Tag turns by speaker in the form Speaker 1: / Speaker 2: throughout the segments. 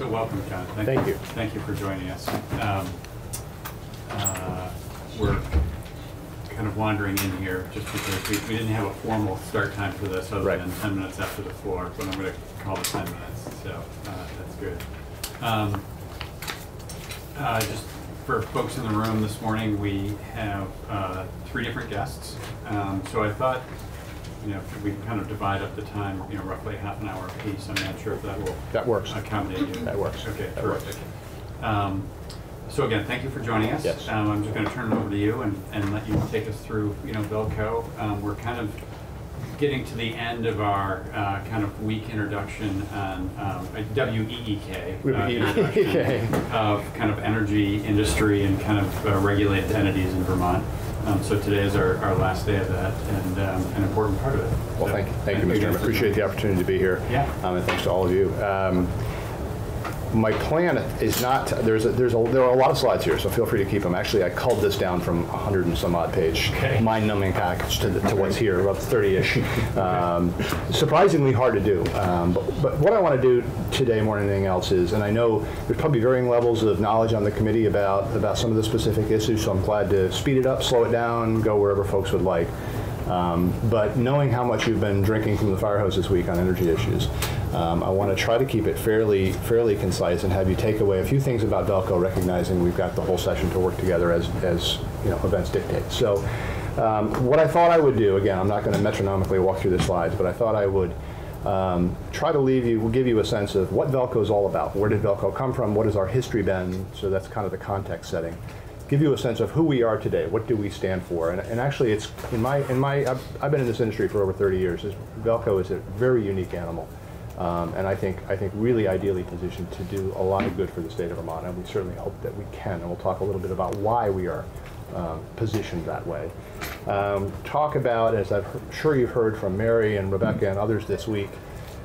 Speaker 1: So welcome, John.
Speaker 2: Thank you.
Speaker 1: Thank you for joining us. Um, uh, We're kind of wandering in here just because we, we didn't have a formal start time for this other
Speaker 2: Right.
Speaker 1: than 10 minutes after the floor, but I'm going to call it 10 minutes, so uh, that's good. Um, uh, Just for folks in the room this morning, we have uh, three different guests. Um, So I thought, you know, we kind of divide up the time, you know, roughly half an hour apiece. I'm not sure if that will
Speaker 2: That works.
Speaker 1: accommodate you.
Speaker 2: That works.
Speaker 1: Okay,
Speaker 2: That works.
Speaker 1: terrific. Um, So again, thank you for joining us.
Speaker 2: Yes.
Speaker 1: Um, I'm just going to turn it over to you and, and let you take us through, you know, Velco. Um, We're kind of getting to the end of our uh, kind of week introduction on um, a WEEK. Uh, introduction Of kind of energy industry and kind of uh, regulated entities in Vermont. Um, So today is our, our last day of that and um, an important part of it.
Speaker 2: Well,
Speaker 1: So
Speaker 2: thank you, thank you, Mr. Chairman. Appreciate the opportunity to be here.
Speaker 1: Yeah.
Speaker 2: Um, And thanks to all of you. My plan is not, there's, a- there's, a- there are a lot of slides here, so feel free to keep them. Actually, I culled this down from 100 and some odd page
Speaker 1: Okay.
Speaker 2: mind-numbing package to the- to what's here, about 30-ish. Um, Surprisingly hard to do. Um, But but what I want to do today more than anything else is, and I know there's probably varying levels of knowledge on the committee about, about some of the specific issues, so I'm glad to speed it up, slow it down, go wherever folks would like. Um, But knowing how much you've been drinking from the fire hose this week on energy issues, um, I want to try to keep it fairly, fairly concise and have you take away a few things about Velco, recognizing we've got the whole session to work together as, as, you know, events dictate. So um, what I thought I would do, again, I'm not going to metronomically walk through the slides, but I thought I would um, try to leave you, give you a sense of what Velco is all about. Where did Velco come from? What has our history been? So that's kind of the context setting give you a sense of who we are today. What do we stand for? And, and actually, it's in my in my I've, I've been in this industry for over 30 years. Velco is a very unique animal, um, and I think I think really ideally positioned to do a lot of good for the state of Vermont. And we certainly hope that we can. And we'll talk a little bit about why we are um, positioned that way. Um, talk about, as I'm sure you've heard from Mary and Rebecca and others this week,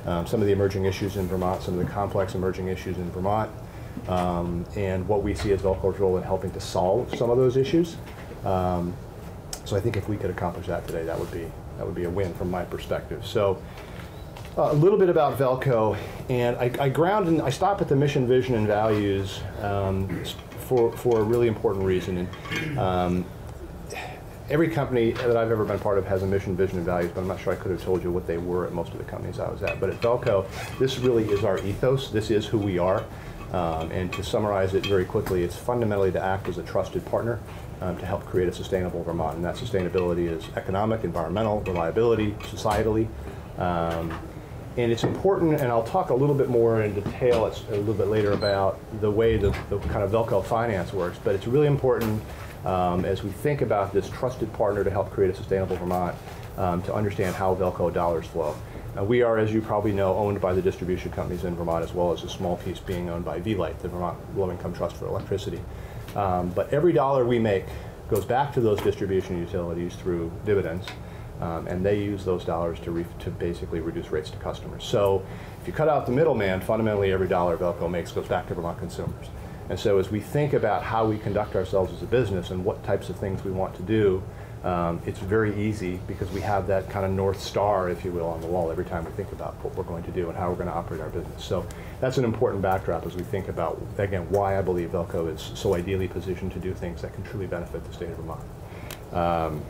Speaker 2: um, some of the emerging issues in Vermont, some of the complex emerging issues in Vermont um, and what we see as Velco's role in helping to solve some of those issues. Um, so I think if we could accomplish that today, that would be that would be a win from my perspective. So uh, a little bit about Velco, and I, I ground and I stop at the mission, vision, and values um, for for a really important reason. And um, every company that I've ever been part of has a mission, vision, and values, but I'm not sure I could have told you what they were at most of the companies I was at. But at Velco, this really is our ethos. This is who we are. Um, and to summarize it very quickly, it's fundamentally to act as a trusted partner um, to help create a sustainable Vermont. And that sustainability is economic, environmental, reliability, societally. Um, and it's important, and I'll talk a little bit more in detail a little bit later about the way the, the kind of Velco finance works, but it's really important um, as we think about this trusted partner to help create a sustainable Vermont um, to understand how Velco dollars flow. Uh, we are, as you probably know, owned by the distribution companies in Vermont, as well as a small piece being owned by VLITE, the Vermont Low Income Trust for Electricity. Um, but every dollar we make goes back to those distribution utilities through dividends, um, and they use those dollars to, to basically reduce rates to customers. So if you cut out the middleman, fundamentally every dollar Velco makes goes back to Vermont consumers. And so as we think about how we conduct ourselves as a business and what types of things we want to do, um, it's very easy because we have that kind of north star, if you will, on the wall every time we think about what we're going to do and how we're going to operate our business. So that's an important backdrop as we think about, again, why I believe Velco is so ideally positioned to do things that can truly benefit the state of Vermont.
Speaker 1: How,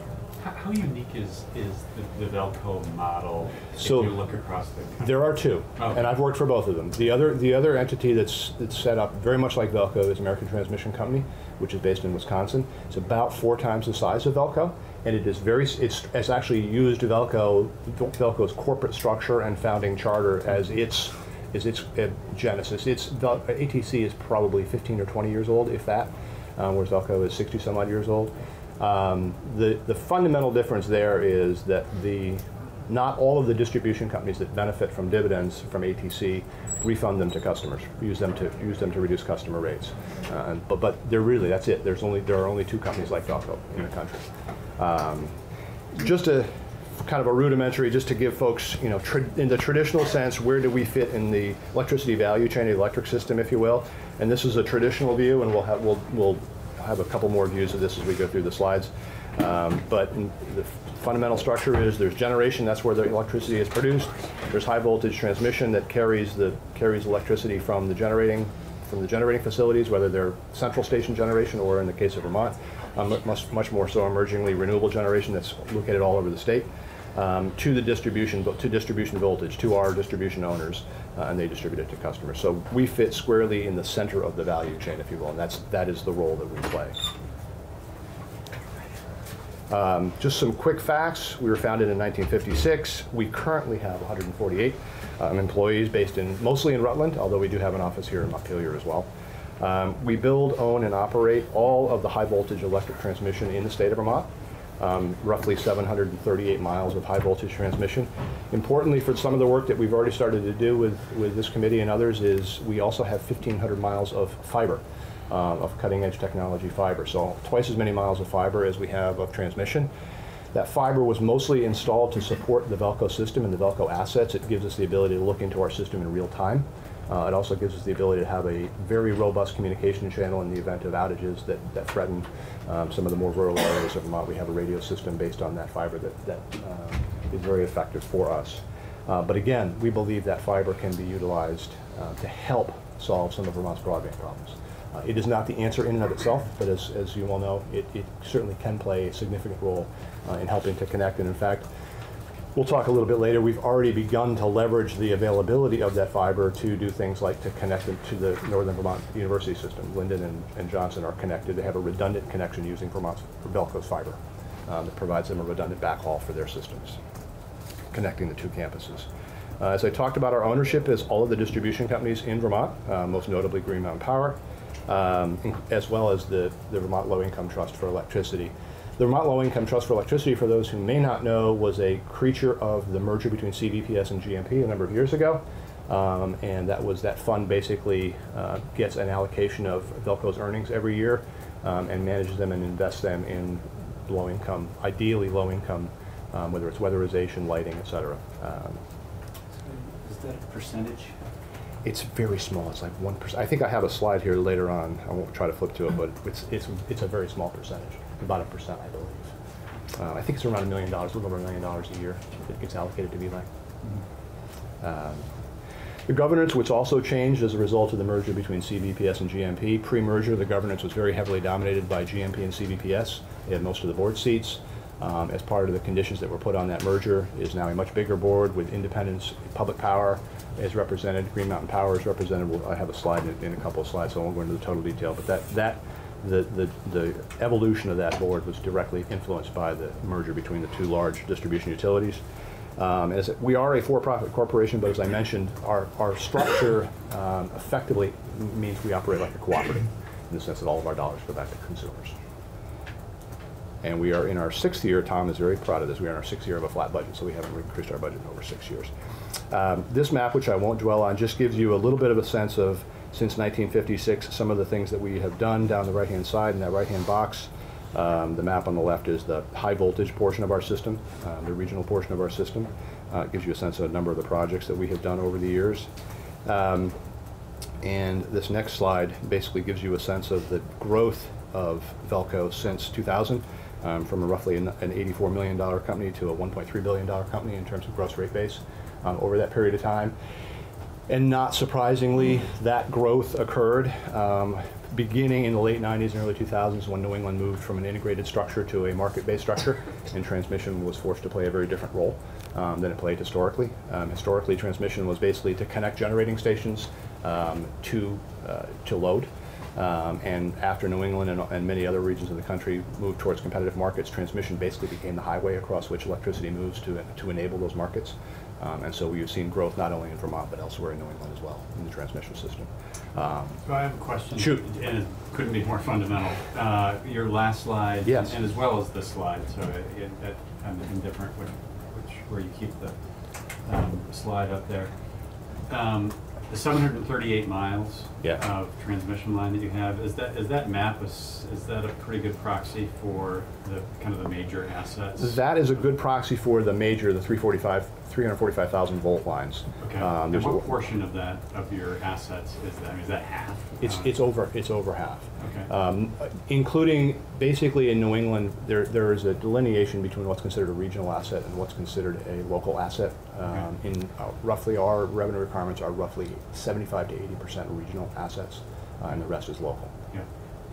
Speaker 1: how unique is, is the, the Velco model
Speaker 2: So-
Speaker 1: if you look across the country?
Speaker 2: There are two,
Speaker 1: Okay.
Speaker 2: and I've worked for both of them. The other, the other entity that's, that's set up very much like Velco is American Transmission Company, which is based in Wisconsin. It's about four times the size of Velco, and it is very, it's, it's actually used Velco, Velco's corporate structure and founding charter as its, is its uh, genesis. It's, Vel- ATC is probably 15 or 20 years old, if that, um, whereas Velco is 60 some odd years old. Um, the, the fundamental difference there is that the, not all of the distribution companies that benefit from dividends from ATC refund them to customers, use them to, use them to reduce customer rates. Uh, but, but they're really, that's it. There's only, there are only two companies like Velco in the country. Um, just a kind of a rudimentary, just to give folks, you know, in the traditional sense, where do we fit in the electricity value chain, the electric system, if you will? And this is a traditional view, and we'll have we'll we'll have a couple more views of this as we go through the slides. Um, But the fundamental structure is there's generation, that's where the electricity is produced. There's high voltage transmission that carries the, carries electricity from the generating, from the generating facilities, whether they're central station generation or in the case of Vermont, um, much, much more so emergingly renewable generation that's located all over the state, um, to the distribution, to distribution voltage, to our distribution owners, uh, and they distribute it to customers. So we fit squarely in the center of the value chain, if you will, and that's, that is the role that we play. Um, Just some quick facts. We were founded in 1956. We currently have 148 um, employees based in, mostly in Rutland, although we do have an office here in Montpelier as well. Um, We build, own, and operate all of the high-voltage electric transmission in the state of Vermont, um, roughly 738 miles of high-voltage transmission. Importantly, for some of the work that we've already started to do with, with this committee and others, is we also have 1,500 miles of fiber uh, of cutting-edge technology fiber. So twice as many miles of fiber as we have of transmission. That fiber was mostly installed to support the Velco system and the Velco assets. It gives us the ability to look into our system in real time. Uh, It also gives us the ability to have a very robust communication channel in the event of outages that, that threaten um, some of the more rural areas of Vermont. We have a radio system based on that fiber that, that uh, is very effective for us. Uh, But again, we believe that fiber can be utilized uh, to help solve some of Vermont's broadband problems. Uh, It is not the answer in and of itself, but as, as you all know, it, it certainly can play a significant role uh, in helping to connect. And in fact, we'll talk a little bit later, we've already begun to leverage the availability of that fiber to do things like to connect them to the Northern Vermont University system. Lyndon and, and Johnson are connected. They have a redundant connection using Vermont's, Velco's fiber um, that provides them a redundant backhaul for their systems, connecting the two campuses. Uh, As I talked about, our ownership is all of the distribution companies in Vermont, uh, most notably Green Mountain Power, um, as well as the the Vermont Low Income Trust for Electricity. The Vermont Low Income Trust for Electricity, for those who may not know, was a creature of the merger between CVPS and GMP a number of years ago. Um, And that was, that fund basically uh, gets an allocation of Velco's earnings every year um, and manages them and invests them in low income, ideally low income, um, whether it's weatherization, lighting, et cetera. Um,
Speaker 1: Is that a percentage?
Speaker 2: It's very small. It's like one percent. I think I have a slide here later on. I won't try to flip to it, but it's it's it's a very small percentage, about a percent, I believe. Uh, I think it's around a million dollars, a little over a million dollars a year. It gets allocated to VLAC. Um, The governance, which also changed as a result of the merger between CVPS and GMP. Pre-merger, the governance was very heavily dominated by GMP and CVPS. They had most of the board seats. Um, As part of the conditions that were put on that merger is now a much bigger board with independence, public power is represented, Green Mountain Power is represented. Well, I have a slide in, in a couple of slides, so I won't go into the total detail, but that, that, the, the, the evolution of that board was directly influenced by the merger between the two large distribution utilities. Um, As, we are a for-profit corporation, but as I mentioned, our, our structure um, effectively means we operate like a cooperative, in the sense that all of our dollars go back to consumers. And we are in our sixth year, Tom is very proud of this, we are in our sixth year of a flat budget, so we haven't increased our budget in over six years. Um, This map, which I won't dwell on, just gives you a little bit of a sense of, since 1956, some of the things that we have done down the right-hand side in that right-hand box. Um, The map on the left is the high-voltage portion of our system, uh, the regional portion of our system. Uh, It gives you a sense of a number of the projects that we have done over the years. Um, and this next slide basically gives you a sense of the growth of Velco since 2000, um, from a roughly an an $84 million company to a $1.3 billion company in terms of gross rate base um, over that period of time. And not surprisingly, that growth occurred um, beginning in the late 90s and early 2000s when New England moved from an integrated structure to a market-based structure, and transmission was forced to play a very different role um, than it played historically. Um, historically, transmission was basically to connect generating stations um, to uh, to load. Um, and after New England and, and many other regions of the country moved towards competitive markets, transmission basically became the highway across which electricity moves to to enable those markets. Um, and so we've seen growth not only in Vermont but elsewhere in New England as well in the transmission system. Um,
Speaker 1: So I have a question.
Speaker 2: Shoot.
Speaker 1: And it couldn't be more fundamental. Uh, Your last slide.
Speaker 2: Yes.
Speaker 1: And as well as this slide, so it- it- that kind of indifferent which, which, where you keep the um, slide up there. Um, The 738 miles
Speaker 2: Yeah.
Speaker 1: of transmission line that you have, is that, is that map, is is that a pretty good proxy for the, kind of the major assets?
Speaker 2: That is a good proxy for the major, the 345 345,000 volt lines.
Speaker 1: Okay.
Speaker 2: Um,
Speaker 1: And
Speaker 2: there's a-
Speaker 1: what portion of that, of your assets is that? I mean, is that half?
Speaker 2: It's, it's over, it's over half.
Speaker 1: Okay.
Speaker 2: Um, Including, basically in New England, there, there is a delineation between what's considered a regional asset and what's considered a local asset. Um, In uh, roughly, our revenue requirements are roughly 75 to 80% regional assets, uh, and the rest is local.
Speaker 1: Yeah,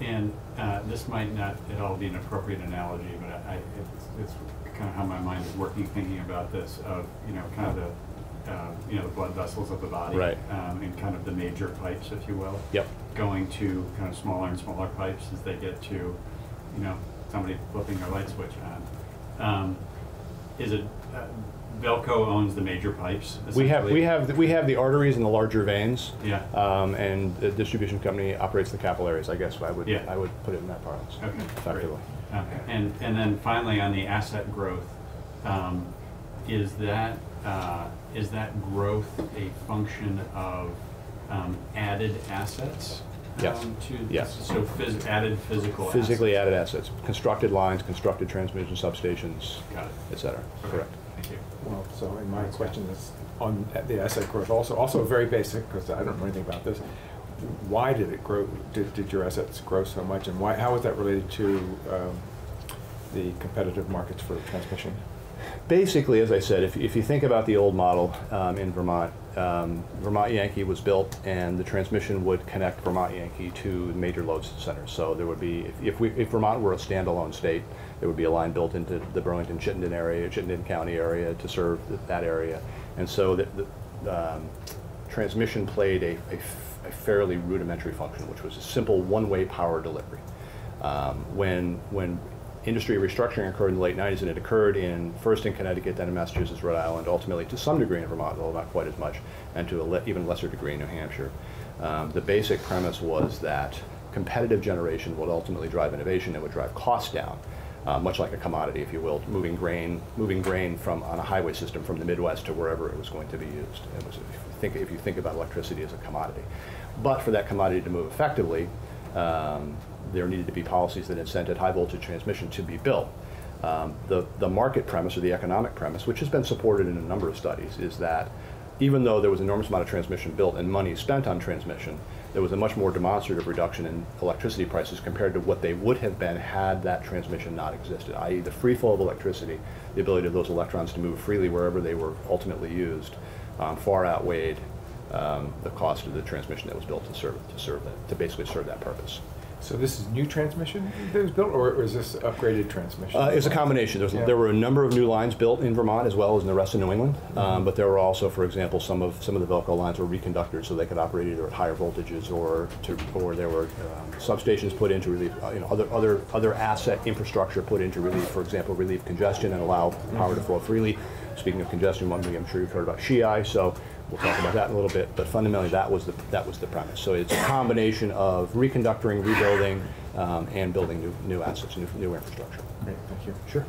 Speaker 1: and uh, this might not at all be an appropriate analogy, but I, it's, it's kind of how my mind is working, thinking about this of, you know, kind of the, uh, you know, the blood vessels of the body.
Speaker 2: Right.
Speaker 1: um, And kind of the major pipes, if you will.
Speaker 2: Yep.
Speaker 1: Going to kind of smaller and smaller pipes as they get to, you know, somebody flipping their light switch on. Um, Is it, uh, Velco owns the major pipes?
Speaker 2: We have, we have, we have the arteries and the larger veins.
Speaker 1: Yeah.
Speaker 2: Um, And the distribution company operates the capillaries, I guess I would,
Speaker 1: Yeah.
Speaker 2: I would put it in that parlance.
Speaker 1: Okay.
Speaker 2: Effectively.
Speaker 1: Okay, And, and then finally, on the asset growth, um, is that, uh, is that growth a function of um, added assets?
Speaker 2: Yes.
Speaker 1: um, To,
Speaker 2: Yes.
Speaker 1: so phys, added physical assets?
Speaker 2: Physically added assets, constructed lines, constructed transmission substations,
Speaker 1: Got
Speaker 2: et cetera.
Speaker 1: Okay,
Speaker 2: Correct.
Speaker 1: Thank you.
Speaker 3: Well, so and my question is on the asset growth, also, also very basic, because I don't know anything about this. Why did it grow, did, did your assets grow so much, and why, how is that related to um, the competitive markets for transmission?
Speaker 2: Basically, as I said, if, if you think about the old model um, in Vermont, um, Vermont Yankee was built and the transmission would connect Vermont Yankee to major load centers. So there would be, if- if we, if Vermont were a standalone state, there would be a line built into the Burlington Chittenden area, Chittenden County area to serve th- that area. And so the, the um, transmission played a, a a fairly rudimentary function, which was a simple one-way power delivery. Um, when, when industry restructuring occurred in the late 90s, and it occurred in, first in Connecticut, then in Massachusetts, Rhode Island, ultimately to some degree in Vermont, though not quite as much, and to a le- even lesser degree in New Hampshire. Um, the basic premise was that competitive generation would ultimately drive innovation, and would drive costs down, uh, much like a commodity, if you will, moving grain, moving grain from, on a highway system from the Midwest to wherever it was going to be used. It was, think, if you think about electricity as a commodity. But for that commodity to move effectively, um, there needed to be policies that incented high voltage transmission to be built. Um, the, the market premise or the economic premise, which has been supported in a number of studies, is that even though there was an enormous amount of transmission built and money spent on transmission, there was a much more demonstrative reduction in electricity prices compared to what they would have been had that transmission not existed, i.e. the free flow of electricity, the ability of those electrons to move freely wherever they were ultimately used, um, far outweighed um, the cost of the transmission that was built to serve, to serve that, to basically serve that purpose.
Speaker 3: So this is new transmission that was built, or or is this upgraded transmission?
Speaker 2: Uh, It's a combination. There's,
Speaker 3: Yeah.
Speaker 2: There were a number of new lines built in Vermont as well as in the rest of New England.
Speaker 3: Mm-hmm.
Speaker 2: Um, But there were also, for example, some of, some of the Velco lines were reconductors so they could operate either at higher voltages or to, or there were um, substations put in to relieve, uh, you know, other, other, other asset infrastructure put in to relieve, for example, relieve congestion and allow power to
Speaker 3: Mm-hmm.
Speaker 2: flow freely. Speaking of congestion, one thing I'm sure you've heard about SHEI, so we'll talk about that in a little bit. But fundamentally, that was the, that was the premise. So it's a combination of reconductoring, rebuilding, um, and building new, new assets, new, new infrastructure.
Speaker 3: Great, thank you.
Speaker 2: Sure.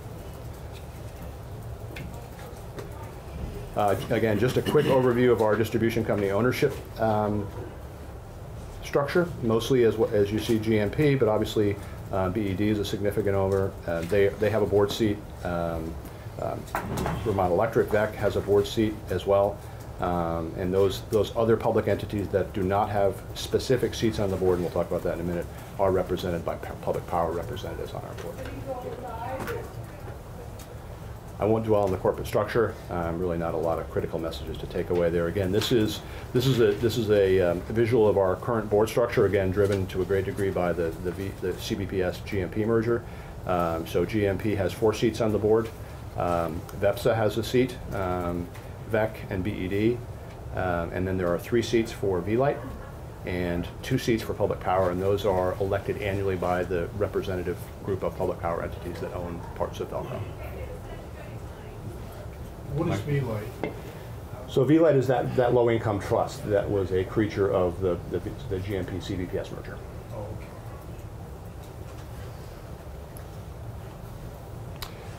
Speaker 2: Uh, Again, just a quick overview of our distribution company ownership um, structure, mostly as, as you see GMP, but obviously uh, BED is a significant owner. Uh, They, they have a board seat. Um, um, Vermont Electric, VEC, has a board seat as well. Um, And those, those other public entities that do not have specific seats on the board, and we'll talk about that in a minute, are represented by public power representatives on our board. I won't dwell on the corporate structure. Um, Really not a lot of critical messages to take away there. Again, this is, this is a, this is a um, visual of our current board structure, again, driven to a great degree by the, the the CVPS GMP merger. Um, So GMP has four seats on the board. Um, VPPSA has a seat, um, VEC and BED. Um, And then there are three seats for VLITE and two seats for public power, and those are elected annually by the representative group of public power entities that own parts of Velco.
Speaker 4: What is VLITE?
Speaker 2: So VLITE is that, that low-income trust that was a creature of the, the the GMP CVPS merger.
Speaker 4: Oh, okay.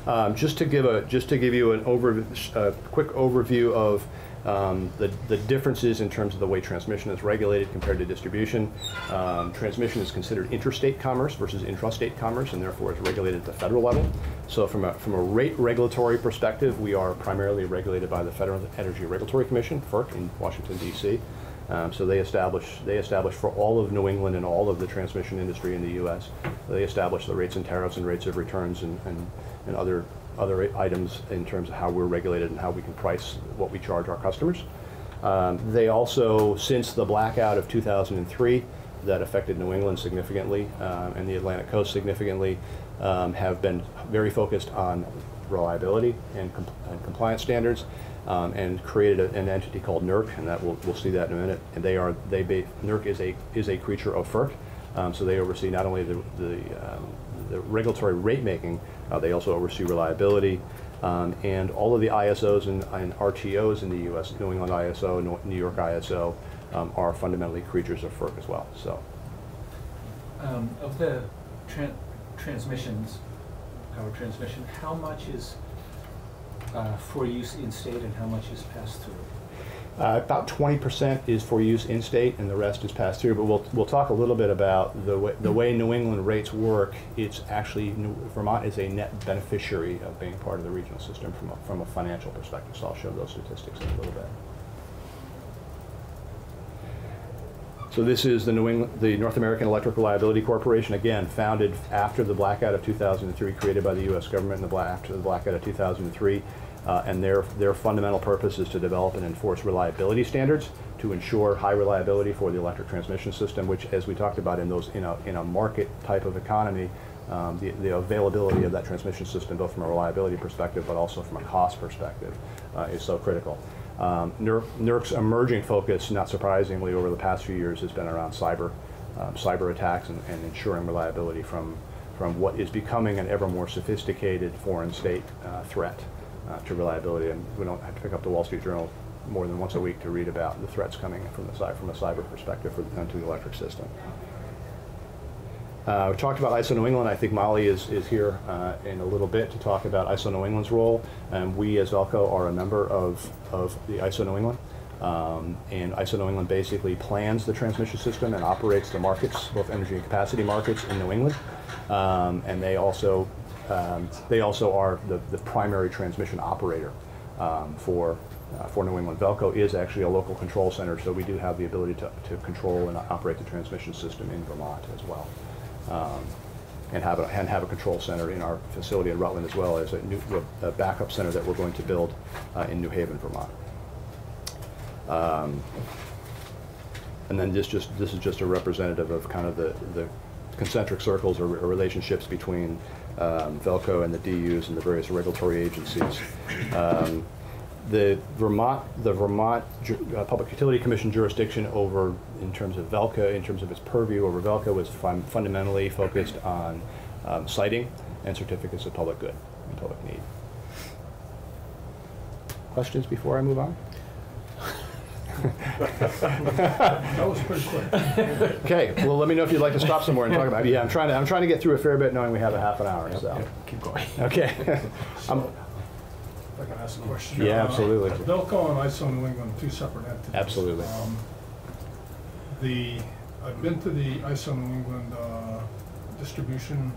Speaker 2: Um, Just to give a, just to give you an over, a quick overview of Um, The the differences in terms of the way transmission is regulated compared to distribution. Um, Transmission is considered interstate commerce versus intrastate commerce, and therefore is regulated at the federal level. So from a, from a rate regulatory perspective, we are primarily regulated by the Federal Energy Regulatory Commission, FERC, in Washington DC. Um, So they establish, they establish for all of New England and all of the transmission industry in the US, they establish the rates and tariffs and rates of returns and, and and other, other items in terms of how we're regulated and how we can price what we charge our customers. Um, They also, since the blackout of 2003, that affected New England significantly um, and the Atlantic coast significantly, um, have been very focused on reliability and and compliance standards, um, and created a- an entity called NERC, and that, we'll, we'll see that in a minute. And they are, they, NERC is a, is a creature of FERC, um, so they oversee not only the, the, um, the regulatory rate making, uh, they also oversee reliability, um, and all of the ISOs and, and RTOs in the U.S., New England ISO, New- York ISO, um, are fundamentally creatures of FERC as well. So,
Speaker 5: Um, Of the tran- transmissions, power transmission, how much is uh, for use in-state and how much is passed through?
Speaker 2: Uh, about 20% is for use in state, and the rest is passed through. But we'll we'll talk a little bit about the way the way New England rates work. It's actually New, Vermont is a net beneficiary of being part of the regional system from a, from a financial perspective. So I'll show those statistics in a little bit. So this is the New England, the North American Electric Reliability Corporation, again, founded after the blackout of 2003, created by the U.S. government in the black, after the blackout of 2003. Uh, and their, their fundamental purpose is to develop and enforce reliability standards to ensure high reliability for the electric transmission system, which, as we talked about in those, in a, in a market type of economy, um, the, the availability of that transmission system, both from a reliability perspective, but also from a cost perspective, uh, is so critical. Um, NERC's emerging focus, not surprisingly, over the past few years has been around cyber, um, cyber attacks and, and ensuring reliability from, from what is becoming an ever more sophisticated foreign state uh, threat uh, to reliability. And we don't have to pick up the Wall Street Journal more than once a week to read about the threats coming from the from a cyber perspective for, into the electric system. Uh, we talked about ISO New England. I think Molly is, is here uh, in a little bit to talk about ISO New England's role. And we, as Velco, are a member of, of the ISO New England. Um, and ISO New England basically plans the transmission system and operates the markets, both energy and capacity markets in New England. Um, and they also, um, they also are the, the primary transmission operator um, for, uh, for New England. Velco is actually a local control center, so we do have the ability to, to control and operate the transmission system in Vermont as well um, and have a, and have a control center in our facility in Rutland as well as a new, a backup center that we're going to build uh, in New Haven, Vermont. Um, And then this just, this is just a representative of kind of the, the concentric circles or or relationships between um, Velco and the DUs and the various regulatory agencies. Um, the Vermont, the Vermont uh, Public Utility Commission jurisdiction over, in terms of Velco, in terms of its purview over Velco, was fun- fundamentally focused on um, siting and certificates of public good and public need. Questions before I move on?
Speaker 4: That was pretty quick.
Speaker 2: Okay, well, let me know if you'd like to stop somewhere and talk about it. Yeah, I'm trying to, I'm trying to get through a fair bit knowing we have a half an hour, so.
Speaker 3: Keep going.
Speaker 2: Okay. I'm-
Speaker 4: If I can ask a question.
Speaker 2: Yeah,
Speaker 4: Uh,
Speaker 2: absolutely.
Speaker 4: Velco and ISO New England, two separate entities.
Speaker 2: Absolutely.
Speaker 4: Um, The, I've been to the ISO New England uh, Distribution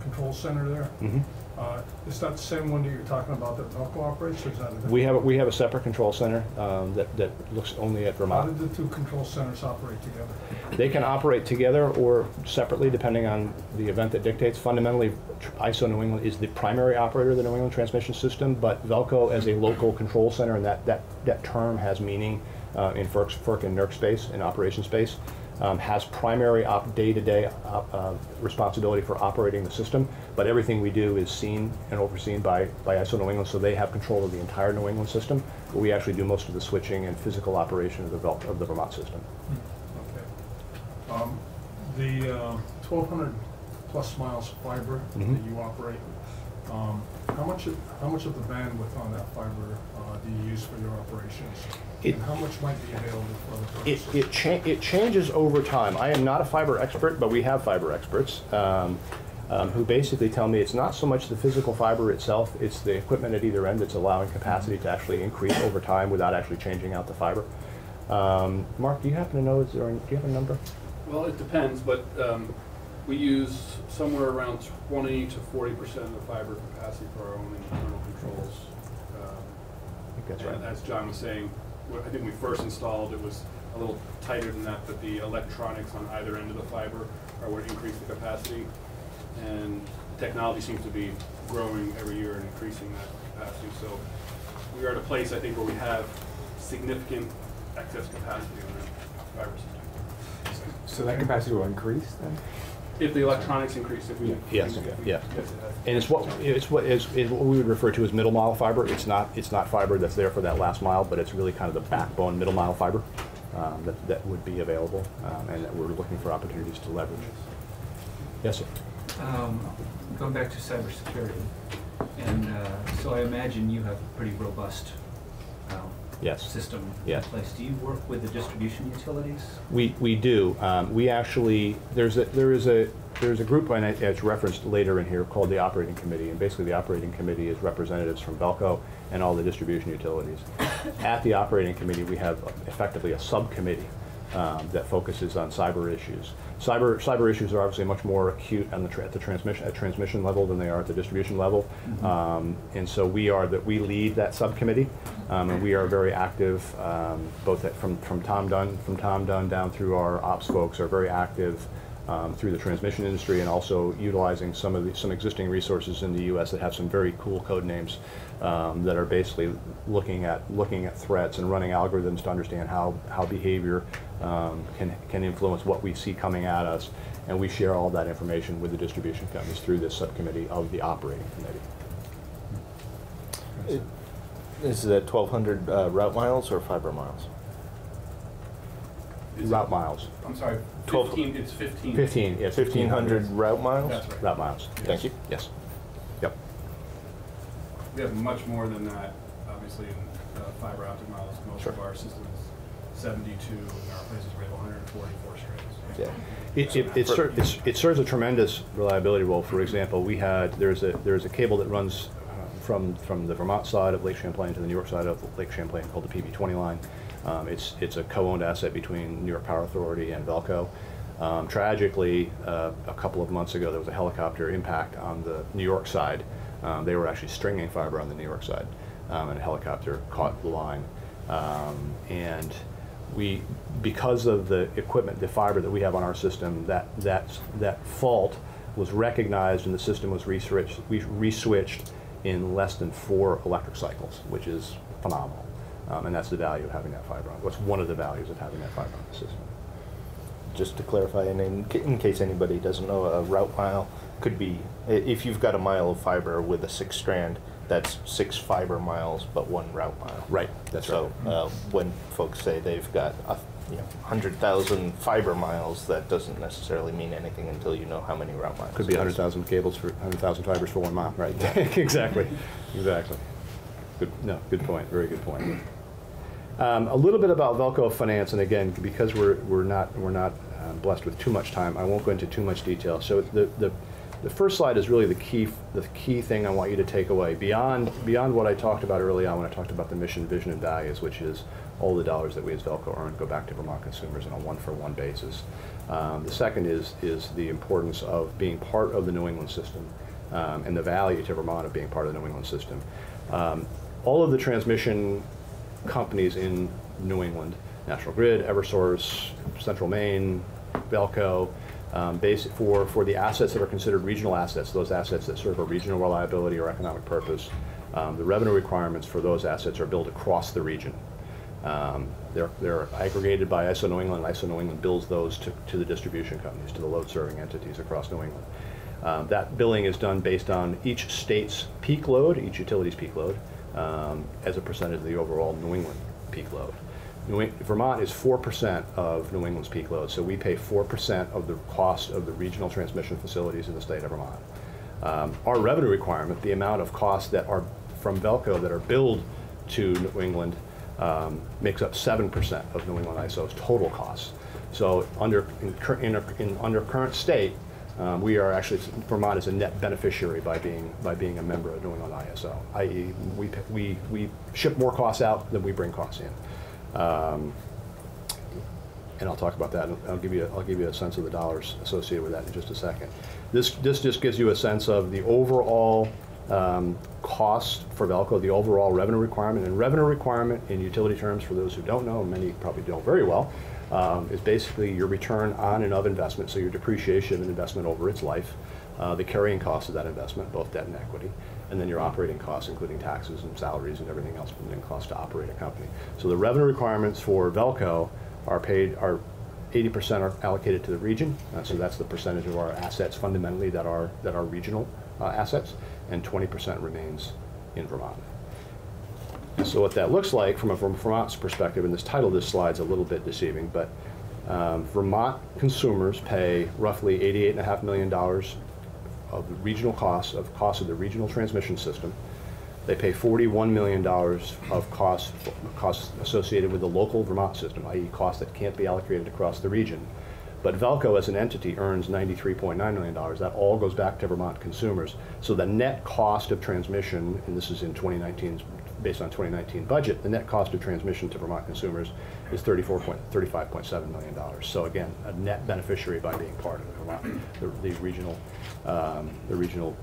Speaker 4: Control Center there.
Speaker 2: Mhm.
Speaker 4: Uh, Is that the same one that you're talking about that Velco operates, or is that a different?
Speaker 2: We have, we have a separate control center um, that, that looks only at
Speaker 4: How
Speaker 2: Vermont.
Speaker 4: the two control centers operate together?
Speaker 2: They can operate together or separately, depending on the event that dictates. Fundamentally, ISO New England is the primary operator of the New England transmission system, but Velco as a local control center, and that, that, that term has meaning uh, in FERC, FERC and NERC space, in operation space, um, has primary op, day-to-day op, uh, responsibility for operating the system, but everything we do is seen and overseen by, by ISO New England, so they have control of the entire New England system. But we actually do most of the switching and physical operation of the, Vel- of the Vermont system.
Speaker 4: Okay. Um, The uh, 1,200 plus miles of fiber that
Speaker 2: Mhm.
Speaker 4: you operate, um, how much, of- how much of the bandwidth on that fiber uh, do you use for your operations?
Speaker 2: It-
Speaker 4: And how much might be available for other
Speaker 2: It, it, cha- it changes over time. I am not a fiber expert, but we have fiber experts. Um, um, who basically tell me it's not so much the physical fiber itself, it's the equipment at either end that's allowing capacity to actually increase over time without actually changing out the fiber. Um, Mark, do you happen to know, is there, do you have a number?
Speaker 6: Well, it depends, but um, we use somewhere around twenty to forty percent of the fiber capacity for our own internal controls. Um,
Speaker 2: I think that's
Speaker 6: And
Speaker 2: right.
Speaker 6: as John was saying, wh- I think when we first installed, it was a little tighter than that, but the electronics on either end of the fiber are what increase the capacity. And the technology seems to be growing every year and increasing that capacity. So we are at a place, I think, where we have significant excess capacity on our fiber system.
Speaker 3: So that capacity will increase then?
Speaker 6: If the electronics increase, if we.
Speaker 2: Yes,
Speaker 6: if we-
Speaker 2: yeah.
Speaker 6: yes, it has.
Speaker 2: And it's what, it's what, is, is what we would refer to as middle mile fiber. It's not, it's not fiber that's there for that last mile, but it's really kind of the backbone middle mile fiber um, that, that would be available um, and that we're looking for opportunities to leverage. Yes, sir.
Speaker 5: Um, Going back to cybersecurity, and uh, so I imagine you have a pretty robust
Speaker 2: Yes.
Speaker 5: system in
Speaker 2: Yes.
Speaker 5: place. Do you work with the distribution utilities?
Speaker 2: We, we do. Um, we actually, there's a, there is a, there's a group, and it's referenced later in here, called the Operating Committee. And basically, the Operating Committee is representatives from Velco and all the distribution utilities. At the Operating Committee, we have effectively a subcommittee um, that focuses on cyber issues. Cyber, cyber issues are obviously much more acute the, tra- at the transmission, at transmission level than they are at the distribution level. Um, and so we are, that we lead that subcommittee, um, and we are very active, um, both at, from, from Tom Dunn, from Tom Dunn down through our ops folks are very active um, through the transmission industry and also utilizing some of the, some existing resources in the U.S. that have some very cool code names um, that are basically looking at, looking at threats and running algorithms to understand how, how behavior um, can, can influence what we see coming at us. And we share all that information with the distribution companies through this subcommittee of the operating committee.
Speaker 7: Is that 1,200 uh, route miles or fiber miles?
Speaker 6: Is it-
Speaker 2: Route miles,
Speaker 6: I'm sorry,
Speaker 7: Twelve-
Speaker 6: fifteen, it's fifteen.
Speaker 2: 15, yeah,
Speaker 7: 1,500 route miles?
Speaker 6: That's right.
Speaker 2: route miles.
Speaker 7: Thank you.
Speaker 2: Yes. Yep.
Speaker 6: We have much more than that, obviously, in uh, fiber optic miles. Most of our system is seventy-two, and our places where we have hundred and forty-four strays.
Speaker 7: Yeah.
Speaker 2: It, it, it, ser- it's- it serves a tremendous reliability role. For example, we had, there's a, there's a cable that runs uh, from, from the Vermont side of Lake Champlain to the New York side of Lake Champlain called the PV20 line. Um, it's, it's a co-owned asset between New York Power Authority and Velco. Um, tragically, uh, a couple of months ago, there was a helicopter impact on the New York side. Um, they were actually stringing fiber on the New York side, um, and a helicopter caught the line. Um, and we, because of the equipment, the fiber that we have on our system, that, that, that fault was recognized and the system was re-switched, we re-switched in less than four electric cycles, which is phenomenal. Um, and that's the value of having that fiber on, what's one of the values of having that fiber on the system.
Speaker 7: Just to clarify, and in, in case anybody doesn't know, a route mile could be, if you've got a mile of fiber with a six strand, that's six fiber miles, but one route mile.
Speaker 2: Right, that's right.
Speaker 7: So uh, when folks say they've got a, you know, 100,000 fiber miles, that doesn't necessarily mean anything until you know how many route miles.
Speaker 2: Could be
Speaker 7: it is.
Speaker 2: 100,000 cables for, 100,000 fibers for one mile, right? Exactly, exactly. Good, no, good point, very good point. Um, A little bit about Velco Finance, and again, because we're, we're not, we're not uh, blessed with too much time, I won't go into too much detail. So the, the, the first slide is really the key, the key thing I want you to take away. Beyond, beyond what I talked about early on when I talked about the mission, vision, and values, which is all the dollars that we as Velco earn go back to Vermont consumers on a one-for-one basis. Um, The second is, is the importance of being part of the New England system um, and the value to Vermont of being part of the New England system. Um, All of the transmission companies in New England, National Grid, Eversource, Central Maine, Velco, um, basic, for, for the assets that are considered regional assets, those assets that serve a regional reliability or economic purpose, um, the revenue requirements for those assets are billed across the region. Um, They're, they're aggregated by ISO New England. ISO New England bills those to, to the distribution companies, to the load-serving entities across New England. Um, That billing is done based on each state's peak load, each utility's peak load, um, as a percentage of the overall New England peak load. New Vermont is 4% of New England's peak load, so we pay 4% of the cost of the regional transmission facilities in the state of Vermont. Um, Our revenue requirement, the amount of costs that are from Velco that are billed to New England, um, makes up 7% of New England ISO's total costs. So under, in, in, in, under current state, Um, We are actually, Vermont is a net beneficiary by being, by being a member of New England ISO, i.e., we, we, we ship more costs out than we bring costs in. Um, and I'll talk about that. I'll give you, I'll give you a sense of the dollars associated with that in just a second. This, this just gives you a sense of the overall um, cost for Velco, the overall revenue requirement. And revenue requirement, in utility terms, for those who don't know, and many probably don't very well, um, is basically your return on and of investment, so your depreciation of an investment over its life, uh, the carrying cost of that investment, both debt and equity, and then your operating costs, including taxes and salaries and everything else, and then cost to operate a company. So the revenue requirements for Velco are paid, are 80% are allocated to the region, uh, so that's the percentage of our assets fundamentally that are, that are regional uh, assets, and 20% remains in Vermont. So what that looks like from a from Vermont's perspective, and this title of this slide's a little bit deceiving, but um, Vermont consumers pay roughly $88.5 million of the regional costs, of costs of the regional transmission system. They pay $41 million of costs, costs associated with the local Vermont system, i.e. costs that can't be allocated across the region. But Velco as an entity earns $93.9 million. That all goes back to Vermont consumers. So the net cost of transmission, and this is in 2019, based on 2019 budget, the net cost of transmission to Vermont consumers is 34 point, $35.7 million. So again, a net beneficiary by being part of the, the regional, um, the regional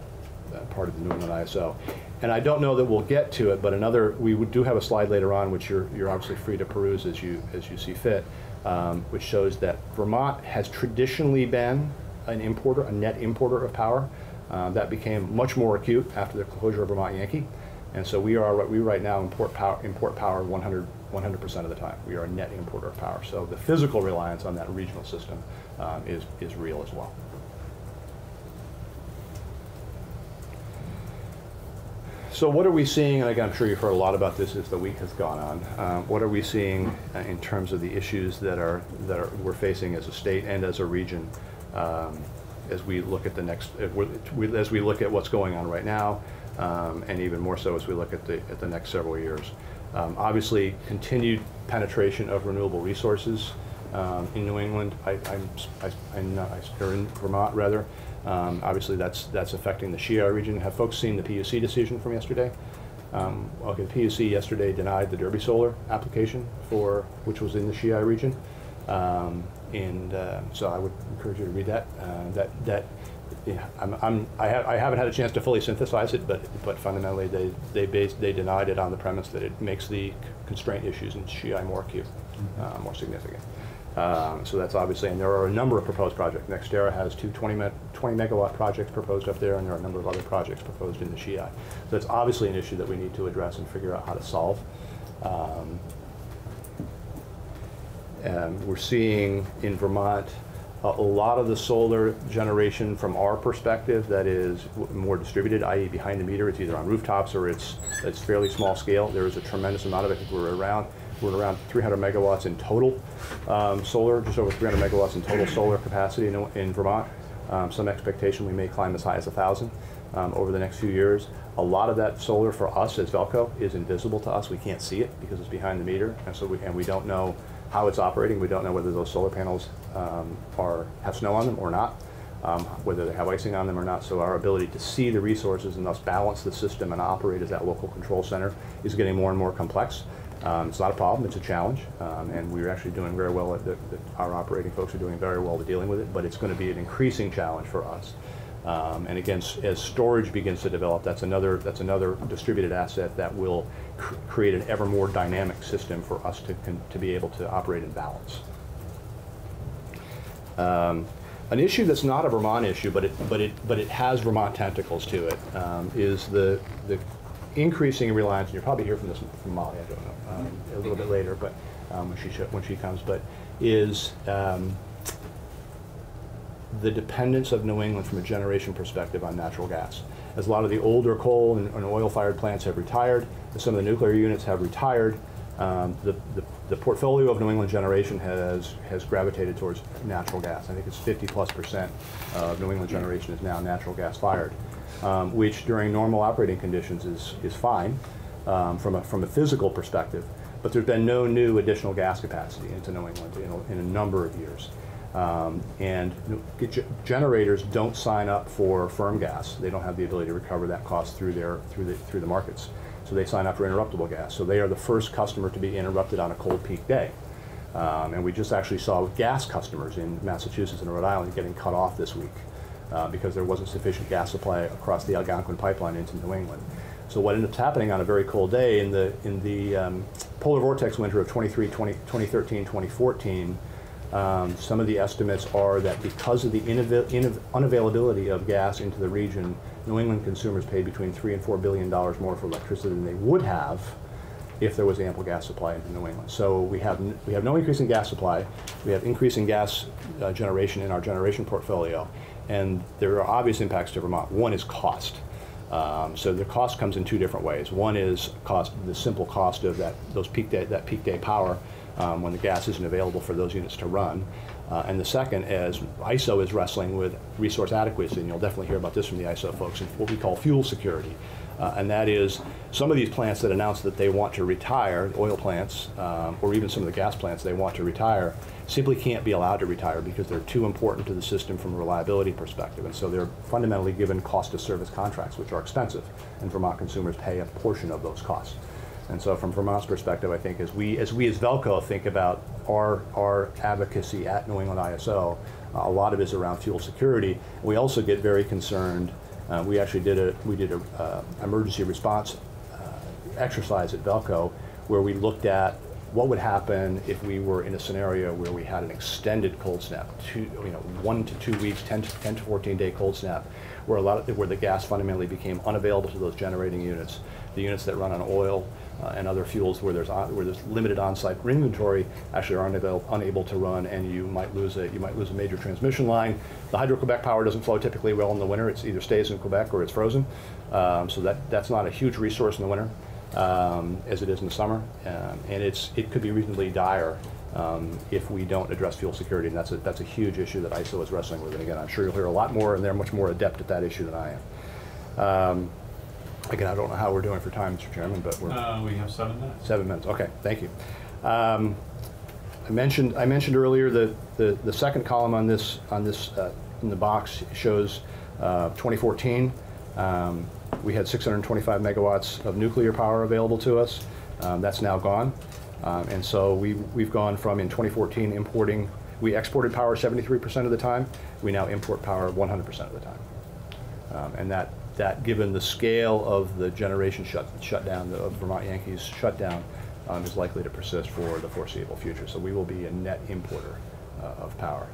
Speaker 2: uh, part of the New England ISO. And I don't know that we'll get to it, but another, we would- do have a slide later on, which you're, you're obviously free to peruse as you, as you see fit, um, which shows that Vermont has traditionally been an importer, a net importer of power. Uh, That became much more acute after the closure of Vermont Yankee. And so we are, we right now import power, import power 100, 100% of the time. We are a net importer of power. So the physical reliance on that regional system um, is, is real as well. So what are we seeing, and again, I'm sure you've heard a lot about this as the week has gone on. Um, What are we seeing uh, in terms of the issues that are, that are, we're facing as a state and as a region um, as we look at the next, we- as we look at what's going on right now, um, and even more so as we look at the, at the next several years? Um, Obviously, continued penetration of renewable resources um, in New England, I, I'm, I, I- or in Vermont, rather. Um, Obviously, that's, that's affecting the SHEI region. Have folks seen the PUC decision from yesterday? Um, Okay, the PUC yesterday denied the Derby Solar application for, which was in the SHEI region. Um, And uh, so I would encourage you to read that. Uh, That, that, yeah, I'm, I'm, I ha- I haven't had a chance to fully synthesize it, but, but fundamentally, they, they based, they denied it on the premise that it makes the constraint issues in SHEI more acute, uh, more significant. Um, So that's obviously, and there are a number of proposed projects. NextEra has two 20 me- 20 megawatt projects proposed up there, and there are a number of other projects proposed in the SHEI. So it's obviously an issue that we need to address and figure out how to solve. Um, and we're seeing in Vermont, a, lot of the solar generation from our perspective that is more distributed, i.e. behind the meter, it's either on rooftops or it's, it's fairly small scale. There is a tremendous amount of it. We're around, we're around 300 megawatts in total um, solar, just over 300 megawatts in total solar capacity in, in Vermont. Um, some expectation we may climb as high as 1,000 um, over the next few years. A lot of that solar for us as Velco is invisible to us. We can't see it because it's behind the meter, and so we, and we don't know how it's operating. We don't know whether those solar panels um, are have snow on them or not, um, whether they have icing on them or not. So our ability to see the resources and thus balance the system and operate as that local control center is getting more and more complex. Um, it's not a problem; it's a challenge, um, and we're actually doing very well. At the, the, our operating folks are doing very well at dealing with it, but it's going to be an increasing challenge for us. Um, and again, as storage begins to develop, that's another that's another distributed asset that will create an ever more dynamic system for us to to be able to operate in balance. Um, an issue that's not a Vermont issue, but it but it but it has Vermont tentacles to it, um, is the the increasing reliance. And you'll probably hear from this from Molly. I don't know um, a little bit later, but um, when she when she comes, but is um, the dependence of New England from a generation perspective on natural gas. As a lot of the older coal and, and oil-fired plants have retired, as some of the nuclear units have retired, um, the, the, the portfolio of New England generation has, has gravitated towards natural gas. I think it's 50 plus percent of New England generation is now natural gas fired, um, which during normal operating conditions is, is fine um, from, a, from a physical perspective. But there's been no new additional gas capacity into New England in a, in a number of years. Um, And generators don't sign up for firm gas. They don't have the ability to recover that cost through their, through the, through the markets. So they sign up for interruptible gas. So they are the first customer to be interrupted on a cold peak day. Um, And we just actually saw gas customers in Massachusetts and Rhode Island getting cut off this week uh, because there wasn't sufficient gas supply across the Algonquin pipeline into New England. So what ended up happening on a very cold day in the, in the um, polar vortex winter of 23, 20, 2013, 2014, um, some of the estimates are that because of the unavailability of gas into the region, New England consumers paid between three and four billion dollars more for electricity than they would have if there was ample gas supply in New England. So we have, we have no increase in gas supply, we have increasing gas uh, generation in our generation portfolio, and there are obvious impacts to Vermont. One is cost. Um, So the cost comes in two different ways. One is cost, the simple cost of that, those peak day, that peak day power um, when the gas isn't available for those units to run. Uh, And the second is ISO is wrestling with resource adequacy, and you'll definitely hear about this from the ISO folks, and what we call fuel security. Uh, And that is, some of these plants that announce that they want to retire, oil plants, um, or even some of the gas plants they want to retire, simply can't be allowed to retire because they're too important to the system from a reliability perspective. And so they're fundamentally given cost of service contracts, which are expensive, and Vermont consumers pay a portion of those costs. And so from Vermont's perspective, I think as we, as we as Velco think about our, our advocacy at New England ISO, uh, a lot of it is around fuel security. We also get very concerned, uh, we actually did a, we did a uh, emergency response uh, exercise at Velco where we looked at what would happen if we were in a scenario where we had an extended cold snap, two, you know, one to two weeks, 10 to, 10 to 14 day cold snap, where a lot of, where the gas fundamentally became unavailable to those generating units. The units that run on oil uh, and other fuels where there's, on- where there's limited on-site inventory actually are unable, unable to run and you might lose a, you might lose a major transmission line. The Hydro-Quebec power doesn't flow typically well in the winter. It either stays in Quebec or it's frozen. Um, so that, that's not a huge resource in the winter um, as it is in the summer. Um, and it's, it could be reasonably dire um, if we don't address fuel security. And that's a, that's a huge issue that ISO is wrestling with. And again, I'm sure you'll hear a lot more and they're much more adept at that issue than I am. Again, I don't know how we're doing for time, Mr. Chairman, but we're.
Speaker 1: Uh, we have seven minutes.
Speaker 2: Seven minutes, okay, thank you. Um, I mentioned, I mentioned earlier that the, the second column on this, on this, uh, in the box shows uh, 2014. um, We had 625 megawatts of nuclear power available to us. Um, That's now gone. Um, And so we, we've gone from, in 2014, importing, we exported power 73% of the time. We now import power 100% of the time. Um, And that, that, given the scale of the generation shut, shutdown, the Vermont Yankees shutdown, um, is likely to persist for the foreseeable future. So we will be a net importer uh, of power.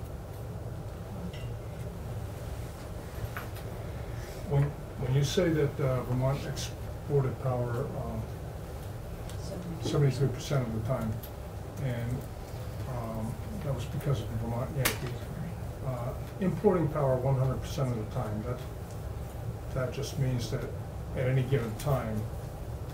Speaker 4: When, when you say that uh, Vermont exported power um, seventy-three percent of the time, and um, that was because of the Vermont Yankees, uh, importing power one hundred percent of the time, that, that just means that at any given time,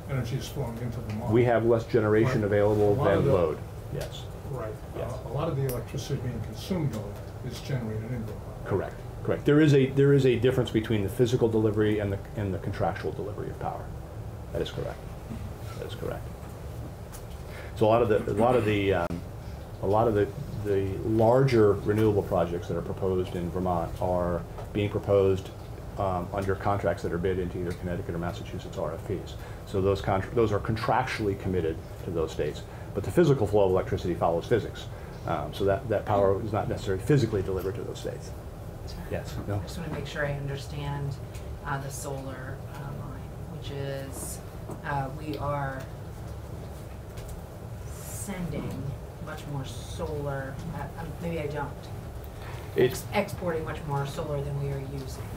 Speaker 4: energy is flowing into Vermont.
Speaker 2: We have less generation
Speaker 4: Right.
Speaker 2: available
Speaker 4: A lot of
Speaker 2: than
Speaker 4: the-
Speaker 2: load, yes,
Speaker 4: Right.
Speaker 2: Yes.
Speaker 4: Uh, A lot of the electricity being consumed, though, is generated in Vermont.
Speaker 2: correct, correct. There is a, there is a difference between the physical delivery and the, and the contractual delivery of power. That is correct. That is correct. So a lot of the, a lot of the, um, a lot of the, the larger renewable projects that are proposed in Vermont are being proposed um, under contracts that are bid into either Connecticut or Massachusetts RFPs. So those contra, those are contractually committed to those states. But the physical flow of electricity follows physics. Um, So that, that power is not necessarily physically delivered to those states.
Speaker 8: Sorry.
Speaker 2: Yes, no?
Speaker 8: I just want to make sure I understand uh, the solar uh, line, which is, uh, we are sending much more solar, uh, um, maybe I don't.
Speaker 2: It's,
Speaker 8: Ex- Exporting much more solar than we are using, is that right?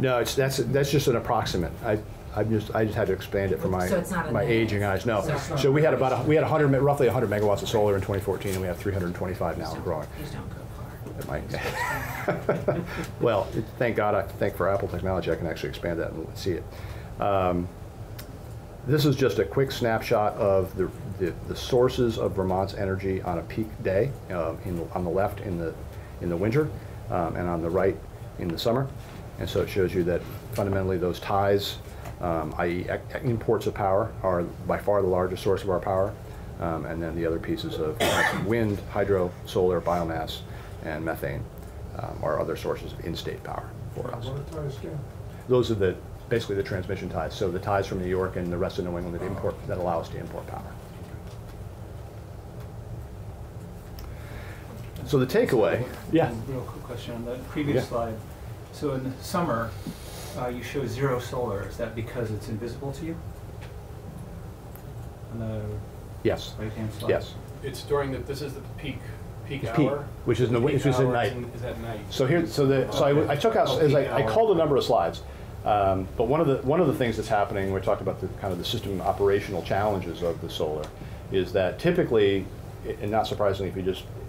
Speaker 2: No, it's, that's, that's just an approximate. I, I just, I just had to expand it for my,
Speaker 8: So it's not a
Speaker 2: my aging eyes, no.
Speaker 8: So it's
Speaker 4: not-
Speaker 2: So we had about, a- we had 100, me- roughly 100 megawatts of solar in 2014, and we have 325 now and growing.
Speaker 8: Please don't go far.
Speaker 2: It might. Well, it- thank God, I thank for Apple technology, I can actually expand that and see it. Um, This is just a quick snapshot of the, the- the sources of Vermont's energy on a peak day, uh, in, on the left in the, in the winter, um, and on the right in the summer. And so it shows you that fundamentally those ties, um, i.e. imports of power, are by far the largest source of our power. Um, and then the other pieces of wind, hydro, solar, biomass, and methane um, are other sources of in-state power for us.
Speaker 4: What are ties again?
Speaker 2: Those are the, basically the transmission ties, so the ties from New York and the rest of New England that import, that allow us to import power. So the takeaway, yeah,
Speaker 5: Real quick question on the
Speaker 2: Yeah.
Speaker 5: previous slide. So in the summer, uh, you show zero solar. Is that because it's invisible to you? On the
Speaker 2: yes,
Speaker 5: right-hand slide?
Speaker 2: yes.
Speaker 6: It's during the, this is the peak, peak
Speaker 2: It's peak,
Speaker 6: hour.
Speaker 2: which is in the-
Speaker 6: Peak
Speaker 2: which is at
Speaker 6: hour
Speaker 2: night.
Speaker 6: in- Is at night.
Speaker 2: So here, so the, so I, I took out, as I, I called a number of slides, um, but one of the, one of the things that's happening, we talked about the, kind of the system operational challenges of the solar, is that typically, and not surprisingly, if you just, you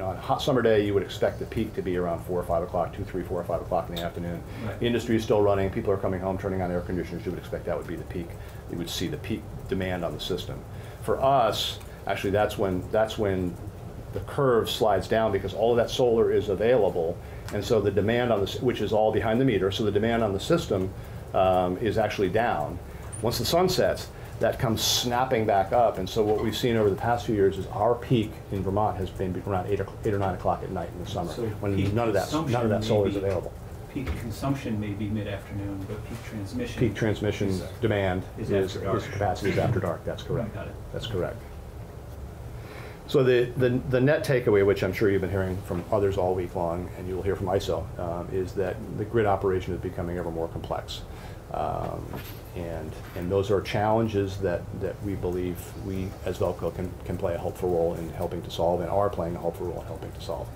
Speaker 2: know, on a hot summer day, you would expect the peak to be around four or five o'clock, two, three, four or five o'clock in the afternoon.
Speaker 5: Right.
Speaker 2: The industry is still running, people are coming home, turning on air conditioners, you would expect that would be the peak. You would see the peak demand on the system. For us, actually, that's when, that's when the curve slides down because all of that solar is available. And so the demand on this, which is all behind the meter, so the demand on the system um, is actually down. Once the sun sets, that comes snapping back up. And so what we've seen over the past few years is our peak in Vermont has been around eight, or, eight or nine o'clock at night in the summer,
Speaker 5: So
Speaker 2: when none of that, none of that solar is available.
Speaker 5: Peak consumption may be mid-afternoon, but peak transmission.
Speaker 2: Peak transmission
Speaker 5: is-
Speaker 2: demand
Speaker 5: is
Speaker 2: is,
Speaker 5: after dark.
Speaker 2: is capacity is after dark, that's correct.
Speaker 5: Got it.
Speaker 2: That's correct. So the, the, the net takeaway, which I'm sure you've been hearing from others all week long, and you'll hear from ISO, um, is that the grid operation is becoming ever more complex. Um, and, and those are challenges that, that we believe we, as Velco, can, can play a helpful role in helping to solve, and are playing a helpful role in helping to solve.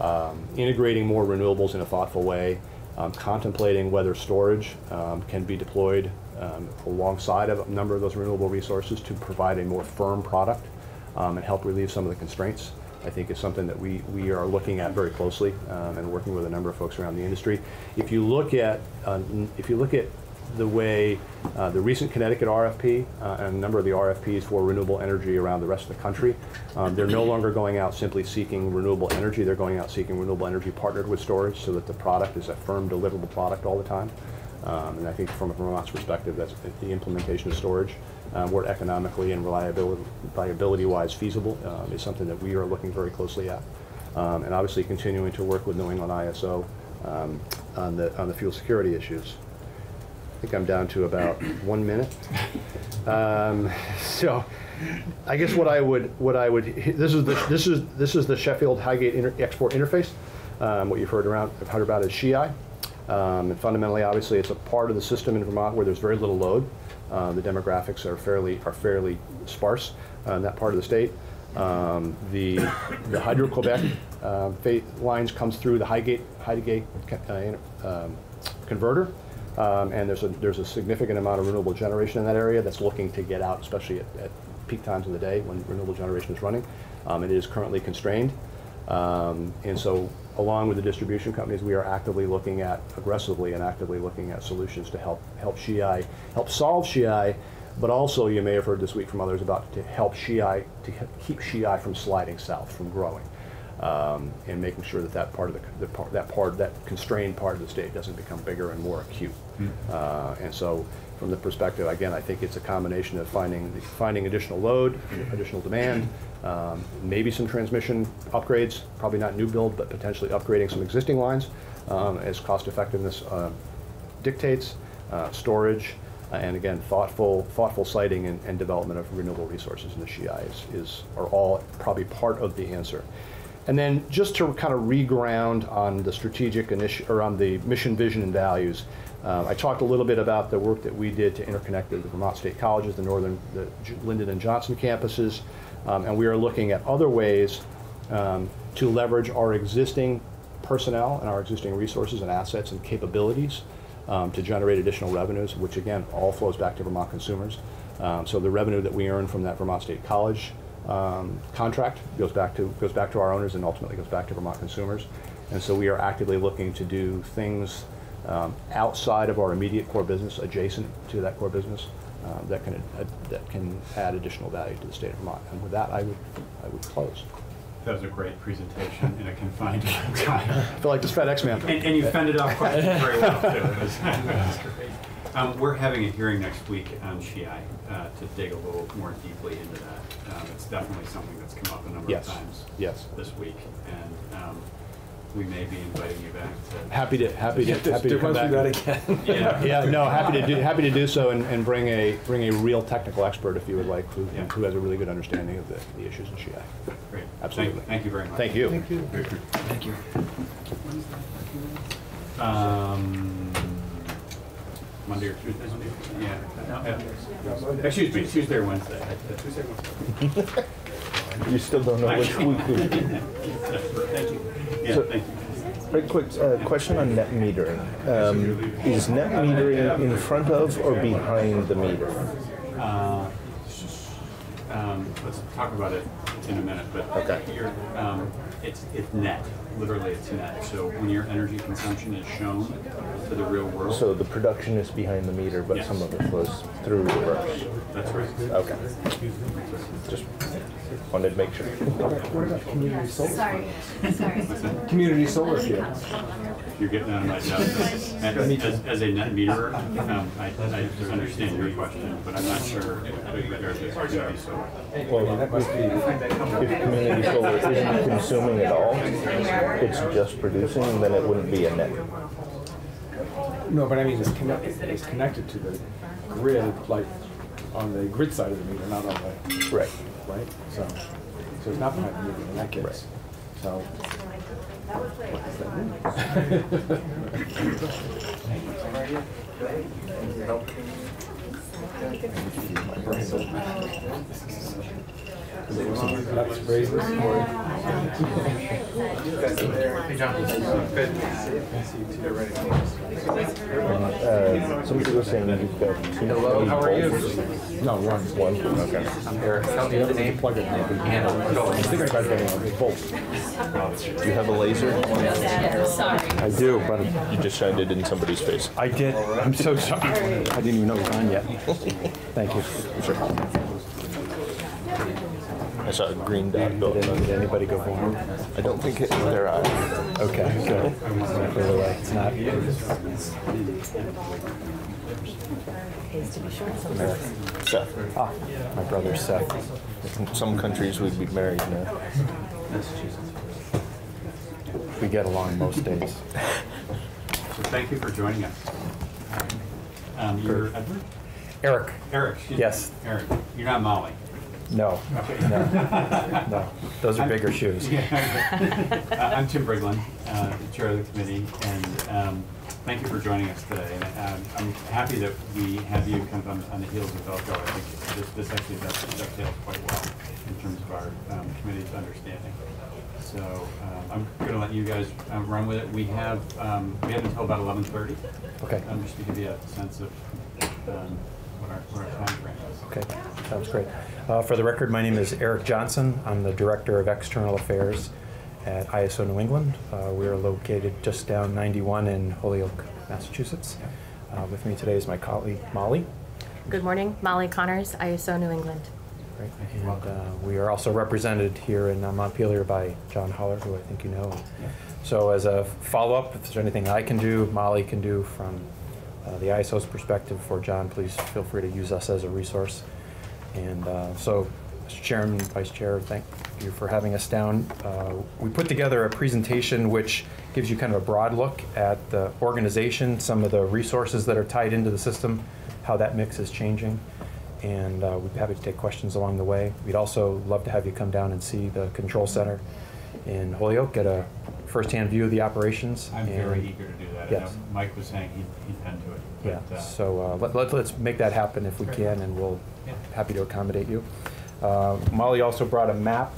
Speaker 2: Um, integrating more renewables in a thoughtful way, um, contemplating whether storage um, can be deployed um, alongside of a number of those renewable resources to provide a more firm product um, and help relieve some of the constraints, I think is something that we, we are looking at very closely um, and working with a number of folks around the industry. If you look at, uh, if you look at the way uh, the recent Connecticut RFP uh, and a number of the RFPs for renewable energy around the rest of the country, um, they're no longer going out simply seeking renewable energy. They're going out seeking renewable energy partnered with storage so that the product is a firm deliverable product all the time. Um, and I think from a Vermont's perspective, that's the implementation of storage, um, where economically and reliability, reliability-wise feasible, um, is something that we are looking very closely at. Um, and obviously continuing to work with New England ISO um, on the on the fuel security issues. I think I'm down to about one minute. Um, so, I guess what I would, what I would, this is the, this is, this is the Sheffield Highgate inter, export interface. Um, what you've heard around, heard about is SHEI. Um, and fundamentally, obviously, it's a part of the system in Vermont where there's very little load. Uh, the demographics are fairly, are fairly sparse uh, in that part of the state. Um, the, the Hydro-Quebec uh, lines comes through the Highgate, Highgate uh, um, converter. Um, and there's a, there's a significant amount of renewable generation in that area that's looking to get out, especially at, at peak times of the day when renewable generation is running. Um, it is currently constrained. Um, and so, along with the distribution companies, we are actively looking at, aggressively and actively looking at solutions to help, help SHEI, help solve SHEI, but also, you may have heard this week from others about to help SHEI, to keep SHEI from sliding south, from growing um, and making sure that that part of the, the part, that part, that constrained part of the state doesn't become bigger and more acute. Uh, and so, from the perspective, again, I think it's a combination of finding, finding additional load, additional demand, um, maybe some transmission upgrades, probably not new build, but potentially upgrading some existing lines um, as cost effectiveness uh, dictates, uh, storage, uh, and again, thoughtful, thoughtful siting and, and development of renewable resources in the SHEI is, is, are all probably part of the answer. And then just to kind of reground on the strategic initi, or on the mission, vision, and values, uh, I talked a little bit about the work that we did to interconnect the Vermont State Colleges, the Northern, the Lyndon and Johnson campuses, um, and we are looking at other ways um, to leverage our existing personnel and our existing resources and assets and capabilities um, to generate additional revenues, which again, all flows back to Vermont consumers. Um, so the revenue that we earn from that Vermont State College um, contract goes back to goes back to our owners and ultimately goes back to Vermont consumers. And so we are actively looking to do things um, outside of our immediate core business, adjacent to that core business, uh, that can uh, that can add additional value to the state of Vermont. And with that, I would I would close.
Speaker 1: That was a great presentation in a confined time.
Speaker 2: I feel like this FedEx man.
Speaker 1: And, and you fended off questions very well, too. It was, it was great. Um, we're having a hearing next week on SHEI, uh, to dig a little more deeply into that. Um, it's definitely something that's come up a number of times
Speaker 2: Yes.
Speaker 1: this week, and, um, we may be inviting you back to.
Speaker 2: Happy to, happy to,
Speaker 3: Just
Speaker 2: happy to
Speaker 3: to
Speaker 2: come back.
Speaker 3: that again.
Speaker 1: Yeah.
Speaker 2: Yeah, no, happy to do, happy to do so and, and bring a, bring a real technical expert if you would like, who,
Speaker 1: Yeah.
Speaker 2: who has a really good understanding of the, the issues in SHEI.
Speaker 1: Great.
Speaker 2: Absolutely.
Speaker 1: Thank- Thank you very much.
Speaker 2: Thank you.
Speaker 3: Thank you.
Speaker 1: Um, Monday or Tuesday? Yeah. Excuse me, Tuesday or Wednesday. Tuesday Wednesday.
Speaker 7: You still don't know which week we
Speaker 1: Thank you. Yeah,
Speaker 7: So-
Speaker 1: thank you.
Speaker 7: Very quick uh, question on net metering. Um, is net metering in front of or behind the meter?
Speaker 1: Uh, um, Let's talk about it in a minute, but
Speaker 7: Okay.
Speaker 1: you're, um, it's, it's net, literally it's net. So when your energy consumption is shown to the real world.
Speaker 7: So the production is behind the meter, but
Speaker 1: Yes.
Speaker 7: some of it flows through reverse.
Speaker 1: That's right.
Speaker 7: Okay. Just wanted to make sure. What about community solar?
Speaker 9: Sorry, sorry.
Speaker 3: Community solar fields.
Speaker 1: You're getting on my job. And As, as a net meterer, um, I, I understand your question, but I'm not sure if there's a community solar.
Speaker 3: Well, that must be,
Speaker 7: If community solar isn't consuming at all, it's just producing, then it wouldn't be a net.
Speaker 3: No, but I mean, it's connected, it's connected to the grid, like, on the grid side of the meter, not on the,
Speaker 7: Right.
Speaker 3: right? So, so it's not behind the meter in that case. So. Let's raise this for
Speaker 7: Uh, somebody was saying you've got two. Hello, how are you?
Speaker 3: No, one.
Speaker 7: One, okay.
Speaker 3: I'm Eric, tell me the name. Plug it in. I think I tried getting a volt.
Speaker 7: Do you have a laser?
Speaker 9: Sorry.
Speaker 10: I do, but
Speaker 7: You just shined it in somebody's face.
Speaker 10: I did. I'm so sorry. I didn't even know it was on yet. Thank you.
Speaker 7: Sure. I saw a green dot go
Speaker 10: Did,
Speaker 7: up.
Speaker 10: did anybody go home?
Speaker 7: I don't think it hit their eye.
Speaker 10: Okay, good. Clearly, like, it's not.
Speaker 7: Seth.
Speaker 10: Ah, my brother Seth.
Speaker 7: In some countries we'd be married now.
Speaker 10: We get along most days.
Speaker 1: So thank you for joining us. Um, you're Edward?
Speaker 10: Eric?
Speaker 1: Eric, excuse me.
Speaker 10: Yes.
Speaker 1: Eric, you're not Molly.
Speaker 10: No, no, no. Those are bigger shoes.
Speaker 1: Yeah. Uh, I'm Tim Briglin, uh, the chair of the committee, and um, thank you for joining us today. And um, I'm happy that we have you kind of on, on the heels of Velco. I think this, this actually does dovetails quite well in terms of our um, committee's understanding. So um, I'm going to let you guys um, run with it. We have um, we have until about 11:30.
Speaker 10: Okay.
Speaker 1: Um, just to give you a sense of um, what our what our time frame is.
Speaker 10: Okay, sounds great. Uh, For the record, my name is Eric Johnson. I'm the Director of External Affairs at ISO New England. Uh, We are located just down 91 in Holyoke, Massachusetts. Uh, With me today is my colleague Molly.
Speaker 9: Good morning, Molly Connors, ISO New England.
Speaker 10: Great. And uh, we are also represented here in uh, Montpelier by John Hollar, who I think you know. So as a follow-up, if there's anything I can do, Molly can do from uh, the ISO's perspective for John, please feel free to use us as a resource. And uh, so, Mr. Chairman, Vice Chair, thank you for having us down. Uh, We put together a presentation which gives you kind of a broad look at the organization, some of the resources that are tied into the system, how that mix is changing and uh, we'd be happy to take questions along the way. We'd also love to have you come down and see the control center in Holyoke, get a firsthand view of the operations.
Speaker 1: I'm very eager to do that. I
Speaker 10: Yes.
Speaker 1: know Mike was saying he'd, he'd been to it.
Speaker 10: Yeah,
Speaker 1: but, uh,
Speaker 10: so uh, let, let- let's make that happen if we can, and we'll, happy to accommodate you. Uh, Molly also brought a map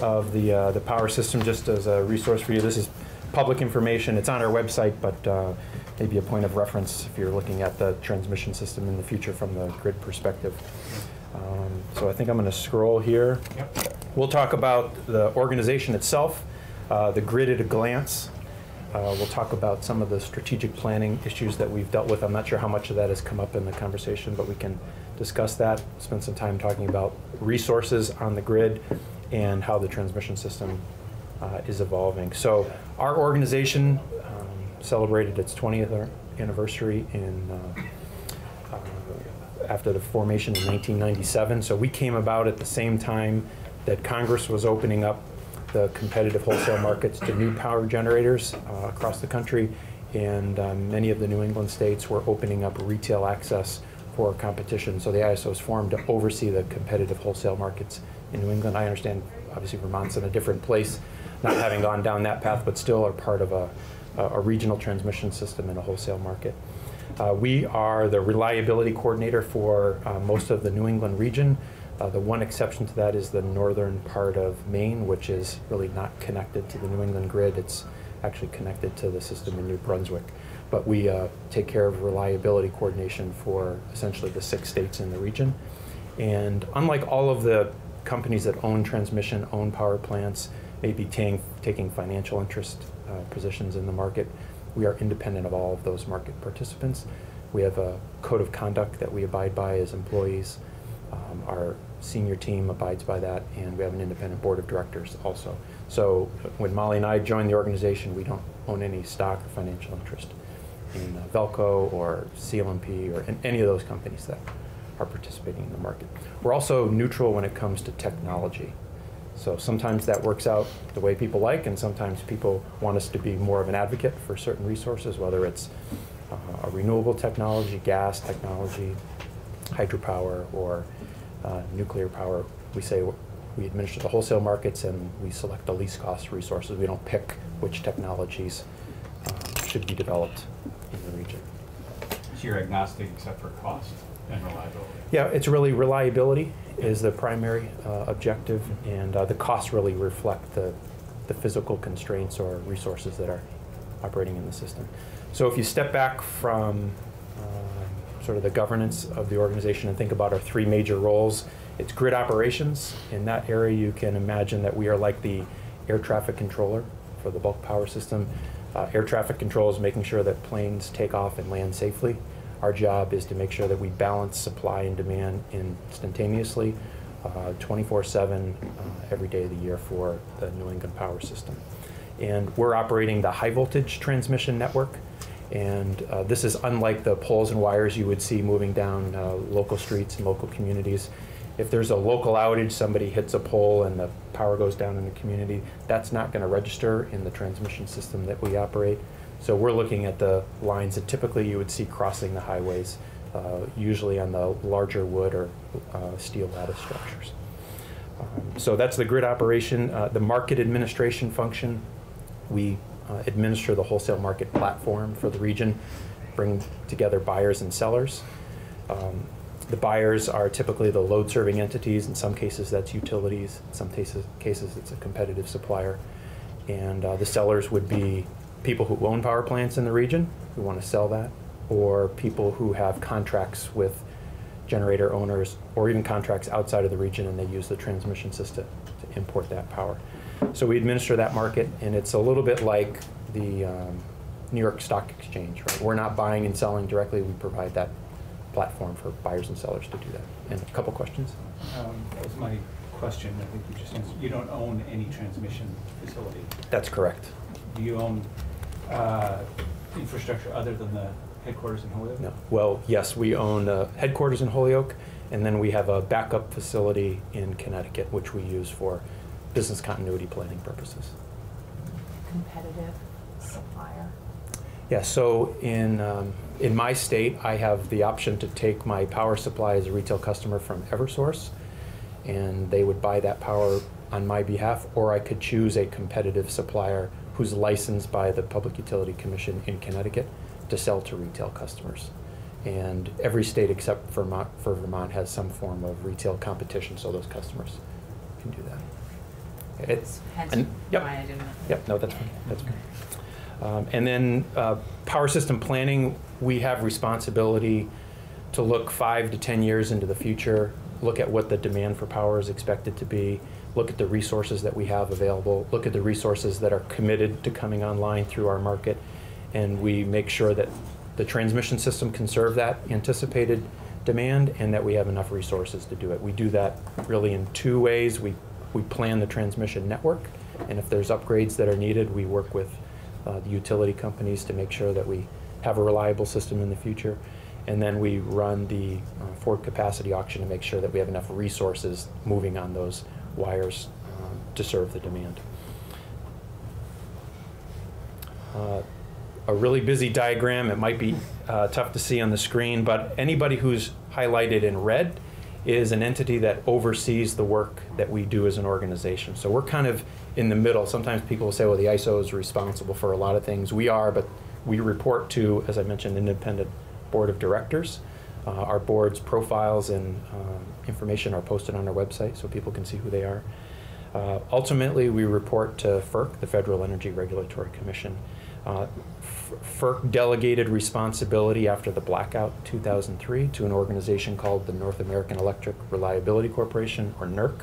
Speaker 10: of the, uh, the power system, just as a resource for you. This is public information, it's on our website, but uh, maybe a point of reference if you're looking at the transmission system in the future from the grid perspective. Um, So I think I'm going to scroll here.
Speaker 1: Yep.
Speaker 10: We'll talk about the organization itself, uh, the grid at a glance. Uh, We'll talk about some of the strategic planning issues that we've dealt with. I'm not sure how much of that has come up in the conversation, but we can discuss that. Spend some time talking about resources on the grid and how the transmission system uh, is evolving. So our organization um, celebrated its 20th anniversary in uh, uh, after the formation in 1997. So we came about at the same time that Congress was opening up the competitive wholesale markets to new power generators uh, across the country, and um, many of the New England states were opening up retail access for competition. So the ISO was formed to oversee the competitive wholesale markets in New England. I understand, obviously, Vermont's in a different place, not having gone down that path, but still are part of a, a regional transmission system in a wholesale market. Uh, we are the reliability coordinator for uh, most of the New England region. Uh, the one exception to that is the northern part of Maine, which is really not connected to the New England grid. It's actually connected to the system in New Brunswick. But we uh, take care of reliability coordination for essentially the six states in the region. And unlike all of the companies that own transmission, own power plants, may be taking, taking financial interest uh, positions in the market, we are independent of all of those market participants. We have a code of conduct that we abide by as employees. Um, our senior team abides by that, and we have an independent board of directors also. So when Molly and I joined the organization, we don't own any stock or financial interest in uh, Velco or CLMP or in any of those companies that are participating in the market. We're also neutral when it comes to technology. So sometimes that works out the way people like, and sometimes people want us to be more of an advocate for certain resources, whether it's uh, a renewable technology, gas technology, hydropower, or uh, nuclear power. We say we administer the wholesale markets and we select the least cost resources. We don't pick which technologies uh, should be developed in the region.
Speaker 1: So you're agnostic except for cost and reliability?
Speaker 10: Yeah, it's really reliability is the primary uh, objective, and uh, the costs really reflect the, the physical constraints or resources that are operating in the system. So if you step back from sort of the governance of the organization and think about our three major roles, it's grid operations. In that area, you can imagine that we are like the air traffic controller for the bulk power system. Uh, air traffic control is making sure that planes take off and land safely. Our job is to make sure that we balance supply and demand instantaneously, 24/7, uh, every day of the year for the New England power system. And we're operating the high voltage transmission network. And uh, this is unlike the poles and wires you would see moving down uh, local streets and local communities. If there's a local outage, somebody hits a pole and the power goes down in the community, that's not going to register in the transmission system that we operate. So we're looking at the lines that typically you would see crossing the highways, uh, usually on the larger wood or uh, steel lattice structures. Um, so that's the grid operation. Uh, the market administration function, we uh, administer the wholesale market platform for the region, bring together buyers and sellers. Um, the buyers are typically the load serving entities. In some cases, that's utilities. In some cases, cases it's a competitive supplier. And uh, the sellers would be people who own power plants in the region who want to sell that, or people who have contracts with generator owners, or even contracts outside of the region and they use the transmission system to import that power. So we administer that market, and it's a little bit like the um, New York Stock Exchange, right? We're not buying and selling directly, we provide that platform for buyers and sellers to do that. And a couple questions?
Speaker 5: Um, That was my question, I think you just answered. You don't own any transmission facility.
Speaker 10: That's correct.
Speaker 5: Do you own uh, infrastructure other than the headquarters in Holyoke?
Speaker 10: No. Well, yes, we own uh, headquarters in Holyoke, and then we have a backup facility in Connecticut, which we use for business continuity planning purposes.
Speaker 8: Competitive supplier.
Speaker 10: Yeah, so in, um, in my state, I have the option to take my power supply as a retail customer from Eversource, and they would buy that power on my behalf, or I could choose a competitive supplier who's licensed by the Public Utility Commission in Connecticut to sell to retail customers. And every state except Vermont, for Vermont has some form of retail competition, so those customers can do that. It's,
Speaker 8: Hence
Speaker 10: and- yep.
Speaker 8: why I didn't.
Speaker 10: Yep, no, that's fine, that's fine. Um, And then, uh, power system planning, we have responsibility to look five to 10 years into the future, look at what the demand for power is expected to be, look at the resources that we have available, look at the resources that are committed to coming online through our market, and we make sure that the transmission system can serve that anticipated demand and that we have enough resources to do it. We do that really in two ways. We, we plan the transmission network, and if there's upgrades that are needed, we work with uh, the utility companies to make sure that we have a reliable system in the future. and then we run the uh, forward capacity auction to make sure that we have enough resources moving on those wires um, to serve the demand. Uh, a really busy diagram. It might be uh, tough to see on the screen, but anybody who's highlighted in red is an entity that oversees the work that we do as an organization. So we're kind of in the middle. Sometimes people will say, well, the ISO is responsible for a lot of things. We are, but we report to, as I mentioned, independent board of directors. Uh, our board's profiles and um, information are posted on our website so people can see who they are. Uh, ultimately, we report to FERC, the Federal Energy Regulatory Commission. Uh, FERC delegated responsibility after the blackout 2003 to an organization called the North American Electric Reliability Corporation, or NERC.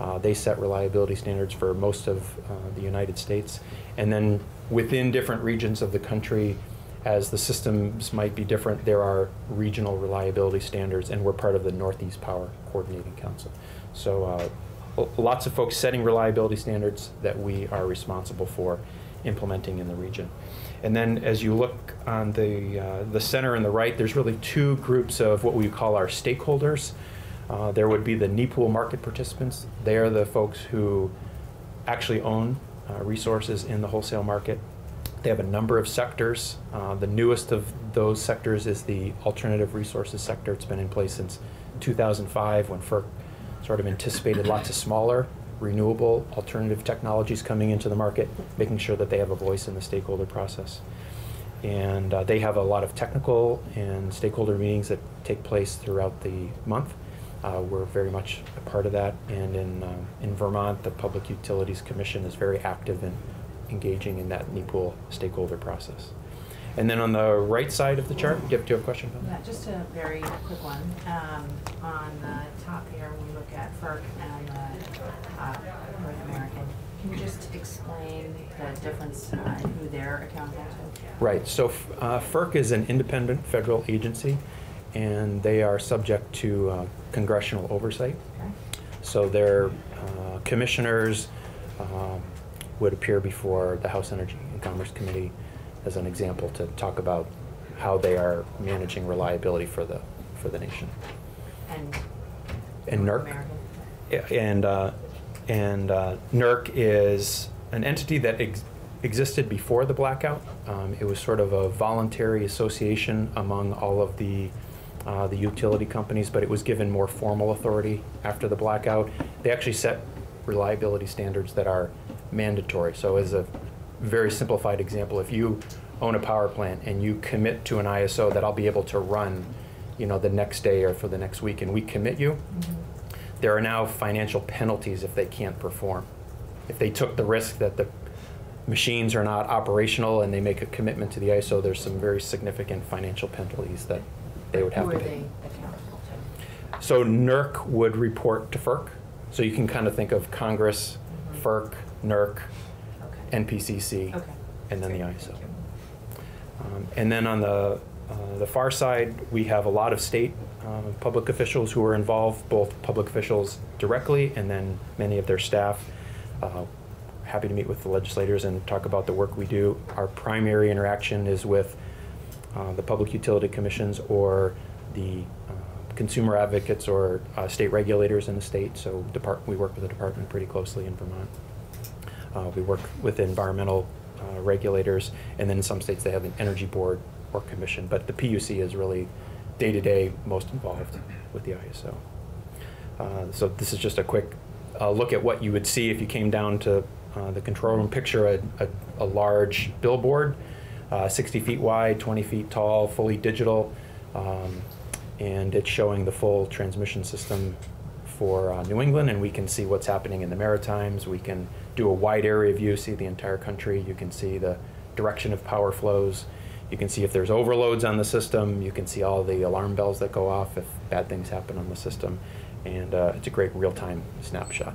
Speaker 10: Uh, they set reliability standards for most of uh, the United States. And then within different regions of the country, as the systems might be different, there are regional reliability standards, and we're part of the Northeast Power Coordinating Council. So uh, lots of folks setting reliability standards that we are responsible for implementing in the region. And then as you look on the, uh, the center and the right, there's really two groups of what we call our stakeholders. Uh, there would be the NEPOOL market participants. They are the folks who actually own uh, resources in the wholesale market. They have a number of sectors. Uh, the newest of those sectors is the alternative resources sector. It's been in place since 2005 when FERC sort of anticipated lots of smaller renewable alternative technologies coming into the market, making sure that they have a voice in the stakeholder process. And uh, they have a lot of technical and stakeholder meetings that take place throughout the month. Uh, we're very much a part of that. And in, um, in Vermont, the Public Utilities Commission is very active in engaging in that NEPOOL stakeholder process. And then on the right side of the chart, do you have, do you have a question?
Speaker 8: Yeah, just a very quick one. Um, on the top here, when we look at FERC and the, uh, North American, can you just explain the difference, uh, in who they're accountable to?
Speaker 10: Right, so uh, FERC is an independent federal agency, and they are subject to uh, congressional oversight.
Speaker 8: Okay.
Speaker 10: So their uh, commissioners um, would appear before the House Energy and Commerce Committee as an example to talk about how they are managing reliability for the, for the nation.
Speaker 8: And
Speaker 10: And NERC?
Speaker 8: American?
Speaker 10: And, uh, and uh, NERC is an entity that ex- existed before the blackout. Um, It was sort of a voluntary association among all of the, uh, the utility companies, but it was given more formal authority after the blackout. They actually set reliability standards that are mandatory. So as a very simplified example, if you own a power plant and you commit to an ISO that I'll be able to run, you know, the next day or for the next week, and we commit you, there are now financial penalties if they can't perform. If they took the risk that the machines are not operational and they make a commitment to the ISO, there's some very significant financial penalties that they would have
Speaker 8: Who
Speaker 10: to pay.
Speaker 8: they accountable to?
Speaker 10: So NERC would report to FERC. So you can kind of think of Congress,
Speaker 8: Mhm.
Speaker 10: FERC, NERC. NPCC,
Speaker 8: Okay.
Speaker 10: and then the ISO. Um, And then on the, uh, the far side, we have a lot of state um, public officials who are involved, both public officials directly and then many of their staff. Uh, Happy to meet with the legislators and talk about the work we do. Our primary interaction is with uh, the public utility commissions or the uh, consumer advocates or uh, state regulators in the state. So depart, we work with the department pretty closely in Vermont. Uh, we work with environmental uh, regulators, and then in some states they have an energy board or commission. But the PUC is really day to day most involved with the ISO. Uh, so this is just a quick uh, look at what you would see if you came down to uh, the control room. Picture a, a, a large billboard, uh, 60 feet wide, 20 feet tall, fully digital, um, and it's showing the full transmission system for uh, New England, and we can see what's happening in the Maritimes. We can do a wide area view, see the entire country. You can see the direction of power flows. You can see if there's overloads on the system. You can see all the alarm bells that go off if bad things happen on the system. And uh, it's a great real-time snapshot.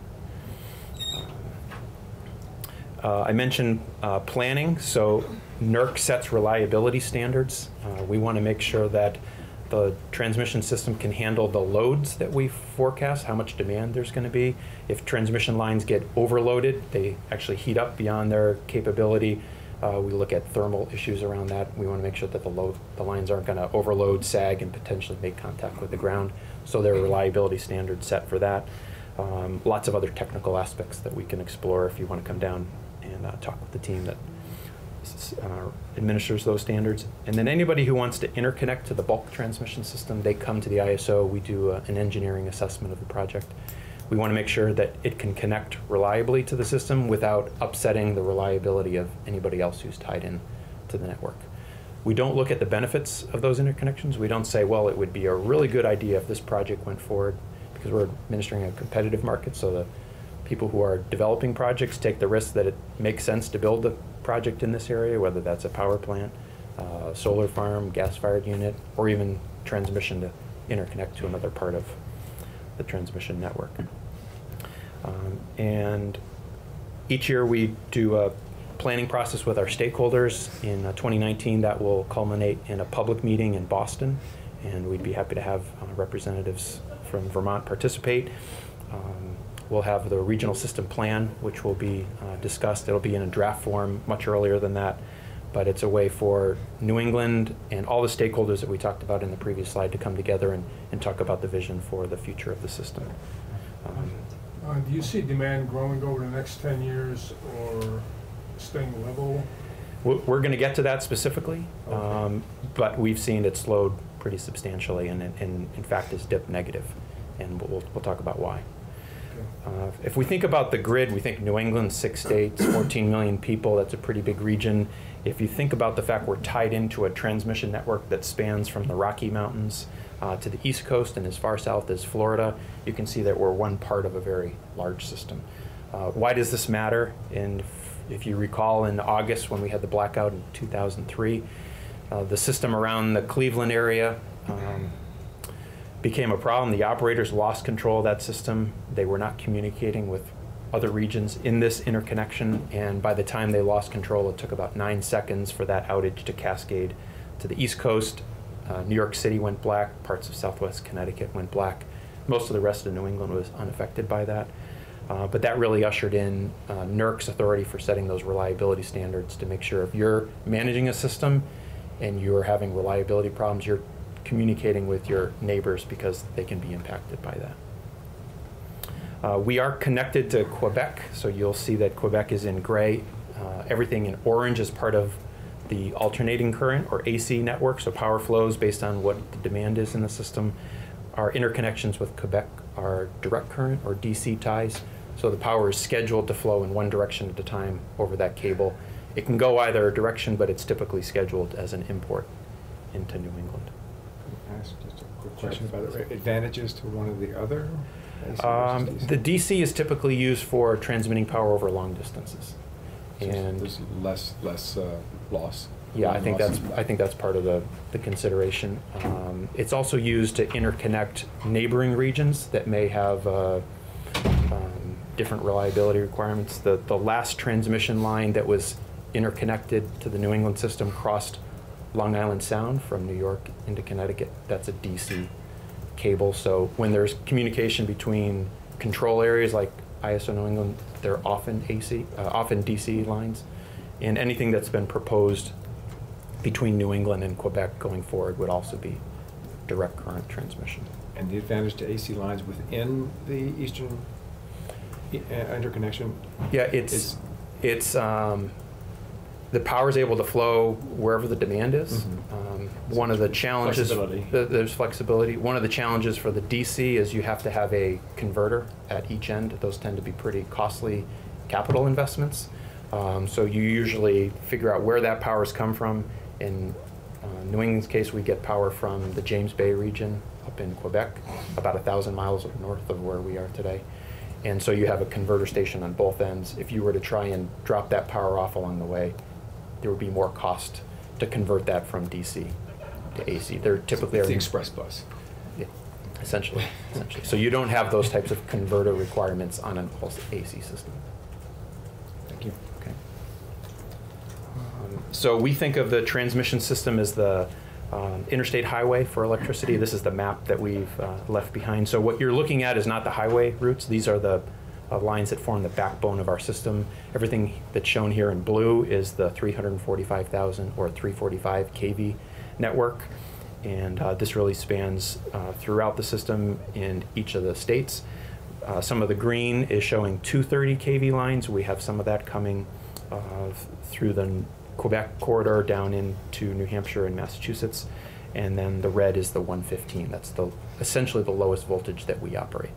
Speaker 10: Uh, I mentioned uh, planning, so NERC sets reliability standards. Uh, we want to make sure that the transmission system can handle the loads that we forecast, how much demand there's going to be. If transmission lines get overloaded, they actually heat up beyond their capability. Uh, we look at thermal issues around that. We want to make sure that the load, the lines aren't going to overload, sag, and potentially make contact with the ground. So there are reliability standards set for that. Um, lots of other technical aspects that we can explore if you want to come down and uh, talk with the team that uh, administers those standards. And then anybody who wants to interconnect to the bulk transmission system, they come to the ISO. We do uh, an engineering assessment of the project. We want to make sure that it can connect reliably to the system without upsetting the reliability of anybody else who's tied in to the network. We don't look at the benefits of those interconnections. We don't say, well, it would be a really good idea if this project went forward because we're administering a competitive market. So the people who are developing projects take the risk that it makes sense to build a project in this area, whether that's a power plant, uh, solar farm, gas-fired unit, or even transmission to interconnect to another part of the transmission network. Um, and each year we do a planning process with our stakeholders. In uh, 2019, that will culminate in a public meeting in Boston, and we'd be happy to have uh, representatives from Vermont participate. Um, we'll have the regional system plan, which will be uh, discussed. It'll be in a draft form much earlier than that, but it's a way for New England and all the stakeholders that we talked about in the previous slide to come together and, and talk about the vision for the future of the system. Um,
Speaker 4: Uh, do you see demand growing over the next ten years or staying level?
Speaker 10: We're, going to get to that specifically,
Speaker 4: Okay.
Speaker 10: um, but we've seen it slowed pretty substantially and, and in fact has dipped negative, and we'll, we'll talk about why. Uh, If we think about the grid, we think New England, six states, 14 million people, that's a pretty big region. If you think about the fact we're tied into a transmission network that spans from the Rocky Mountains uh, to the East Coast and as far south as Florida, you can see that we're one part of a very large system. Uh, Why does this matter? And if- you recall, in August, when we had the blackout in 2003, uh, the system around the Cleveland area um, became a problem. The operators lost control of that system. They were not communicating with other regions in this interconnection, and by the time they lost control, it took about nine seconds for that outage to cascade to the East Coast. Uh, New York City went black, parts of Southwest Connecticut went black. Most of the rest of New England was unaffected by that. Uh, but that really ushered in uh, NERC's authority for setting those reliability standards to make sure if you're managing a system and you're having reliability problems, you're communicating with your neighbors because they can be impacted by that. Uh, we are connected to Quebec, so you'll see that Quebec is in gray. Uh, everything in orange is part of the alternating current or AC network, so power flows based on what the demand is in the system. Our interconnections with Quebec are direct current or DC ties, so the power is scheduled to flow in one direction at a time over that cable. It can go either direction, but it's typically scheduled as an import into New England.
Speaker 3: Can I ask just a quick question about it? Advantages to one or the other?
Speaker 10: Um,
Speaker 3: versus
Speaker 10: the
Speaker 3: DC?
Speaker 10: DC is typically used for transmitting power over long distances.
Speaker 3: So
Speaker 10: And
Speaker 3: There's less, less uh, loss.
Speaker 10: yeah, I think that's, I think that's part of the, the consideration. Um, It's also used to interconnect neighboring regions that may have uh, um, different reliability requirements. The, the last transmission line that was interconnected to the New England system crossed Long Island Sound from New York into Connecticut. That's a DC cable. So when there's communication between control areas like ISO New England, they're often AC, uh, often DC lines. And anything that's been proposed between New England and Quebec going forward would also be direct current transmission.
Speaker 3: And the advantage to AC lines within the eastern uh, interconnection?
Speaker 10: Yeah, it's, it's, um, the power is able to flow wherever the demand is.
Speaker 3: Mhm.
Speaker 10: Um, One of the challenges.
Speaker 3: Flexibility.
Speaker 10: th- There's flexibility. One of the challenges for the DC is you have to have a converter at each end. Those tend to be pretty costly capital investments. Um, So you usually figure out where that power power's come from. In uh, New England's case, we get power from the James Bay region up in Quebec, about a thousand miles north of where we are today. And so you have a converter station on both ends. If you were to try and drop that power off along the way, there would be more cost to convert that from DC to AC. They're typically
Speaker 3: It's the express bus.
Speaker 10: Yeah, essentially, essentially. So you don't have those types of converter requirements on an all AC system.
Speaker 3: Thank you.
Speaker 10: Okay. Um, So we think of the transmission system as the um, interstate highway for electricity. This is the map that we've uh, left behind. So what you're looking at is not the highway routes. These are the uh, lines that form the backbone of our system. Everything that's shown here in blue is the 345,000 or 345 kV network. And uh, this really spans uh, throughout the system in each of the states. Uh, some of the green is showing 230 kV lines. We have some of that coming uh, through the Quebec corridor down into New Hampshire and Massachusetts. And then the red is the 115. That's the essentially the lowest voltage that we operate.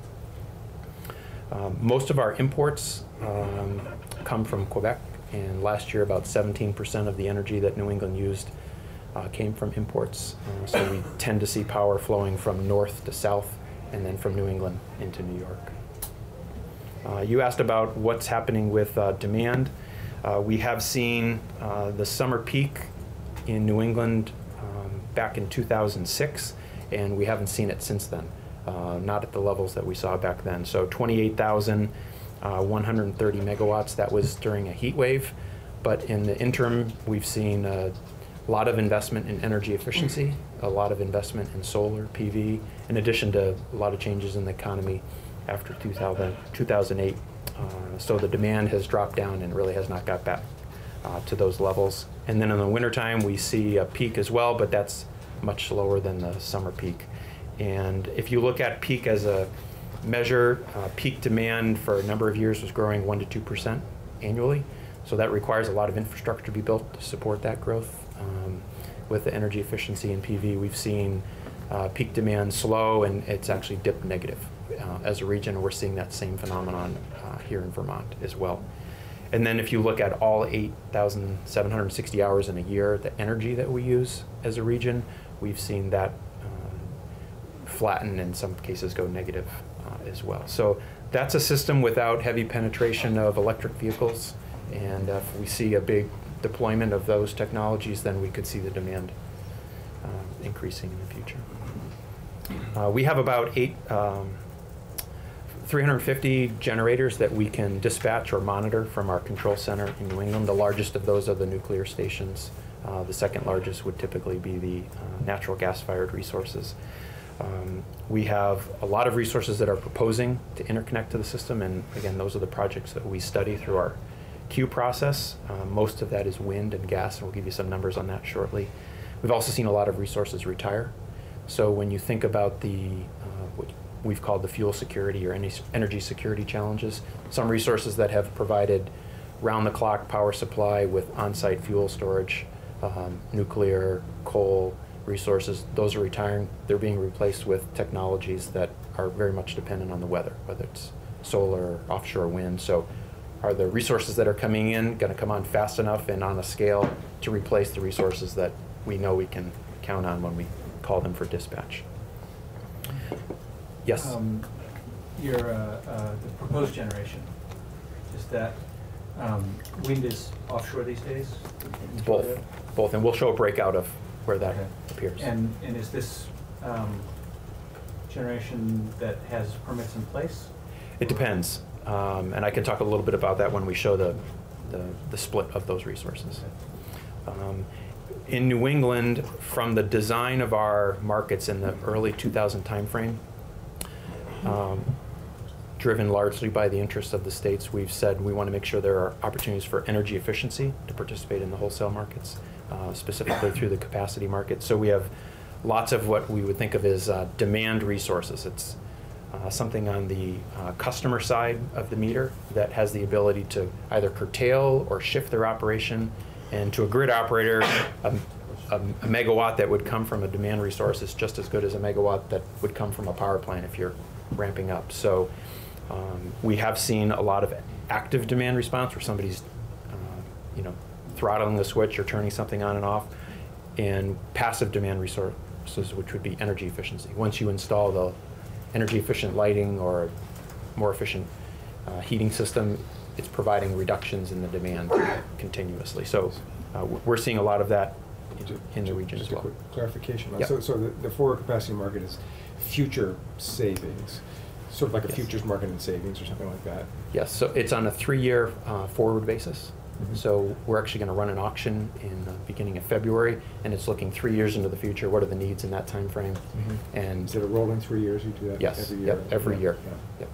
Speaker 10: Um, most of our imports um, come from Quebec, and last year about 17% of the energy that New England used uh, came from imports. Uh, so we tend to see power flowing from north to south and then from New England into New York. Uh, you asked about what's happening with uh, demand. Uh, we have seen uh, the summer peak in New England um, back in 2006, and we haven't seen it since then. Uh, not at the levels that we saw back then. So 28,130 megawatts, that was during a heat wave. But in the interim, we've seen a lot of investment in energy efficiency, a lot of investment in solar, PV, in addition to a lot of changes in the economy after 2000, 2008. Uh, so the demand has dropped down and really has not got back uh, to those levels. And then in the wintertime, we see a peak as well, but that's much lower than the summer peak. And if you look at peak as a measure, uh, peak demand for a number of years was growing 1 to 2% annually. So that requires a lot of infrastructure to be built to support that growth. Um, with the energy efficiency in PV, we've seen uh, peak demand slow and it's actually dipped negative. Uh, as a region, we're seeing that same phenomenon uh, here in Vermont as well. And then if you look at all 8,760 hours in a year, the energy that we use as a region, we've seen that flatten, in some cases go negative uh, as well. So that's a system without heavy penetration of electric vehicles. And if we see a big deployment of those technologies, then we could see the demand uh, increasing in the future. Uh, we have about eight, um, 350 generators that we can dispatch or monitor from our control center in New England. The largest of those are the nuclear stations. Uh, the second largest would typically be the uh, natural gas-fired resources. Um, we have a lot of resources that are proposing to interconnect to the system, and again, those are the projects that we study through our queue process. Uh, most of that is wind and gas, and we'll give you some numbers on that shortly. We've also seen a lot of resources retire. So when you think about the uh, what we've called the fuel security or energy security challenges, some resources that have provided round-the-clock power supply with on-site fuel storage, um, nuclear, coal resources, those are retiring. They're being replaced with technologies that are very much dependent on the weather, whether it's solar, offshore wind. So are the resources that are coming in going to come on fast enough and on a scale to replace the resources that we know we can count on when we call them for dispatch? Yes?
Speaker 5: Um, Your, uh, uh, the proposed generation, is that, um, wind is offshore these days?
Speaker 10: Both, both, and we'll show a breakout of where that
Speaker 5: Okay.
Speaker 10: appears.
Speaker 5: And, and is this, um, generation that has permits in place?
Speaker 10: It depends, um, and I can talk a little bit about that when we show the, the, the split of those resources. Um, in New England, from the design of our markets in the early 2000 timeframe, um, driven largely by the interests of the states, we've said we want to make sure there are opportunities for energy efficiency to participate in the wholesale markets, uh, specifically through the capacity market. So we have lots of what we would think of as uh, demand resources. It's uh, something on the uh, customer side of the meter that has the ability to either curtail or shift their operation. And to a grid operator, a, a, megawatt that would come from a demand resource is just as good as a megawatt that would come from a power plant if you're ramping up. So um, we have seen a lot of active demand response where somebody's, uh, you know, throttling the switch or turning something on and off, and passive demand resources, which would be energy efficiency. Once you install the energy efficient lighting or more efficient uh, heating system, it's providing reductions in the demand continuously. So uh, we're seeing a lot of that in- in the region as
Speaker 3: Just a
Speaker 10: well.
Speaker 3: quick clarification.
Speaker 10: Yep.
Speaker 3: So, so the, the forward capacity market is future savings, sort of like a
Speaker 10: Yes.
Speaker 3: futures market in savings or something like that?
Speaker 10: Yes, so it's on a three-year uh, forward basis. So we're actually going to run an auction in the beginning of February, and it's looking three years into the future. What are the needs in that time frame? And
Speaker 3: Is it a rolling three years you do that
Speaker 10: yes,
Speaker 3: every year?
Speaker 10: yep, every
Speaker 3: Yeah,
Speaker 10: year.
Speaker 3: yeah.
Speaker 10: Yep.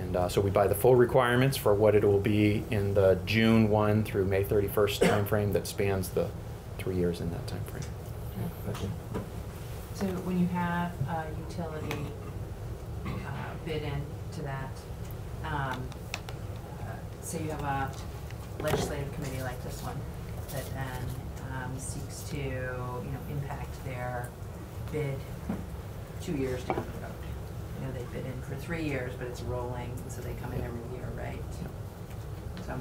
Speaker 10: And uh, so we buy the full requirements for what it will be in the June 1 through May 31st timeframe that spans the three years in that timeframe.
Speaker 8: So when you have a utility uh, bid into that, um, uh, say you have a legislative committee like this one that then um, seeks to, you know, impact their bid two years down the road. You know, they bid in for three years, but it's rolling, so they come in every year, right? So,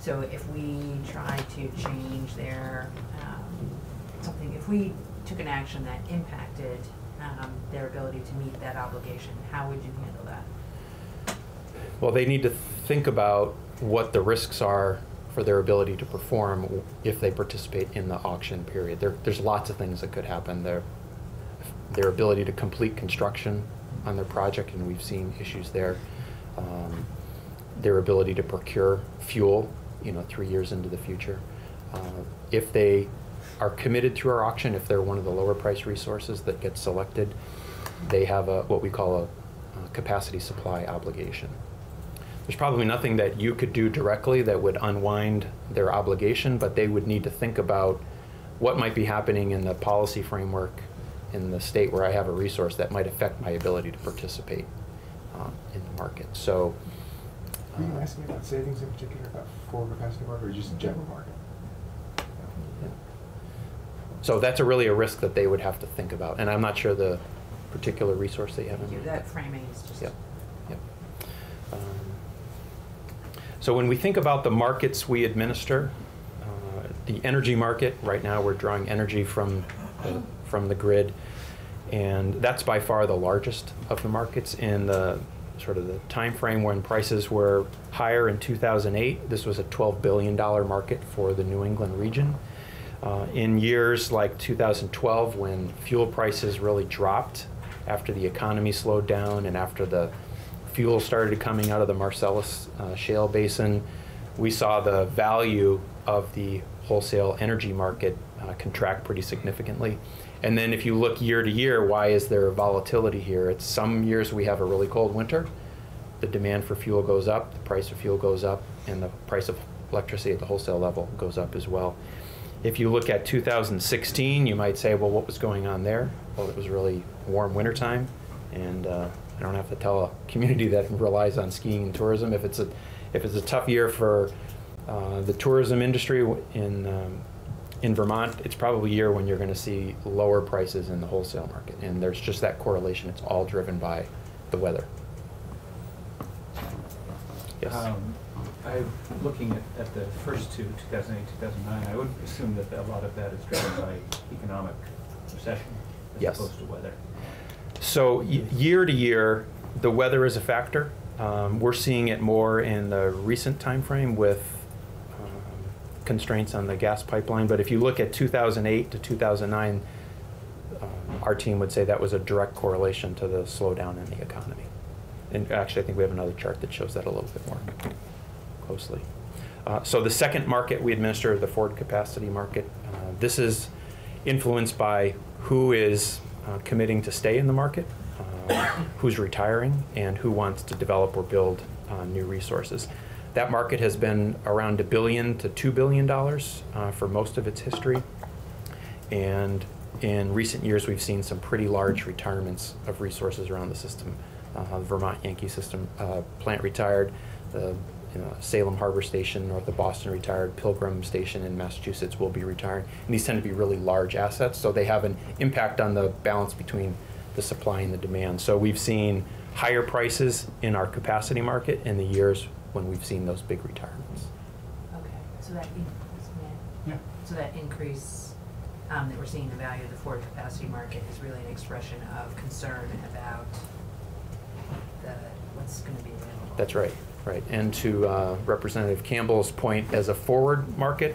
Speaker 8: so if we try to change their, um, something, if we took an action that impacted, um, their ability to meet that obligation, how would you handle that?
Speaker 10: Well, they need to think about what the risks are for their ability to perform if they participate in the auction period. There, there's lots of things that could happen. Their, their ability to complete construction on their project, and we've seen issues there. Um, their ability to procure fuel, you know, three years into the future. Uh, if they are committed through our auction, if they're one of the lower price resources that gets selected, they have a, what we call a, a capacity supply obligation. There's probably nothing that you could do directly that would unwind their obligation, but they would need to think about what might be happening in the policy framework in the state where I have a resource that might affect my ability to participate um, in the market. So,
Speaker 3: Were you asking about savings in particular, about for capacity market, or just general market?
Speaker 10: so that's a really a risk that they would have to think about, and I'm not sure the particular resource they have. in
Speaker 8: you.
Speaker 10: mind.
Speaker 8: That framing is just.
Speaker 10: Yep, yep. Um, So when we think about the markets we administer, uh, the energy market, right now we're drawing energy from, the- from the grid, and that's by far the largest of the markets in the sort of the time frame when prices were higher in 2008. This was a $12 billion market for the New England region. Uh, in years like 2012, when fuel prices really dropped after the economy slowed down and after the fuel started coming out of the Marcellus uh, Shale Basin, we saw the value of the wholesale energy market uh, contract pretty significantly. And then if you look year to year, why is there volatility here? It's some years we have a really cold winter, the demand for fuel goes up, the price of fuel goes up, and the price of electricity at the wholesale level goes up as well. If you look at 2016, you might say, well, what was going on there? Well, it was really warm wintertime, and uh, I don't have to tell a community that relies on skiing and tourism. If it's a, if it's a tough year for uh, the tourism industry in, um, in Vermont, it's probably a year when you're going to see lower prices in the wholesale market. And there's just that correlation. It's all driven by the weather. Yes.
Speaker 5: Um, I, looking at, at the first two, 2008, 2009, I would assume that a lot of that is driven by economic recession as
Speaker 10: Yes.
Speaker 5: opposed to weather.
Speaker 10: So year to year, the weather is a factor. Um, we're seeing it more in the recent time frame with um, constraints on the gas pipeline. But if you look at 2008 to 2009, um, our team would say that was a direct correlation to the slowdown in the economy. And actually, I think we have another chart that shows that a little bit more closely. Uh, so the second market we administer, the forward capacity market, uh, this is influenced by who is uh, committing to stay in the market, uh, who's retiring, and who wants to develop or build uh, new resources. That market has been around a billion to two billion dollars uh, for most of its history, and in recent years we've seen some pretty large retirements of resources around the system. Uh, the Vermont Yankee System uh, plant retired, the you know, Salem Harbor Station north of Boston retired, Pilgrim Station in Massachusetts will be retiring. And these tend to be really large assets, so they have an impact on the balance between the supply and the demand. So we've seen higher prices in our capacity market in the years when we've seen those big retirements.
Speaker 8: Okay, so that, in-
Speaker 1: Yeah.
Speaker 8: so that increase um, that we're seeing the value of the forward capacity market is really an expression of concern about the, what's gonna be available.
Speaker 10: That's right, right. And to uh, Representative Campbell's point, as a forward market,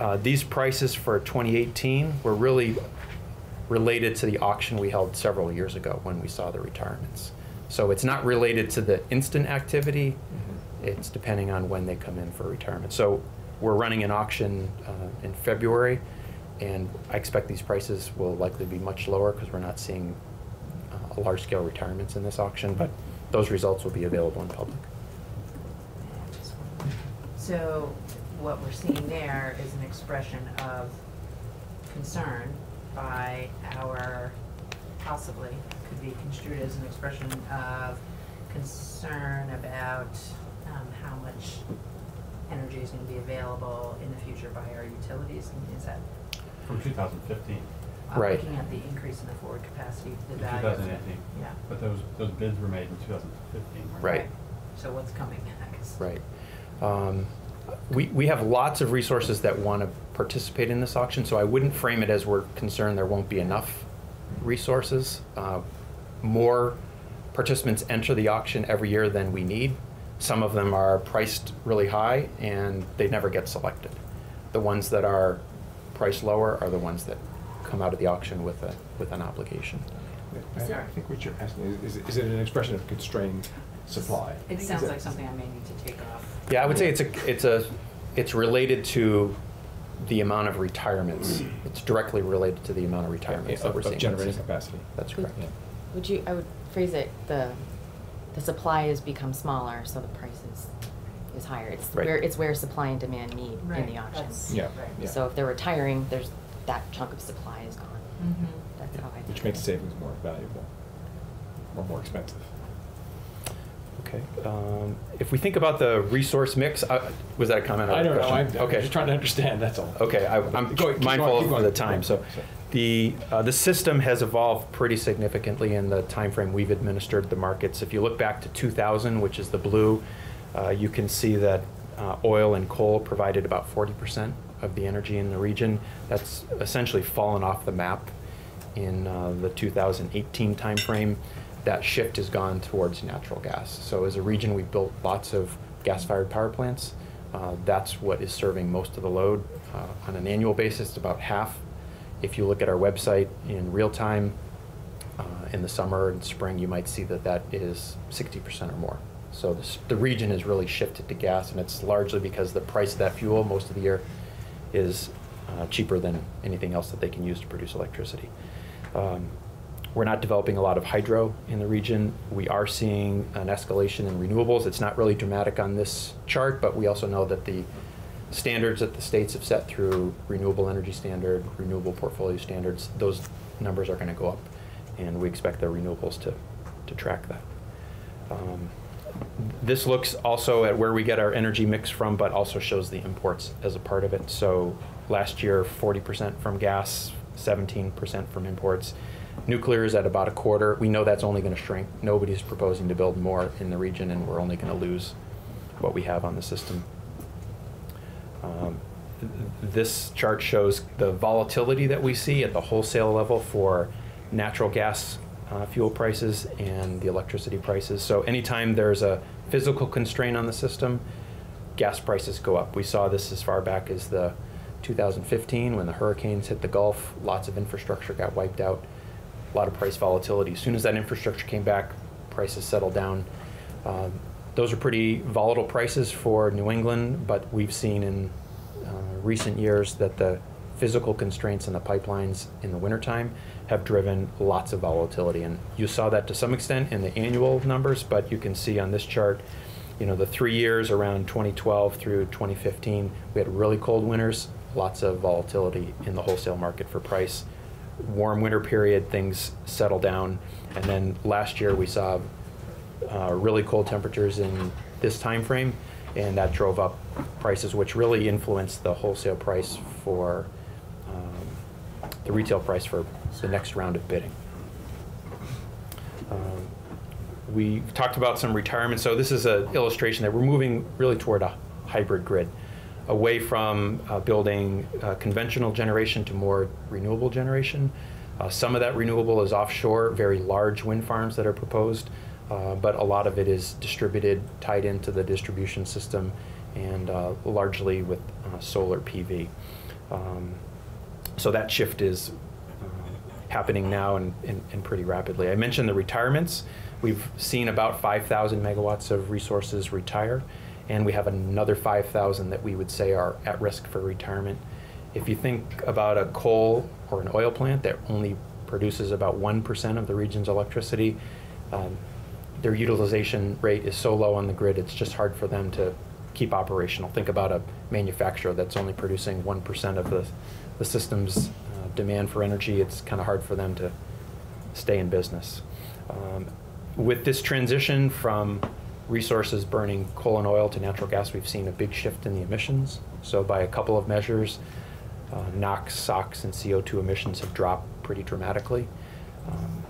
Speaker 10: uh, these prices for 2018 were really related to the auction we held several years ago when we saw the retirements. So it's not related to the instant activity, it's depending on when they come in for retirement. So we're running an auction uh, in February, and I expect these prices will likely be much lower because we're not seeing uh, large-scale retirements in this auction, but those results will be available in public.
Speaker 8: So what we're seeing there is an expression of concern by our, possibly, could be construed as an expression of concern about um, how much energy is gonna be available in the future by our utilities, and is that,
Speaker 1: From 2015,
Speaker 8: uh,
Speaker 10: Right.
Speaker 8: looking at the increase in the forward capacity, the
Speaker 1: in
Speaker 8: value
Speaker 1: 2018.
Speaker 8: Yeah.
Speaker 1: But those, those bids were made in 2015, weren't?
Speaker 10: Right.
Speaker 8: So what's coming next?
Speaker 10: Right. Um, We, we have lots of resources that want to participate in this auction, so I wouldn't frame it as we're concerned there won't be enough resources. Uh, More participants enter the auction every year than we need. Some of them are priced really high and they never get selected. The ones that are priced lower are the ones that come out of the auction with a, with an obligation.
Speaker 3: I I think what you're asking is, is- is it an expression of constrained supply?
Speaker 8: It
Speaker 3: Is
Speaker 8: sounds
Speaker 3: that-
Speaker 8: like something I may need to take off.
Speaker 10: Yeah, I would say it's a, it's a, it's related to the amount of retirements. It's directly related to the amount of retirements that
Speaker 3: Of-
Speaker 10: we're
Speaker 3: of
Speaker 10: seeing.
Speaker 3: generating capacity.
Speaker 10: That's correct.
Speaker 3: Yeah.
Speaker 9: Would you, I would phrase it, the, the supply has become smaller, so the price is, is higher. It's
Speaker 10: Right.
Speaker 9: where, it's where supply and demand meet in the auction.
Speaker 8: that's-
Speaker 3: Yeah,
Speaker 8: right.
Speaker 3: yeah.
Speaker 9: So if they're retiring, there's, that chunk of supply is gone.
Speaker 8: Mhm.
Speaker 9: That's how I.
Speaker 3: Which makes
Speaker 9: it.
Speaker 3: savings more valuable, or more expensive.
Speaker 10: Okay. um, If we think about the resource mix, I- was that a comment or
Speaker 3: I don't know. I'm, I'm
Speaker 10: Okay.
Speaker 3: just trying to understand, that's all.
Speaker 10: Okay, I- I'm
Speaker 3: Go-
Speaker 10: mindful
Speaker 3: going,
Speaker 10: of the time. So the, uh, the system has evolved pretty significantly in the timeframe we've administered the markets. If you look back to 2000, which is the blue, uh, you can see that uh, oil and coal provided about 40% of the energy in the region. That's essentially fallen off the map in uh, the 2018 timeframe. That shift has gone towards natural gas. So as a region, we've built lots of gas-fired power plants. Uh, That's what is serving most of the load. Uh, On an annual basis, about half. If you look at our website in real time, uh, in the summer and spring, you might see that that is 60% or more. So this- the region has really shifted to gas, and it's largely because the price of that fuel most of the year is uh, cheaper than anything else that they can use to produce electricity. Um, We're not developing a lot of hydro in the region. We are seeing an escalation in renewables. It's not really dramatic on this chart, but we also know that the standards that the states have set through renewable energy standard, renewable portfolio standards, those numbers are going to go up, and we expect the renewables to, to track that. Um, This looks also at where we get our energy mix from, but also shows the imports as a part of it. So last year, 40% from gas, 17% from imports. Nuclear is at about a quarter. We know that's only going to shrink. Nobody's proposing to build more in the region, and we're only going to lose what we have on the system. Um, th- This chart shows the volatility that we see at the wholesale level for natural gas uh, fuel prices and the electricity prices. So anytime there's a physical constraint on the system, gas prices go up. We saw this as far back as the 2015 when the hurricanes hit the Gulf. Lots of infrastructure got wiped out. A lot of price volatility. As soon as that infrastructure came back, prices settled down. Um, those are pretty volatile prices for New England, but we've seen in uh, recent years that the physical constraints in the pipelines in the wintertime have driven lots of volatility. And you saw that to some extent in the annual numbers, but you can see on this chart, you know, the three years around 2012 through 2015, we had really cold winters, lots of volatility in the wholesale market for price. Warm winter period, things settle down. And then last year we saw uh, really cold temperatures in this time frame, and that drove up prices, which really influenced the wholesale price for um, the retail price for the next round of bidding. Um, We talked about some retirement, so this is an illustration that we're moving really toward a hybrid grid, away from uh, building uh, conventional generation to more renewable generation. Uh, Some of that renewable is offshore, very large wind farms that are proposed, uh, but a lot of it is distributed, tied into the distribution system, and uh, largely with solar PV. Um, So that shift is happening now and, and, and pretty rapidly. I mentioned the retirements. We've seen about 5,000 megawatts of resources retire, and we have another 5,000 that we would say are at risk for retirement. If you think about a coal or an oil plant that only produces about 1% of the region's electricity, um, their utilization rate is so low on the grid, it's just hard for them to keep operational. Think about a manufacturer that's only producing 1% of the, the system's uh, demand for energy. It's kind of hard for them to stay in business. Um, with this transition from resources burning coal and oil to natural gas, we've seen a big shift in the emissions. So by a couple of measures, uh, NOx, SOx, and CO2 emissions have dropped pretty dramatically. Um,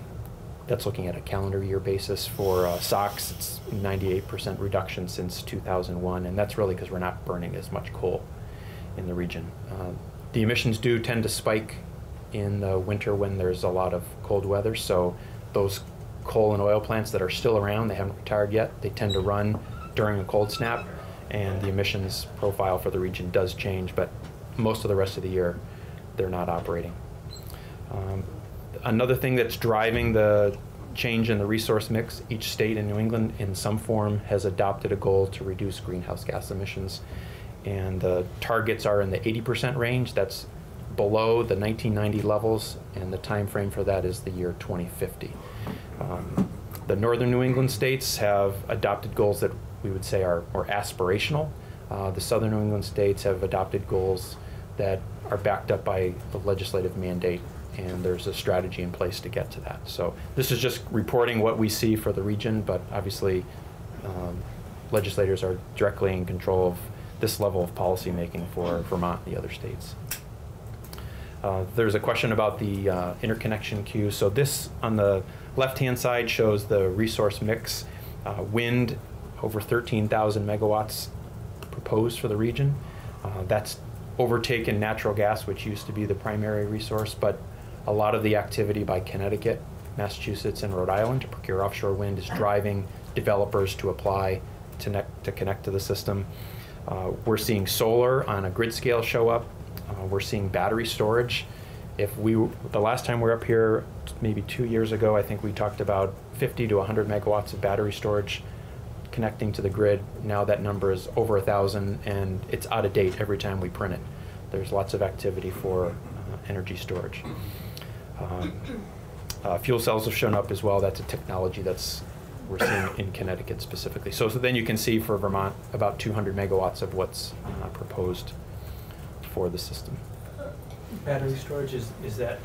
Speaker 10: that's looking at a calendar year basis. For uh, SOx, it's 98% reduction since 2001, and that's really because we're not burning as much coal in the region. Uh, the emissions do tend to spike in the winter when there's a lot of cold weather, so those coal and oil plants that are still around, they haven't retired yet, they tend to run during a cold snap, and the emissions profile for the region does change, but most of the rest of the year, they're not operating. Um, another thing that's driving the change in the resource mix, each state in New England in some form has adopted a goal to reduce greenhouse gas emissions. And the targets are in the 80% range. That's below the 1990 levels, and the time frame for that is the year 2050. Um, the northern New England states have adopted goals that we would say are aspirational. Uh, the southern New England states have adopted goals that are backed up by the legislative mandate, and there's a strategy in place to get to that. So this is just reporting what we see for the region, but obviously um, legislators are directly in control of this level of policymaking for Vermont and the other states. Uh, there's a question about the uh, interconnection queue. So this on the left-hand side shows the resource mix. Uh, wind, over 13,000 megawatts proposed for the region. Uh, that's overtaken natural gas, which used to be the primary resource, but a lot of the activity by Connecticut, Massachusetts, and Rhode Island to procure offshore wind is driving developers to apply to, ne- to connect to the system. Uh, we're seeing solar on a grid scale show up. Uh, we're seeing battery storage. If we, the last time we were up here, maybe two years ago, I think we talked about 50 to 100 megawatts of battery storage connecting to the grid. Now that number is over a thousand, and it's out of date every time we print it. There's lots of activity for uh, energy storage. Um, uh, fuel cells have shown up as well. That's a technology that's we're seeing in Connecticut specifically. So, so then you can see for Vermont about 200 megawatts of what's uh, proposed for the system.
Speaker 5: Battery storage, is, is that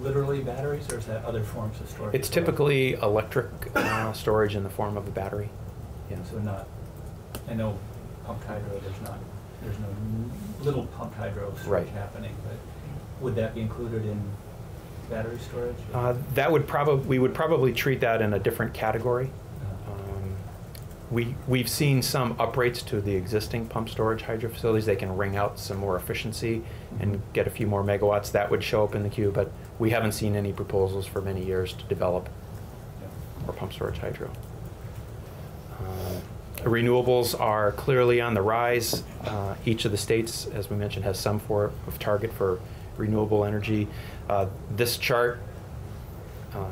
Speaker 5: literally batteries, or is that other forms of storage?
Speaker 10: It's typically electric uh, storage in the form of a battery. Yeah.
Speaker 5: So not, I know pumped hydro, there's not, there's no little pumped hydro storage
Speaker 10: Right.
Speaker 5: happening, but would that be included in battery storage?
Speaker 10: Uh, that would probably we would probably treat that in a different category.
Speaker 5: Uh,
Speaker 10: Um, we we've seen some uprates to the existing pump storage hydro facilities. They can wring out some more efficiency and get a few more megawatts. That would show up in the queue, but we haven't seen any proposals for many years to develop more pump storage hydro. Uh, Renewables are clearly on the rise. Uh, Each of the states, as we mentioned, has some form of target for renewable energy. Uh, This chart uh,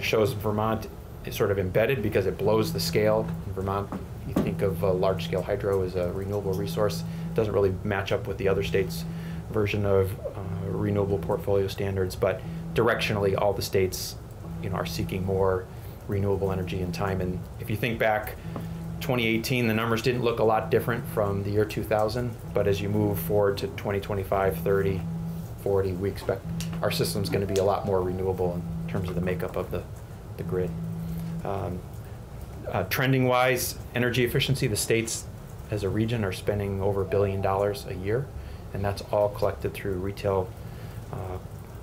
Speaker 10: shows Vermont is sort of embedded because it blows the scale. In Vermont, you think of uh, large-scale hydro as a renewable resource. It Doesn't really match up with the other states' version of uh, renewable portfolio standards, but directionally, all the states, you know, are seeking more renewable energy in time. And if you think back, 2018, the numbers didn't look a lot different from the year 2000, but as you move forward to 2025, 30, 40, we expect our system's going to be a lot more renewable in terms of the makeup of the, the grid. Um, uh, trending wise, energy efficiency, the states as a region are spending over a billion dollars a year, and that's all collected through retail uh,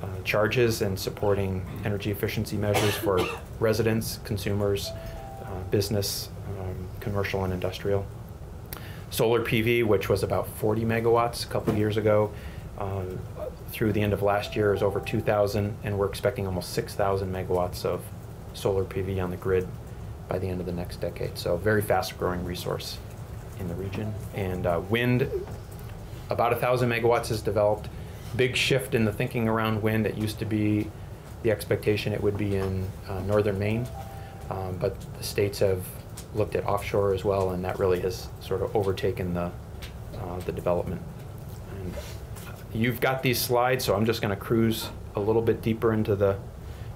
Speaker 10: uh, charges and supporting energy efficiency measures for residents, consumers, uh, business, um, commercial, and industrial. Solar PV, which was about 40 megawatts a couple years ago, uh, through the end of last year is over 2,000, and we're expecting almost 6,000 megawatts of solar PV on the grid by the end of the next decade. So, very fast-growing resource in the region. And uh, wind, about 1,000 megawatts is developed. Big shift in the thinking around wind. It used to be the expectation it would be in uh, northern Maine, um, but the states have looked at offshore as well, and that really has sort of overtaken the uh, the development. And you've got these slides, so I'm just going to cruise a little bit deeper into the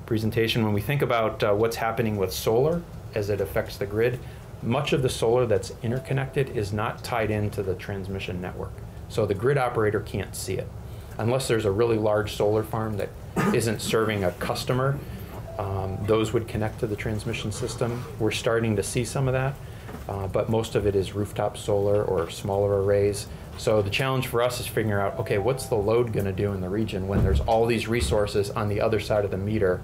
Speaker 10: presentation. When we think about uh, what's happening with solar as it affects the grid, much of the solar that's interconnected is not tied into the transmission network. So the grid operator can't see it. Unless there's a really large solar farm that isn't serving a customer, um, those would connect to the transmission system. We're starting to see some of that, uh, but most of it is rooftop solar or smaller arrays. So the challenge for us is figuring out, okay, what's the load going to do in the region when there's all these resources on the other side of the meter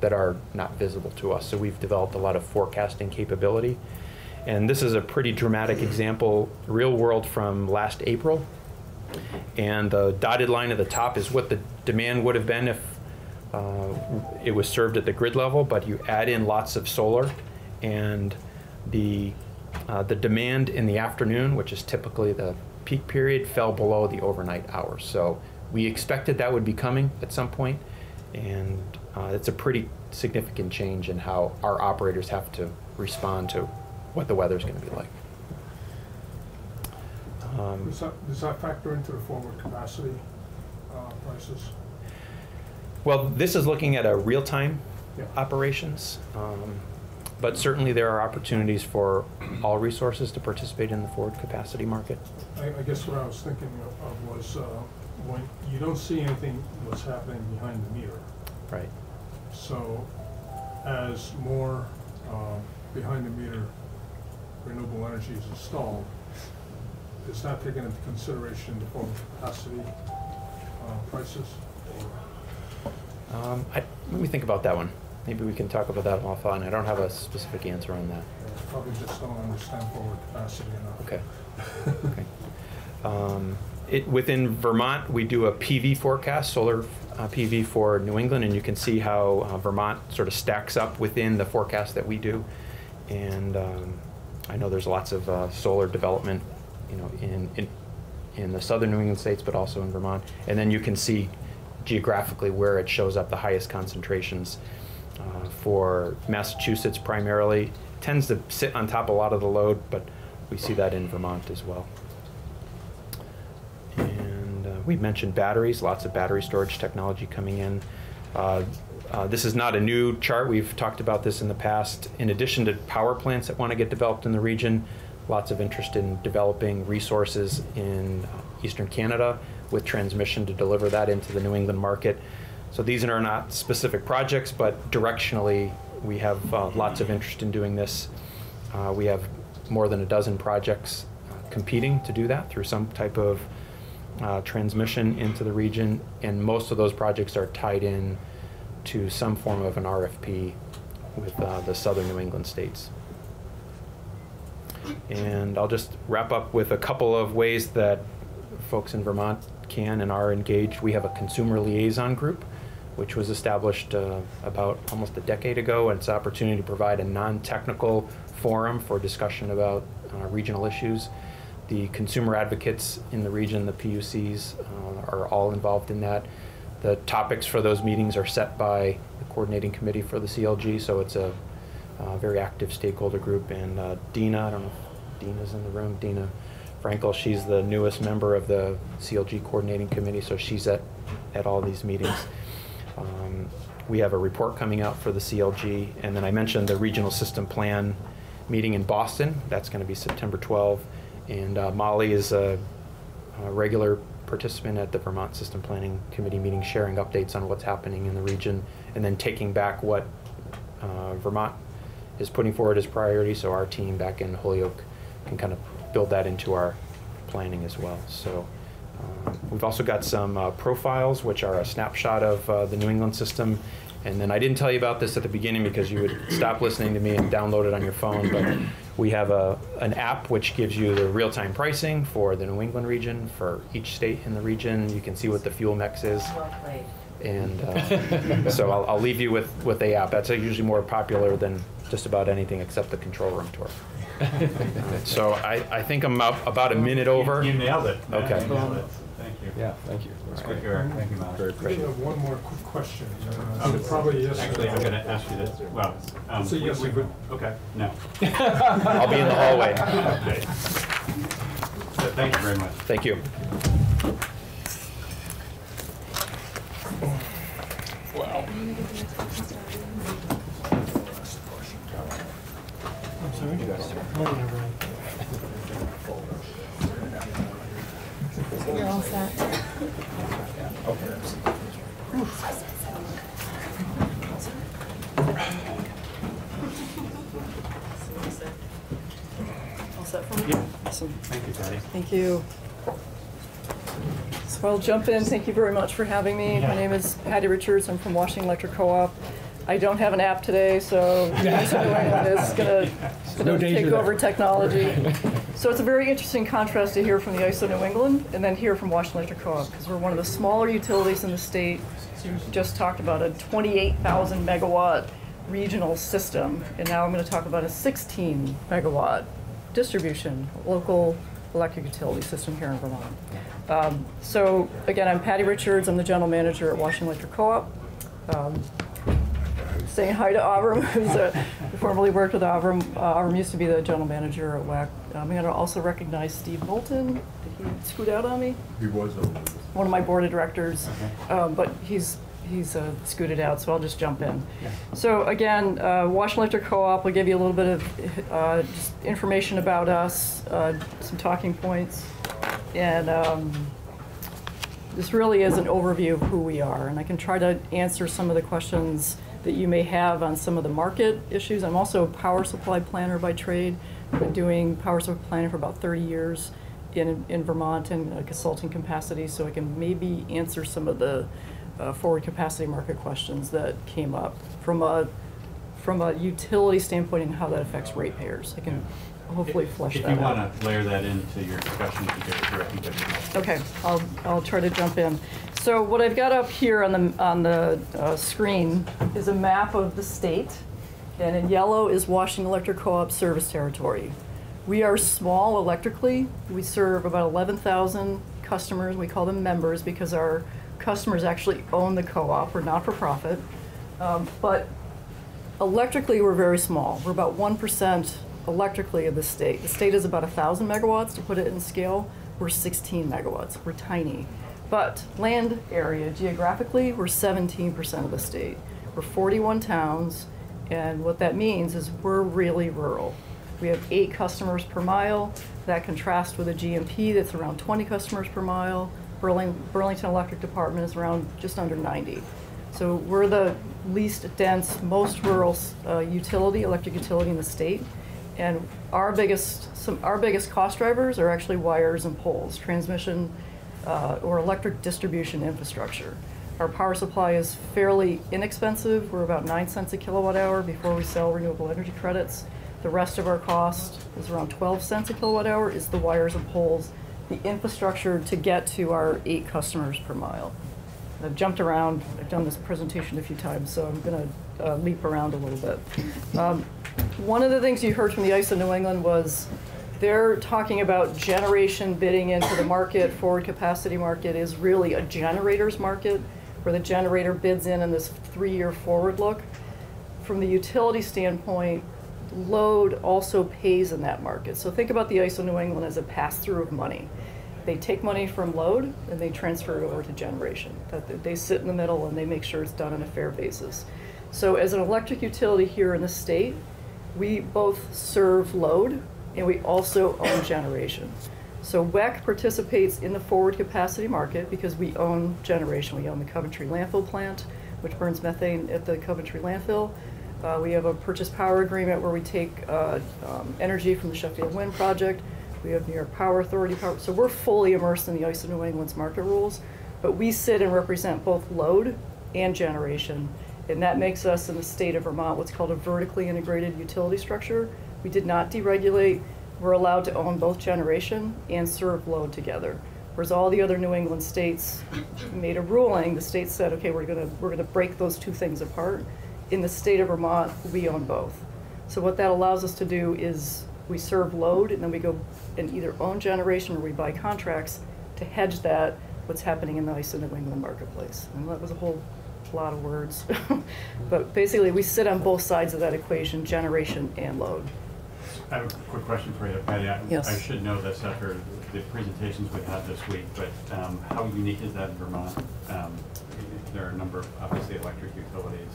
Speaker 10: that are not visible to us? So we've developed a lot of forecasting capability. And this is a pretty dramatic example, real world from last April. And the dotted line at the top is what the demand would have been if uh, it was served at the grid level, but you add in lots of solar and the, uh, the demand in the afternoon, which is typically the peak period, fell below the overnight hours. So we expected that would be coming at some point, and uh, it's a pretty significant change in how our operators have to respond to what the weather's going to be like. Um,
Speaker 4: Does that, does that factor into the forward capacity uh, prices?
Speaker 10: Well, this is looking at a real-time
Speaker 4: Yeah.
Speaker 10: operations, um, but certainly there are opportunities for all resources to participate in the forward capacity market.
Speaker 4: I, I guess what I was thinking of- was, uh, when you don't see anything what's happening behind the meter.
Speaker 10: Right.
Speaker 4: So as more uh, behind the meter renewable energy is installed, is not taken into consideration the forward capacity uh, prices?
Speaker 10: Um, I, let me think about that one. Maybe we can talk about that offline. I don't have a specific answer on that.
Speaker 4: Probably just don't understand forward capacity enough.
Speaker 10: Okay. Okay. Um, it, within Vermont, we do a PV forecast, solar uh, PV for New England, and you can see how uh, Vermont sort of stacks up within the forecast that we do. And um, I know there's lots of uh, solar development, you know, in, in in the southern New England states, but also in Vermont. And then you can see geographically where it shows up the highest concentrations. Uh, for Massachusetts primarily, tends to sit on top a lot of the load, but we see that in Vermont as well. And uh, we mentioned batteries, lots of battery storage technology coming in. Uh, uh, this is not a new chart. We've talked about this in the past. In addition to power plants that want to get developed in the region, lots of interest in developing resources in uh, eastern Canada with transmission to deliver that into the New England market. So these are not specific projects, but directionally, we have uh, lots of interest in doing this. Uh, we have more than a dozen projects uh, competing to do that through some type of uh, transmission into the region, and most of those projects are tied in to some form of an RFP with uh, the southern New England states. And I'll just wrap up with a couple of ways that folks in Vermont can and are engaged. We have a consumer liaison group, which was established uh, about almost a decade ago, and it's an opportunity to provide a non-technical forum for discussion about uh, regional issues. The consumer advocates in the region, the PUCs, uh, are all involved in that. The topics for those meetings are set by the coordinating committee for the CLG, so it's a uh, very active stakeholder group. And uh, Dina, I don't know if Dina's in the room, Dina Frankel, she's the newest member of the CLG coordinating committee, so she's at, at all these meetings. Um, we have a report coming out for the CLG, and then I mentioned the regional system plan meeting in Boston. That's going to be September 12. And uh, Molly is a, a regular participant at the Vermont System Planning Committee meeting, sharing updates on what's happening in the region, and then taking back what uh, Vermont is putting forward as priority, so our team back in Holyoke can kind of build that into our planning as well. So um, we've also got some uh, profiles, which are a snapshot of uh, the New England system. And then I didn't tell you about this at the beginning because you would stop listening to me and download it on your phone. But we have a, an app which gives you the real-time pricing for the New England region, for each state in the region. You can see what the fuel mix is.
Speaker 8: Well played.
Speaker 10: And uh, so I'll, I'll leave you with, with the app. That's usually more popular than just about anything except the control room tour. So I, I think I'm about, about a minute over.
Speaker 1: You nailed it.
Speaker 10: Okay.
Speaker 1: You nailed it. Thank you.
Speaker 3: Yeah, thank you. That's
Speaker 1: Thank
Speaker 3: great.
Speaker 1: you, Eric. Thank you, Molly.
Speaker 3: Very
Speaker 4: I have one more quick question. uh,
Speaker 1: Oh,
Speaker 4: Probably yes.
Speaker 1: Actually, I'm gonna ask you this, well, um.
Speaker 4: So yes,
Speaker 1: we-
Speaker 4: you could-
Speaker 1: Okay, no.
Speaker 10: I'll be in the hallway.
Speaker 1: Okay. So Thank you very much.
Speaker 10: Thank you.
Speaker 3: Wow.
Speaker 9: You guys are all set. Okay.
Speaker 11: All set for me? Awesome.
Speaker 1: Thank you, Patty.
Speaker 11: Thank you. I'll jump in. Thank you very much for having me. My name is Patty Richards. I'm from Washington Electric Co-op. I don't have an app today, so gonna,
Speaker 3: No
Speaker 11: gonna take over technology. So it's a very interesting contrast to hear from the ISO New England and then hear from Washington Electric Co-op, because we're one of the smaller utilities in the state. Just talked about a 28,000 megawatt regional system, and now I'm gonna talk about a 16 megawatt distribution, local electric utility system here in Vermont. Um, So again, I'm Patty Richards, I'm the general manager at Washington Electric Co-op. Um, Saying hi to Avram, who's a, who formerly worked with Avram. Uh, Avram used to be the general manager at WEC. I'm gonna also recognize Steve Bolton. Did he scoot out on me?
Speaker 3: He was
Speaker 11: One of my board of directors, um, but he's, he's uh, scooted out, so I'll just jump in. So again, uh, Washington Electric Co-op, will give you a little bit of uh, just information about us, uh, some talking points. And um, this really is an overview of who we are, and I can try to answer some of the questions that you may have on some of the market issues. I'm also a power supply planner by trade. I've been doing power supply planning for about 30 years in, in Vermont in a consulting capacity, so I can maybe answer some of the uh, forward capacity market questions that came up from a, from a utility standpoint and how that affects ratepayers. I can hopefully flesh that out.
Speaker 1: If you want to layer that into your discussion, you can do it through, I think that'd be helpful.
Speaker 11: Okay, I'll, I'll try to jump in. So what I've got up here on the, on the uh, screen is a map of the state, and in yellow is Washington Electric Co-op service territory. We are small electrically. We serve about 11,000 customers. We call them members because our customers actually own the co-op. We're not-for-profit. Um, But electrically, we're very small. We're about 1% electrically of the state. The state is about 1,000 megawatts, to put it in scale. We're 16 megawatts. We're tiny. But land area, geographically, we're 17% of the state. We're 41 towns, and what that means is we're really rural. We have eight customers per mile. That contrasts with a GMP that's around 20 customers per mile. Burling- Burlington Electric Department is around just under 90. So we're the least dense, most rural uh, utility, electric utility in the state. And our biggest, some, our biggest cost drivers are actually wires and poles, transmission uh, or electric distribution infrastructure. Our power supply is fairly inexpensive. We're about nine cents a kilowatt hour before we sell renewable energy credits. The rest of our cost is around 12 cents a kilowatt hour is the wires and poles, the infrastructure to get to our eight customers per mile. I've jumped around, I've done this presentation a few times, so I'm gonna uh, leap around a little bit. Um, One of the things you heard from the ISO New England was they're talking about generation bidding into the market, forward capacity market is really a generator's market, where the generator bids in in this three-year forward look. From the utility standpoint, load also pays in that market. So think about the ISO New England as a pass-through of money. They take money from load and they transfer it over to generation. That they sit in the middle and they make sure it's done on a fair basis. So as an electric utility here in the state, we both serve load and we also own generation. So WEC participates in the forward capacity market because we own generation. We own the Coventry landfill plant, which burns methane at the Coventry landfill. Uh, we have a purchase power agreement where we take uh, um, energy from the Sheffield Wind Project. We have New York Power Authority power. So we're fully immersed in the ISO New England's market rules, but we sit and represent both load and generation. And that makes us in the state of Vermont what's called a vertically integrated utility structure. We did not deregulate. We're allowed to own both generation and serve load together. Whereas all the other New England states made a ruling, the state said, okay, we're gonna, we're gonna break those two things apart. In the state of Vermont, we own both. So what that allows us to do is we serve load and then we go and either own generation or we buy contracts to hedge that, what's happening in the ISO New England marketplace. And that was a whole lot of words. But basically, we sit on both sides of that equation, generation and load.
Speaker 1: I have a quick question for you, Patty. I-
Speaker 11: Yes.
Speaker 1: I should know this after the presentations we've had this week, but um, how unique is that in Vermont? Um, there are a number of, obviously, electric utilities.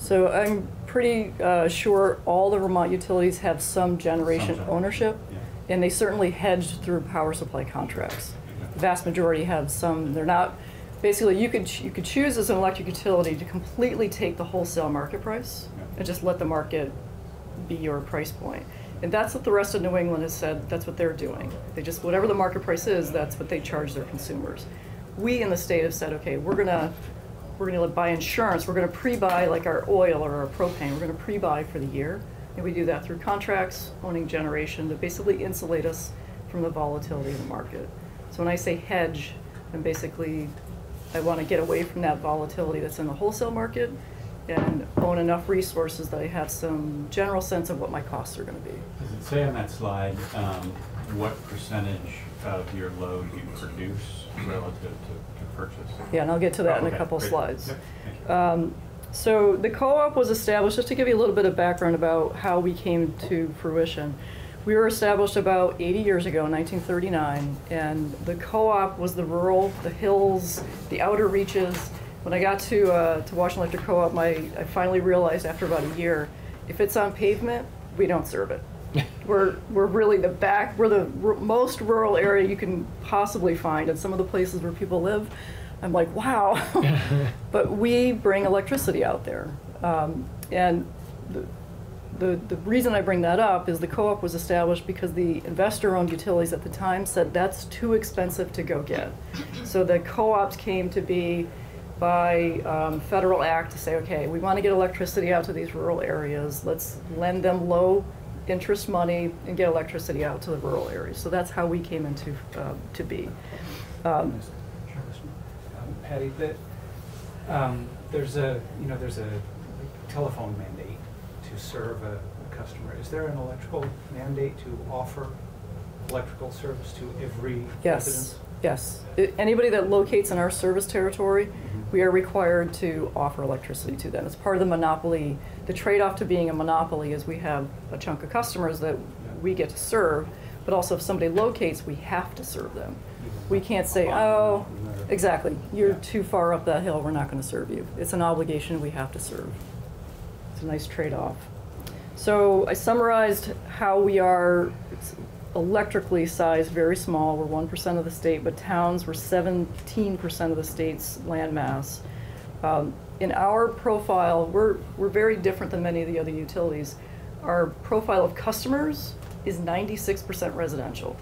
Speaker 11: So I'm pretty uh, sure all the Vermont utilities have some generation ownership,
Speaker 1: Yeah.
Speaker 11: and they certainly hedge through power supply contracts. The vast majority have some, they're not, basically, you could, you could choose as an electric utility to completely take the wholesale market price
Speaker 1: Yeah.
Speaker 11: and just let the market be your price point. And that's what the rest of New England has said, that's what they're doing. They just, whatever the market price is, that's what they charge their consumers. We in the state have said, okay, we're gonna, we're gonna buy insurance, we're gonna pre-buy like our oil or our propane, we're gonna pre-buy for the year. And we do that through contracts, owning generation, that basically insulate us from the volatility of the market. So when I say hedge, I'm basically, I wanna get away from that volatility that's in the wholesale market and own enough resources that I have some general sense of what my costs are gonna be.
Speaker 1: Does it say on that slide, um, what percentage of your load you produce relative to, to purchase?
Speaker 11: Yeah, and I'll get to that in a couple
Speaker 1: great.
Speaker 11: slides.
Speaker 1: Yep.
Speaker 11: Um, So the co-op was established, just to give you a little bit of background about how we came to fruition. We were established about 80 years ago, in 1939, and the co-op was the rural, the hills, the outer reaches. When I got to, uh, to Washington Electric Co-op, my, I finally realized after about a year, if it's on pavement, we don't serve it. We're, we're really the back, we're the r- most rural area you can possibly find, and some of the places where people live, I'm like, wow. But we bring electricity out there. Um, And the, the, the reason I bring that up is the co-op was established because the investor-owned utilities at the time said that's too expensive to go get. So the co-ops came to be by um, federal act to say, okay, we want to get electricity out to these rural areas. Let's lend them low-interest money and get electricity out to the rural areas. So that's how we came into, uh, to be. Um,
Speaker 5: Um, Patty, that, um, there's a, you know, there's a telephone mandate to serve a a customer. Is there an electrical mandate to offer electrical service to every
Speaker 11: Yes,
Speaker 5: resident?
Speaker 11: Yes. Anybody that locates in our service territory,
Speaker 5: Mhm.
Speaker 11: we are required to offer electricity to them. It's part of the monopoly. The trade-off to being a monopoly is we have a chunk of customers that we get to serve, but also if somebody locates, we have to serve them. We can't say, oh, exactly, you're too far up that hill, we're not gonna serve you. It's an obligation we have to serve. It's a nice trade-off. So I summarized how we are electrically sized, very small. We're one percent of the state, but towns were seventeen percent of the state's land mass. Um, in our profile, we're, we're very different than many of the other utilities. Our profile of customers is ninety-six percent residential.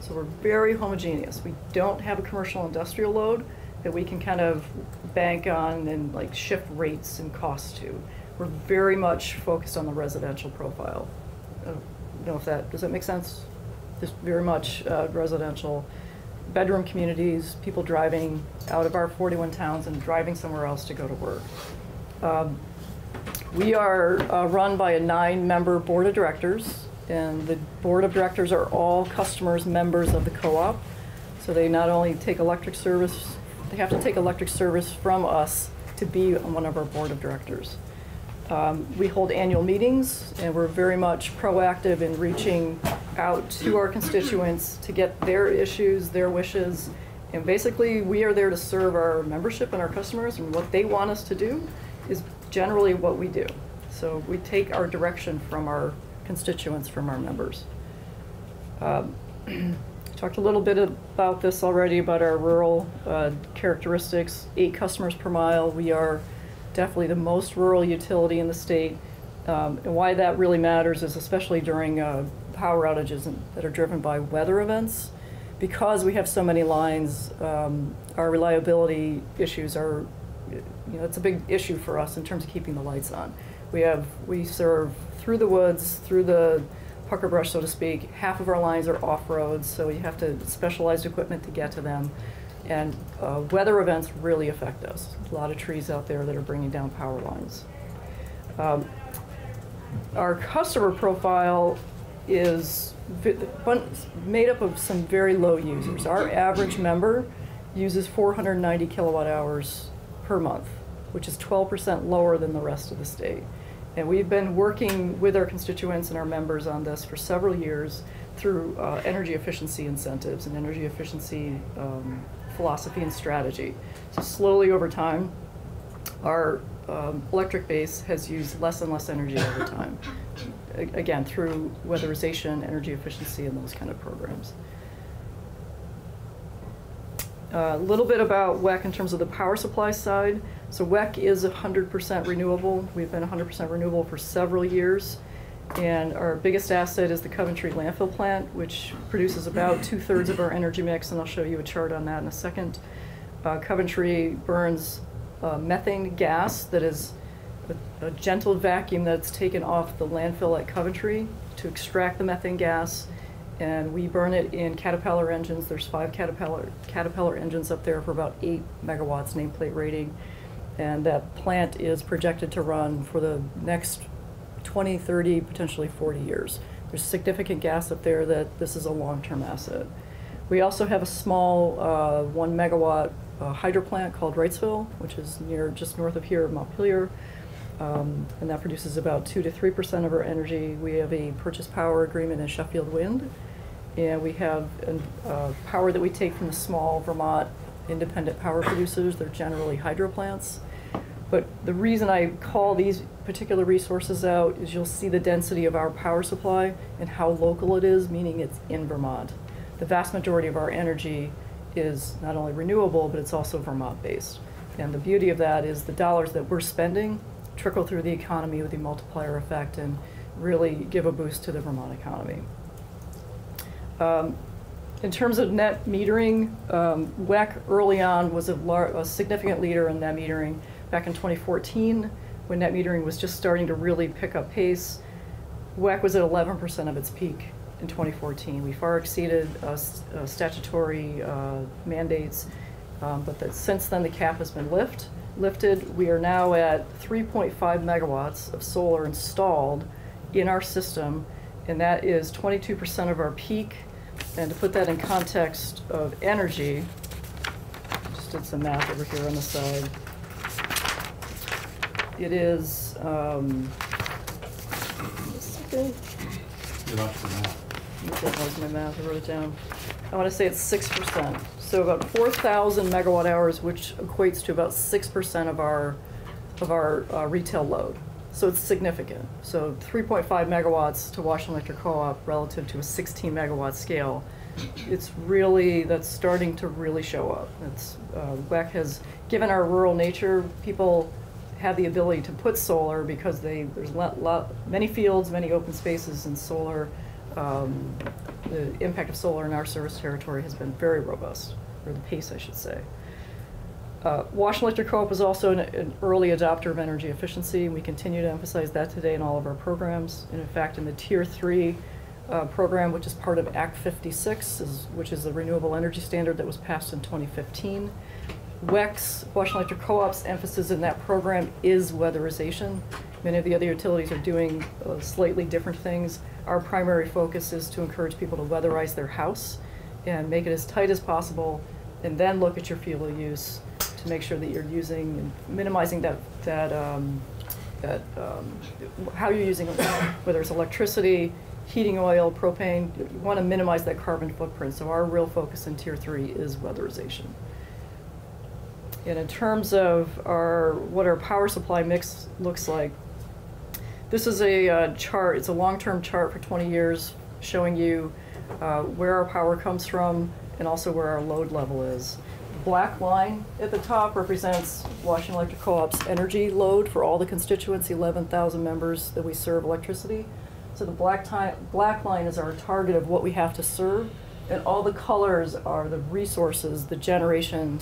Speaker 11: So we're very homogeneous. We don't have a commercial industrial load that we can kind of bank on and like shift rates and costs to. We're very much focused on the residential profile. I don't know if that, does that make sense? Very much uh, residential, bedroom communities, people driving out of our 41 towns and driving somewhere else to go to work. Um, we are uh, run by a nine-member board of directors, and the board of directors are all customers, members of the co-op. So they not only take electric service, they have to take electric service from us to be on one of our board of directors. Um, We hold annual meetings, and we're very much proactive in reaching out to our constituents to get their issues, their wishes. And basically, we are there to serve our membership and our customers, and what they want us to do is generally what we do. So we take our direction from our constituents, from our members. Um, Talked a little bit about this already, about our rural uh, characteristics, eight customers per mile. We are definitely the most rural utility in the state. Um, And why that really matters is especially during uh, power outages and- that are driven by weather events. Because we have so many lines, um, our reliability issues are, you know, it's a big issue for us in terms of keeping the lights on. We have, we serve through the woods, through the pucker brush, so to speak. Half of our lines are off-roads, so you have to specialized equipment to get to them. And uh, weather events really affect us. A lot of trees out there that are bringing down power lines. Um, Our customer profile is made up of some very low users. Our average member uses 490 kilowatt hours per month, which is 12% lower than the rest of the state. And we've been working with our constituents and our members on this for several years through uh, energy efficiency incentives and energy efficiency um, philosophy and strategy. So slowly over time, our um, electric base has used less and less energy over time. Again, through weatherization, energy efficiency, and those kind of programs. A little bit about WEC in terms of the power supply side. So WEC is 100% renewable. We've been 100% renewable for several years. And our biggest asset is the Coventry landfill plant, which produces about two-thirds of our energy mix, and I'll show you a chart on that in a second. Uh, Coventry burns uh, methane gas that is a, a gentle vacuum that's taken off the landfill at Coventry to extract the methane gas. And we burn it in Caterpillar engines. There's five Caterpillar, Caterpillar engines up there for about eight megawatts nameplate rating. And that plant is projected to run for the next 20, 30, potentially 40 years. There's significant gas up there that this is a long-term asset. We also have a small uh, one megawatt uh, hydro plant called Wrightsville, which is near, just north of here, Montpelier. Um, and that produces about two to three percent of our energy. We have a purchase power agreement in Sheffield Wind. And we have an, uh, power that we take from the small Vermont independent power producers. They're generally hydro plants. But the reason I call these particular resources out is you'll see the density of our power supply and how local it is, meaning it's in Vermont. The vast majority of our energy is not only renewable, but it's also Vermont-based. And the beauty of that is the dollars that we're spending trickle through the economy with the multiplier effect and really give a boost to the Vermont economy. Um, in terms of net metering, um, WEC early on was a, a significant leader in net metering. Back in 2014, when net metering was just starting to really pick up pace, WEC was at 11% of its peak in 2014. We far exceeded uh, uh, statutory uh, mandates, um, but that since then the cap has been lift, lifted. We are now at 3.5 megawatts of solar installed in our system, and that is 22% of our peak. And to put that in context of energy, just did some math over here on the side. It is, um, a second.
Speaker 1: You lost the map.
Speaker 11: That was my math, I wrote it down. I want to say it's six percent. So about four thousand megawatt hours, which equates to about six percent of our, of our uh, retail load. So it's significant. So three point five megawatts to Washington Electric Co-op relative to a sixteen megawatt scale. It's really, that's starting to really show up. It's, uh, WEC has, given our rural nature, people have the ability to put solar because they, there's many fields, many open spaces and solar. Um, the impact of solar in our service territory has been very robust, or the pace, I should say. Uh, Washington Electric Co-op is also an, an early adopter of energy efficiency. And we continue to emphasize that today in all of our programs. And in fact, in the Tier 3 uh, program, which is part of Act 56, is, which is the renewable energy standard that was passed in 2015, WEC's, Washington Electric Co-op's emphasis in that program is weatherization. Many of the other utilities are doing uh, slightly different things. Our primary focus is to encourage people to weatherize their house and make it as tight as possible, and then look at your fuel use to make sure that you're using and minimizing that, that, um, that, um, how you're using it, whether it's electricity, heating oil, propane, you want to minimize that carbon footprint. So our real focus in tier three is weatherization. And in terms of our, what our power supply mix looks like, this is a uh, chart, it's a long-term chart for 20 years showing you uh, where our power comes from and also where our load level is. Black line at the top represents Washington Electric Co-op's energy load for all the constituents, 11,000 members that we serve electricity. So the black, black line is our target of what we have to serve, and all the colors are the resources, the generation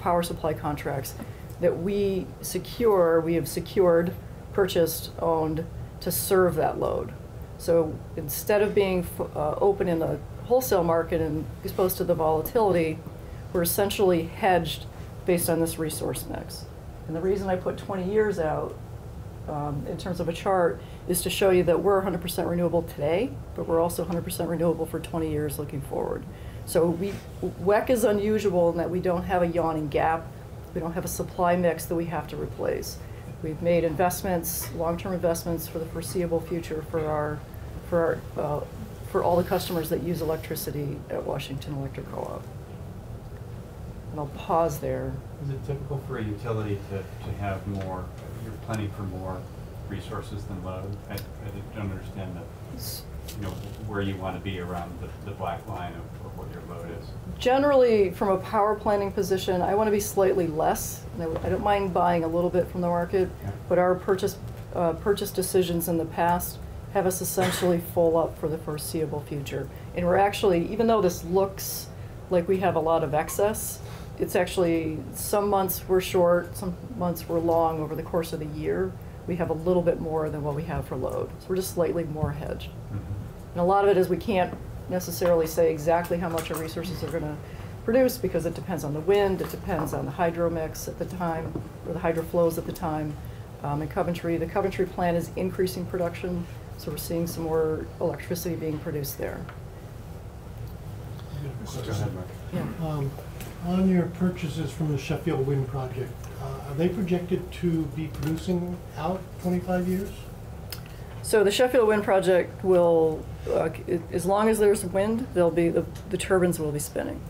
Speaker 11: power supply contracts that we secure, we have secured, purchased, owned to serve that load. So instead of being uh, open in the wholesale market and exposed to the volatility, we're essentially hedged based on this resource mix. And the reason I put 20 years out um, in terms of a chart is to show you that we're 100% renewable today, but we're also 100% renewable for 20 years looking forward. So we, WEC is unusual in that we don't have a yawning gap. We don't have a supply mix that we have to replace. We've made investments, long-term investments for the foreseeable future for our, for our, uh, for all the customers that use electricity at Washington Electric Co-op. And I'll pause there.
Speaker 1: Is it typical for a utility to, to have more, you're planning for more resources than load? I, I don't understand the, you know, where you want to be around the, the black line of, of what your load is.
Speaker 11: Generally, from a power planning position, I want to be slightly less. I, I w- I don't mind buying a little bit from the market,
Speaker 1: Yeah.
Speaker 11: but our purchase, uh, purchase decisions in the past have us essentially full up for the foreseeable future. And we're actually, even though this looks like we have a lot of excess, it's actually, some months we're short, some months we're long over the course of the year. We have a little bit more than what we have for load. So we're just slightly more hedged. And a lot of it is we can't necessarily say exactly how much our resources are gonna produce because it depends on the wind, it depends on the hydro mix at the time, or the hydro flows at the time. Um, in Coventry, the Coventry plant is increasing production, so we're seeing some more electricity being produced there.
Speaker 1: Go ahead, Mark.
Speaker 11: Yeah.
Speaker 12: Um, On your purchases from the Sheffield Wind project, uh, are they projected to be producing out 25 years?
Speaker 11: So the Sheffield Wind Project will, as long as there's wind, there'll be, the the turbines will be spinning.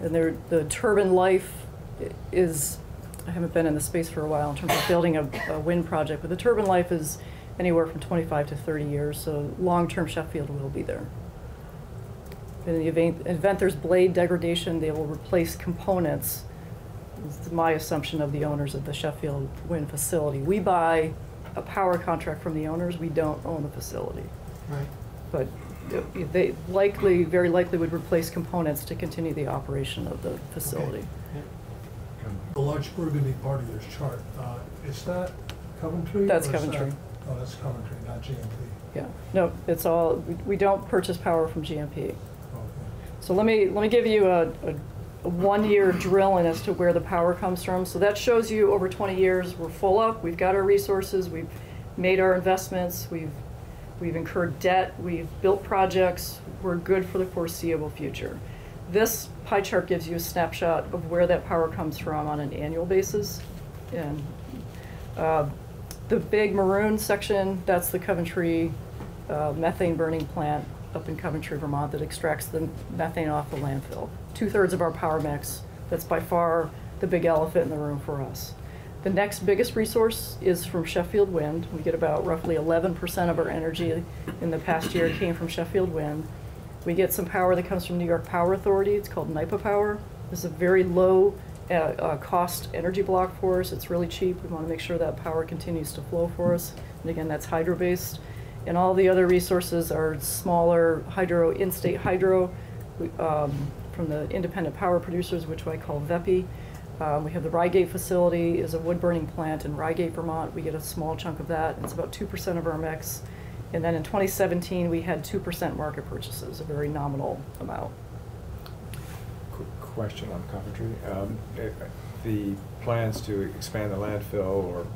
Speaker 11: And the turbine life is, I haven't been in the space for a while in terms of building a, a wind project, but the turbine life is anywhere from 25 to 30 years, so long-term Sheffield will be there. In the event, event there's blade degradation, they will replace components. It's my assumption of the owners of the Sheffield wind facility. We buy a power contract from the owners, we don't own the facility.
Speaker 12: Right.
Speaker 11: But they likely, very likely would replace components to continue the operation of the facility.
Speaker 4: The large square going to be part of your chart. Uh, Is that Coventry?
Speaker 11: That's
Speaker 4: or is that-
Speaker 11: Coventry.
Speaker 4: Oh, that's Coventry, not GMP.
Speaker 11: Yeah, no, it's all, we- we don't purchase power from GMP.
Speaker 4: Okay.
Speaker 11: So let me, let me give you a, a, a one-year drill in as to where the power comes from. So that shows you over twenty years, we're full up, we've got our resources, we've made our investments, we've, we've incurred debt, we've built projects, we're good for the foreseeable future. This pie chart gives you a snapshot of where that power comes from on an annual basis. And, uh, the big maroon section, that's the Coventry uh, methane burning plant up in Coventry, Vermont, that extracts the methane off the landfill. Two-thirds of our power mix, that's by far the big elephant in the room for us. The next biggest resource is from Sheffield Wind. We get about roughly 11% of our energy in the past year came from Sheffield Wind. We get some power that comes from New York Power Authority. It's called NYPA Power. This is a very low uh, uh, cost energy block for us. It's really cheap. We want to make sure that power continues to flow for us. And again, that's hydro-based. And all the other resources are smaller hydro, in-state hydro um, from the independent power producers, which I call VEPI. Um, we have the Ryegate facility is a wood burning plant in Ryegate, Vermont. We get a small chunk of that. It's about two percent of our mix. And then in 2017, we had two percent market purchases, a very nominal amount.
Speaker 3: Quick question on Coventry. Um, eh, The plans to expand the landfill or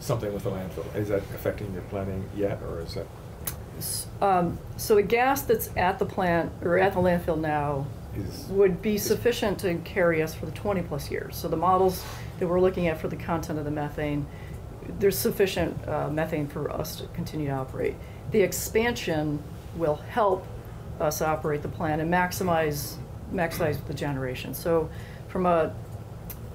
Speaker 3: something with the landfill, is that affecting your planning yet, or is that,
Speaker 11: Um, so the gas that's at the plant, or at the landfill now,
Speaker 3: is?
Speaker 11: would be
Speaker 3: is-
Speaker 11: sufficient to carry us for the 20-plus years. So the models that we're looking at for the content of the methane, there's sufficient uh, methane for us to continue to operate. The expansion will help us operate the plant and maximize, maximize the generation. So from a,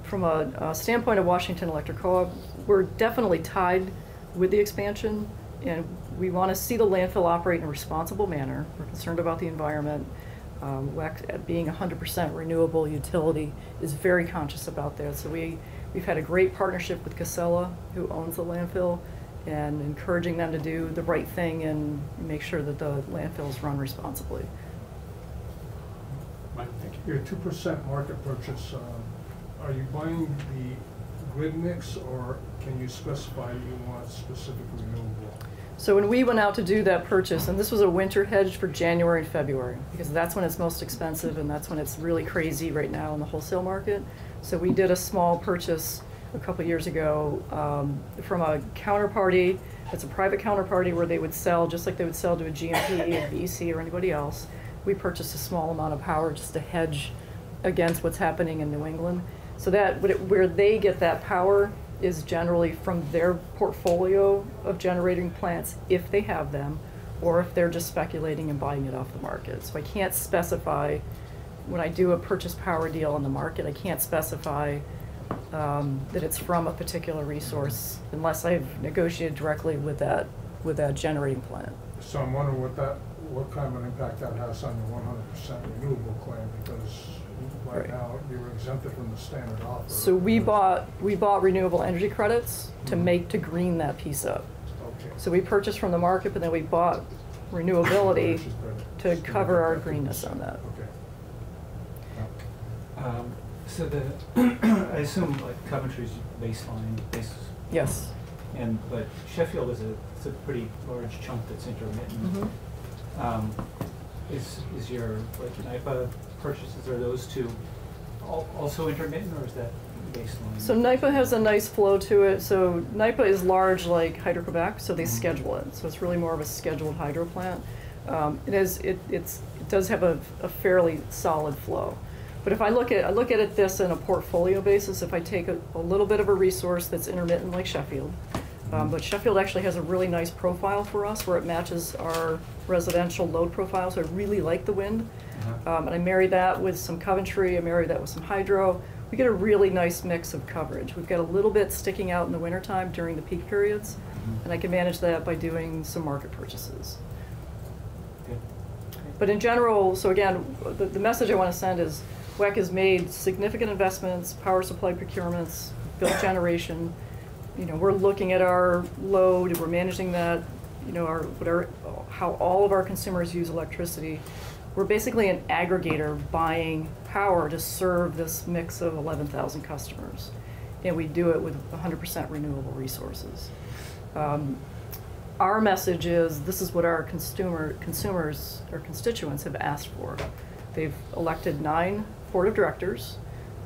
Speaker 11: from a uh, standpoint of Washington Electric Co-op, we're definitely tied with the expansion, and we want to see the landfill operate in a responsible manner. We're concerned about the environment. Um, WEC, being a 100% renewable utility, is very conscious about that. So we, we've had a great partnership with Casella, who owns the landfill, and encouraging them to do the right thing and make sure that the landfills run responsibly.
Speaker 1: Mike.
Speaker 4: Your two percent market purchase, um, are you buying the grid mix, or can you specify you want specific renewable?
Speaker 11: So when we went out to do that purchase, and this was a winter hedge for January and February, because that's when it's most expensive and that's when it's really crazy right now in the wholesale market. So we did a small purchase a couple years ago um, from a counterparty, it's a private counterparty where they would sell, just like they would sell to a GMP, a VEC, or anybody else. We purchased a small amount of power just to hedge against what's happening in New England. So that, where they get that power is generally from their portfolio of generating plants, if they have them, or if they're just speculating and buying it off the market. So I can't specify when I do a purchase power deal on the market, I can't specify um, that it's from a particular resource unless I've negotiated directly with that, with that generating plant.
Speaker 4: So I'm wondering what that, what kind of an impact that has on your one hundred percent renewable claim, right
Speaker 11: Right.
Speaker 4: now you're exempted from the standard offer.
Speaker 11: So we bought, we bought renewable energy credits to make, to green that piece up.
Speaker 4: Okay.
Speaker 11: So we purchased from the market, but then we bought renewability to cover our greenness on that.
Speaker 4: Okay.
Speaker 5: Um, So the, I assume like Coventry's baseline, basis,
Speaker 11: Yes.
Speaker 5: and, but Sheffield is a, it's a pretty large chunk that's intermittent.
Speaker 11: Mhm.
Speaker 5: Um, Is, is your, like NYPA purchases, are those two also intermittent, or is that baseline?
Speaker 11: So NYPA has a nice flow to it. So NYPA is large like Hydro-Quebec, so they schedule it. So it's really more of a scheduled hydro plant. Um, it is, it, it's, it does have a, a fairly solid flow. But if I look at, I look at it this in a portfolio basis, if I take a, a little bit of a resource that's intermittent like Sheffield, um, but Sheffield actually has a really nice profile for us where it matches our residential load profile, so I really like the wind.
Speaker 5: Uh-huh.
Speaker 11: Um, and I marry that with some Coventry, I marry that with some hydro. We get a really nice mix of coverage. We've got a little bit sticking out in the wintertime during the peak periods,
Speaker 5: Mhm.
Speaker 11: and I can manage that by doing some market purchases. But in general, so again, the, the message I want to send is WEC has made significant investments, power supply procurements, built generation. You know, we're looking at our load, we're managing that, you know, our, what our, how all of our consumers use electricity. We're basically an aggregator buying power to serve this mix of eleven thousand customers. And we do it with hundred percent renewable resources. Um, our message is, this is what our consumer, consumers, or constituents have asked for. They've elected nine board of directors.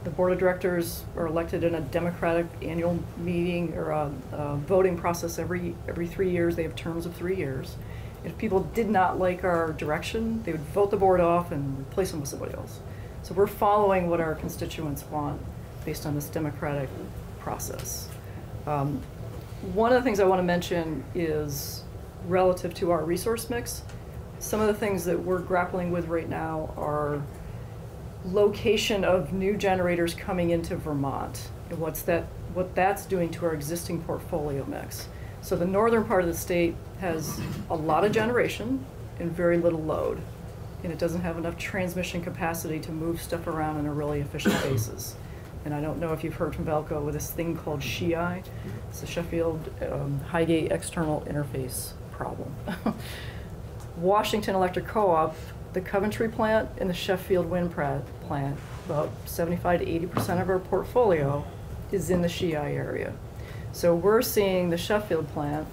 Speaker 11: The board of directors are elected in a democratic annual meeting or a, a voting process every, every three years. They have terms of three years. If people did not like our direction, they would vote the board off and replace them with somebody else. So we're following what our constituents want based on this democratic process. Um, one of the things I want to mention is relative to our resource mix. Some of the things that we're grappling with right now are location of new generators coming into Vermont and what's that, what that's doing to our existing portfolio mix. So the northern part of the state has a lot of generation and very little load. And it doesn't have enough transmission capacity to move stuff around on a really efficient basis. And I don't know if you've heard from Velco with this thing called SHEI. It's the Sheffield um, Highgate External Interface Problem. Washington Electric Co-op, the Coventry plant and the Sheffield Wind plant, about 75 to 80% of our portfolio is in the SHEI area. So we're seeing the Sheffield plant,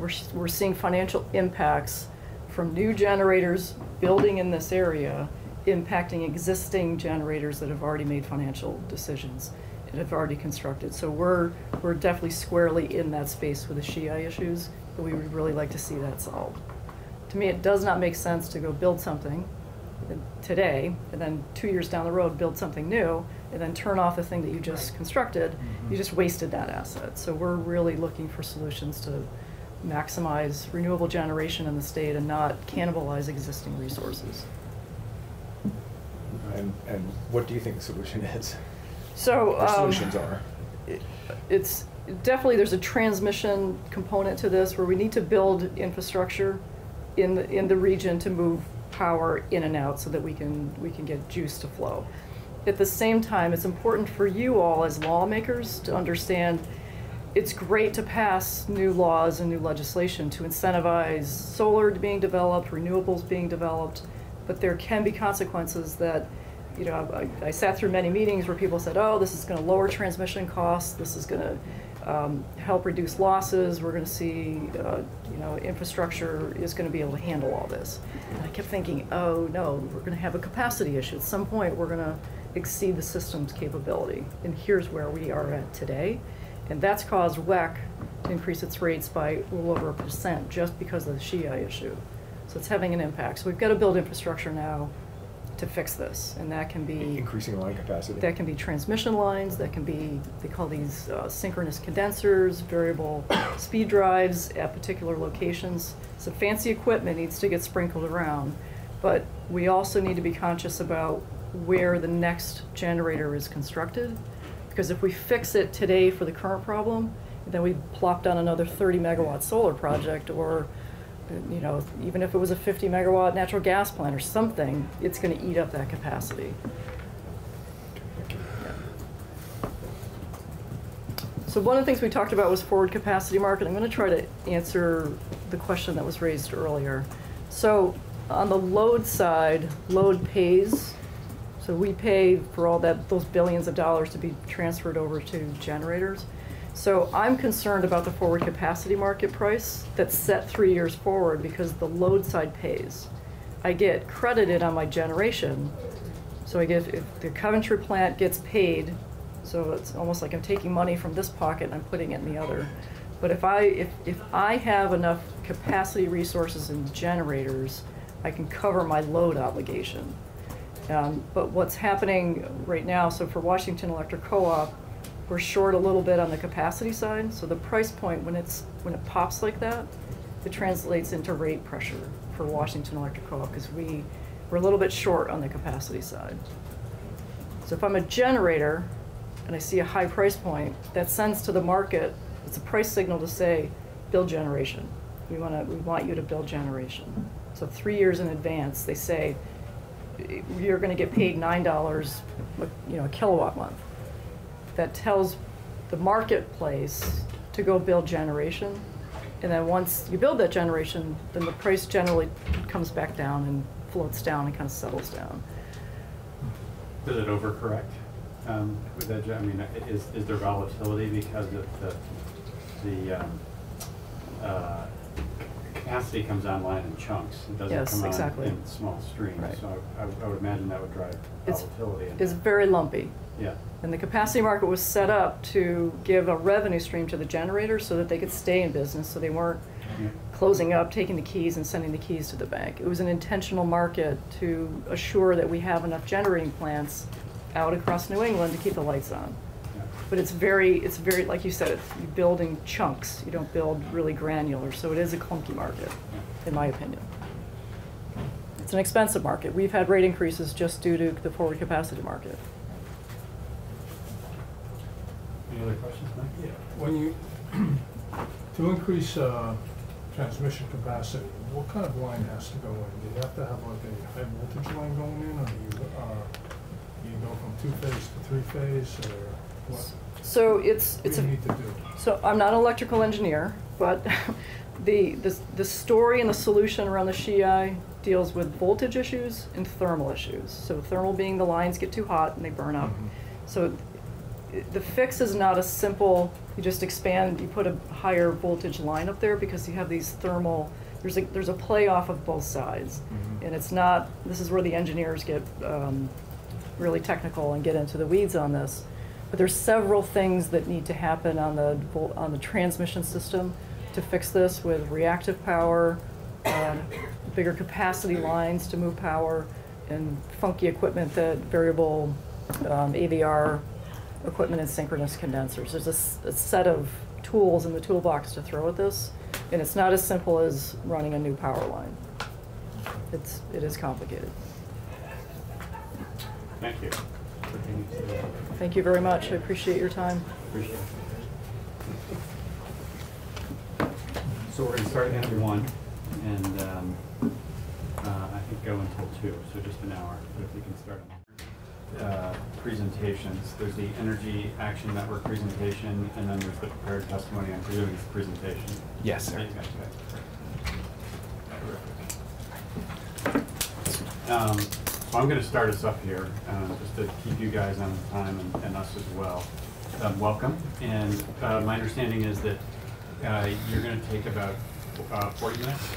Speaker 11: we're, we're seeing financial impacts from new generators building in this area, impacting existing generators that have already made financial decisions and have already constructed. So we're, we're definitely squarely in that space with the SHEI issues, but we would really like to see that solved. To me, it does not make sense to go build something today, and then two years down the road, build something new, and then turn off the thing that you just constructed. You mm-hmm. just wasted that asset. So we're really looking for solutions to maximize renewable generation in the state and not cannibalize existing resources.
Speaker 3: And, and what do you think the solution is?
Speaker 11: So. Um,
Speaker 3: solutions are?
Speaker 11: it's definitely there's a transmission component to this where we need to build infrastructure in the in the region to move power in and out so that we can we can get juice to flow. At the same time, it's important for you all as lawmakers to understand it's great to pass new laws and new legislation to incentivize solar being developed, renewables being developed, but there can be consequences that you know, I, I sat through many meetings where people said, oh, this is going to lower transmission costs, this is going to um, help reduce losses, we're going to see, uh, you know, infrastructure is going to be able to handle all this. And I kept thinking, oh, no, we're going to have a capacity issue. At some point, we're going to exceed the system's capability. And here's where we are at today. And that's caused WEC to increase its rates by a little over a percent just because of the SHEI issue. So it's having an impact. So we've got to build infrastructure now to fix this, and that can be
Speaker 3: Increasing line capacity?
Speaker 11: that can be transmission lines, that can be they call these uh, synchronous condensers, variable speed drives at particular locations. So fancy equipment needs to get sprinkled around, but we also need to be conscious about where the next generator is constructed. Because if we fix it today for the current problem, then we plop down another 30 megawatt solar project or, you know, even if it was a 50 megawatt natural gas plant or something, it's going to eat up that capacity. So one of the things we talked about was forward capacity market. I'm going to try to answer the question that was raised earlier. So on the load side, load pays. So we pay for all that, those billions of dollars to be transferred over to generators. So I'm concerned about the forward capacity market price that's set three years forward because the load side pays. I get credited on my generation. So I get, if the Coventry plant gets paid, so it's almost like I'm taking money from this pocket and I'm putting it in the other. But if I, if, if I have enough capacity resources and generators, I can cover my load obligation. Um, but what's happening right now, so for Washington Electric Co-op, we're short a little bit on the capacity side. So the price point, when it's, when it pops like that, it translates into rate pressure for Washington Electric Co-op because we, we're a little bit short on the capacity side. So if I'm a generator and I see a high price point, that sends to the market, it's a price signal to say, build generation. We want to, we want you to build generation. So three years in advance, they say, you're going to get paid nine dollars, you know, a kilowatt month. That tells the marketplace to go build generation. And then once you build that generation, then the price generally comes back down and floats down and kind of settles down.
Speaker 1: Does it overcorrect um, with that, I mean, is, is there volatility because of the, the um, uh, capacity comes online in chunks? It doesn't
Speaker 11: Yes,
Speaker 1: come on
Speaker 11: exactly.
Speaker 1: in small streams.
Speaker 11: Right.
Speaker 1: So I I would imagine that would drive
Speaker 11: It's-
Speaker 1: volatility.
Speaker 11: It's
Speaker 1: that.
Speaker 11: very lumpy.
Speaker 1: Yeah,
Speaker 11: And the capacity market was set up to give a revenue stream to the generators so that they could stay in business, so they weren't
Speaker 1: yeah.
Speaker 11: closing up, taking the keys and sending the keys to the bank. It was an intentional market to assure that we have enough generating plants out across New England to keep the lights on.
Speaker 1: Yeah.
Speaker 11: But it's very, it's very, like you said, it's, you build in chunks, you don't build really granular, so it is a clunky market, in my opinion. It's an expensive market. We've had rate increases just due to the forward capacity market.
Speaker 1: Any other questions, Mike?
Speaker 4: Yeah, when you, to increase uh, transmission capacity, what kind of line has to go in? Do you have to have like a high voltage line going in, or do you, uh, you go from two-phase to three-phase, or what?
Speaker 11: So it's, it's a.
Speaker 4: need to do?
Speaker 11: So I'm not an electrical engineer, but the, the, the story and the solution around the SHEI deals with voltage issues and thermal issues. So thermal being the lines get too hot and they burn up.
Speaker 4: Mhm.
Speaker 11: So the fix is not a simple, you just expand, you put a higher voltage line up there because you have these thermal, there's a, there's a play off of both sides.
Speaker 3: Mhm.
Speaker 11: And it's not, this is where the engineers get um, really technical and get into the weeds on this. But there's several things that need to happen on the, on the transmission system to fix this with reactive power, um, bigger capacity lines to move power, and funky equipment that variable um, AVR equipment and synchronous condensers. There's a set of tools in the toolbox to throw at this, and it's not as simple as running a new power line. It's, it is complicated.
Speaker 1: Thank you. For being here.
Speaker 11: Thank you very much. I appreciate your time.
Speaker 1: Appreciate it. So we're gonna start at one, and, um, uh, I think go until two, so just an hour, but if we can start. Uh, presentations, there's the Energy Action Network presentation, and then there's the prepared testimony, I'm presuming it's presentation.
Speaker 13: Yes, sir.
Speaker 1: Okay, okay. Um, so I'm gonna start us up here, uh, just to keep you guys on time and, and us as well. Um, welcome, and, uh, my understanding is that, uh, you're gonna take about, uh, forty minutes